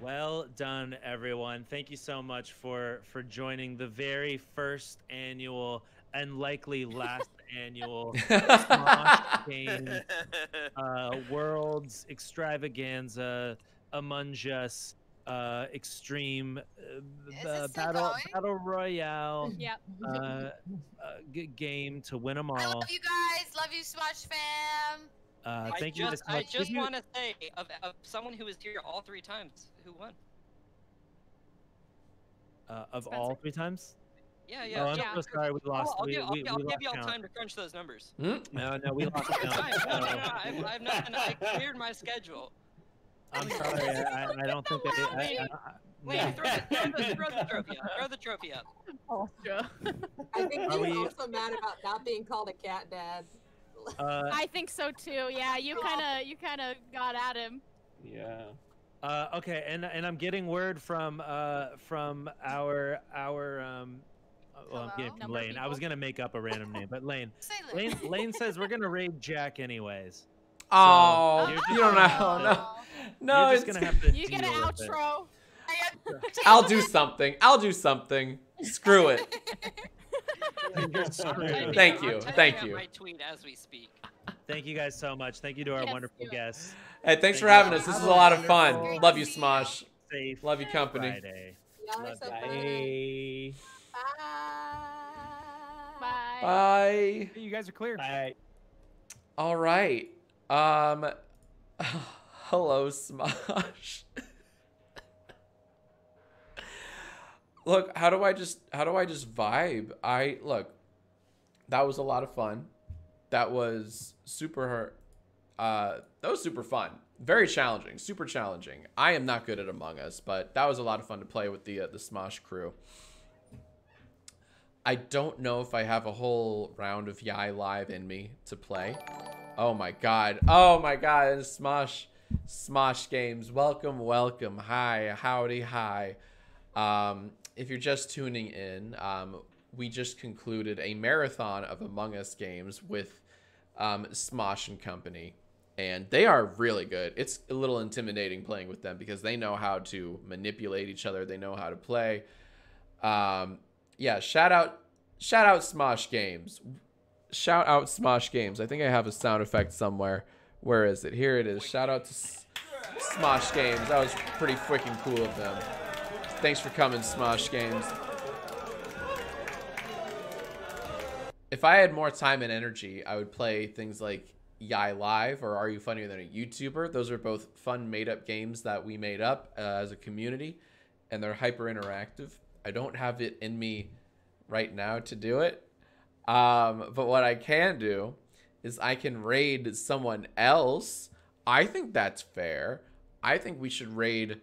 Well done, everyone. Thank you so much for for joining the very first annual and likely last annual Smosh Games uh, Worlds Extravaganza Among Us uh, Extreme uh, Is it still Battle going? Battle Royale Yep. uh, uh, game to win them all. I all. love you guys. Love you, Smosh fam. Uh, I thank you guys just, so I just you- want to say of, of someone who was here all three times, who won? uh, of all three times. Yeah, yeah. Oh, I'm yeah. so sorry we lost. I'll, I'll we, give, I'll, we, give- I'll we give you all time to crunch those numbers. hmm? No, no, we lost count. Fine, no, no, no, I've, I've not, I cleared my schedule. I'm sorry. I, I don't think that. I, I, I, Wait, no. throw, the, throw, the, throw the trophy up. Throw the trophy up. Posture. I think Are he's we- also mad about not being called a cat dad. Uh, I think so too. Yeah, you kind of you kind of got at him. Yeah. uh, okay, and and I'm getting word from uh from our our um. uh, Well, I'm getting from Number Lane. I was gonna make up a random name, but Lane. Say Lane Lane says we're gonna raid Jack anyways. Oh, you're you don't know. have No, to- no, You're just it's, gonna have to. You get an deal with it. outro. I'll do something. I'll do something. Screw it. Thank you, thank you. My tweet as we speak. Thank you guys so much. Thank you to our Yes, wonderful guests. Hey, thanks for having you. us. This is Have a lot of wonderful, fun. Love you, Smosh. Safe Love you, company. Friday. Love so you. Bye. Bye. Bye. Bye. You guys are clear. Bye. All right. Um. Hello, Smosh. look, how do I just how do I just vibe? I look. That was a lot of fun. That was super. Uh, that was super fun. Very challenging. Super challenging. I am not good at Among Us, but that was a lot of fun to play with the uh, the Smosh crew. I don't know if I have a whole round of YIAY Live in me to play. Oh my god. Oh my god. Smosh. Smosh Games. Welcome, welcome. Hi. Howdy, hi. Um, if you're just tuning in, um, we just concluded a marathon of Among Us games with um, Smosh and Company. And they are really good. It's a little intimidating playing with them because they know how to manipulate each other. They know how to play. Um, yeah, shout out, shout out Smosh Games. Shout out Smosh Games. I think I have a sound effect somewhere. Where is it? Here it is. Shout out to S- Smosh Games. That was pretty freaking cool of them. Thanks for coming, Smosh Games. If I had more time and energy, I would play things like YIAY Live or Are You Funnier Than a YouTuber? Those are both fun made up games that we made up uh, as a community, and they're hyper interactive. I don't have it in me right now to do it. Um, but what I can do is I can raid someone else. I think that's fair. I think we should raid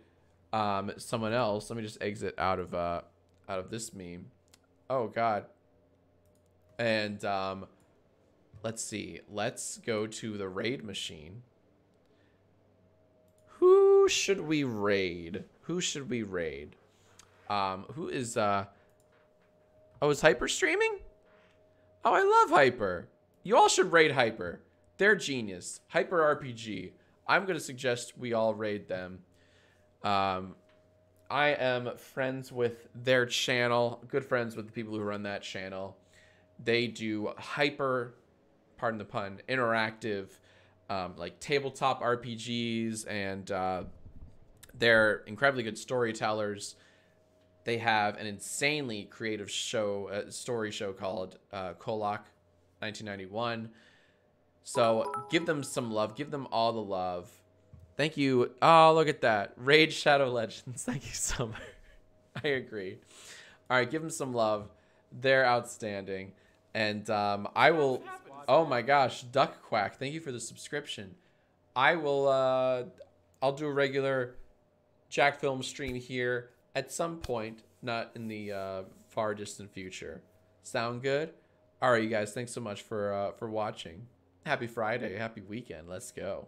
um, someone else. Let me just exit out of uh, out of this meme. Oh God. And um, let's see. Let's go to the raid machine. Who should we raid? Who should we raid? Um, who is uh? Oh, is Hyper streaming? Oh, I love Hyper. You all should raid Hyper. They're genius. Hyper RPG. I'm gonna suggest we all raid them. Um, I am friends with their channel, good friends with the people who run that channel. They do hyper, pardon the pun, interactive, um, like tabletop RPGs, and uh, they're incredibly good storytellers. They have an insanely creative show, uh, story show called uh, Kollok 1991. So give them some love. Give them all the love. Thank you. Oh, look at that. Raid Shadow Legends. Thank you, Summer. I agree. All right, give them some love. They're outstanding. And um, I will. Oh my gosh, Duck Quack. Thank you for the subscription. I will. Uh, I'll do a regular Jack Film stream here at some point, not in the uh, far distant future. Sound good? All right, you guys. Thanks so much for uh, for watching. Happy Friday. Happy weekend. Let's go.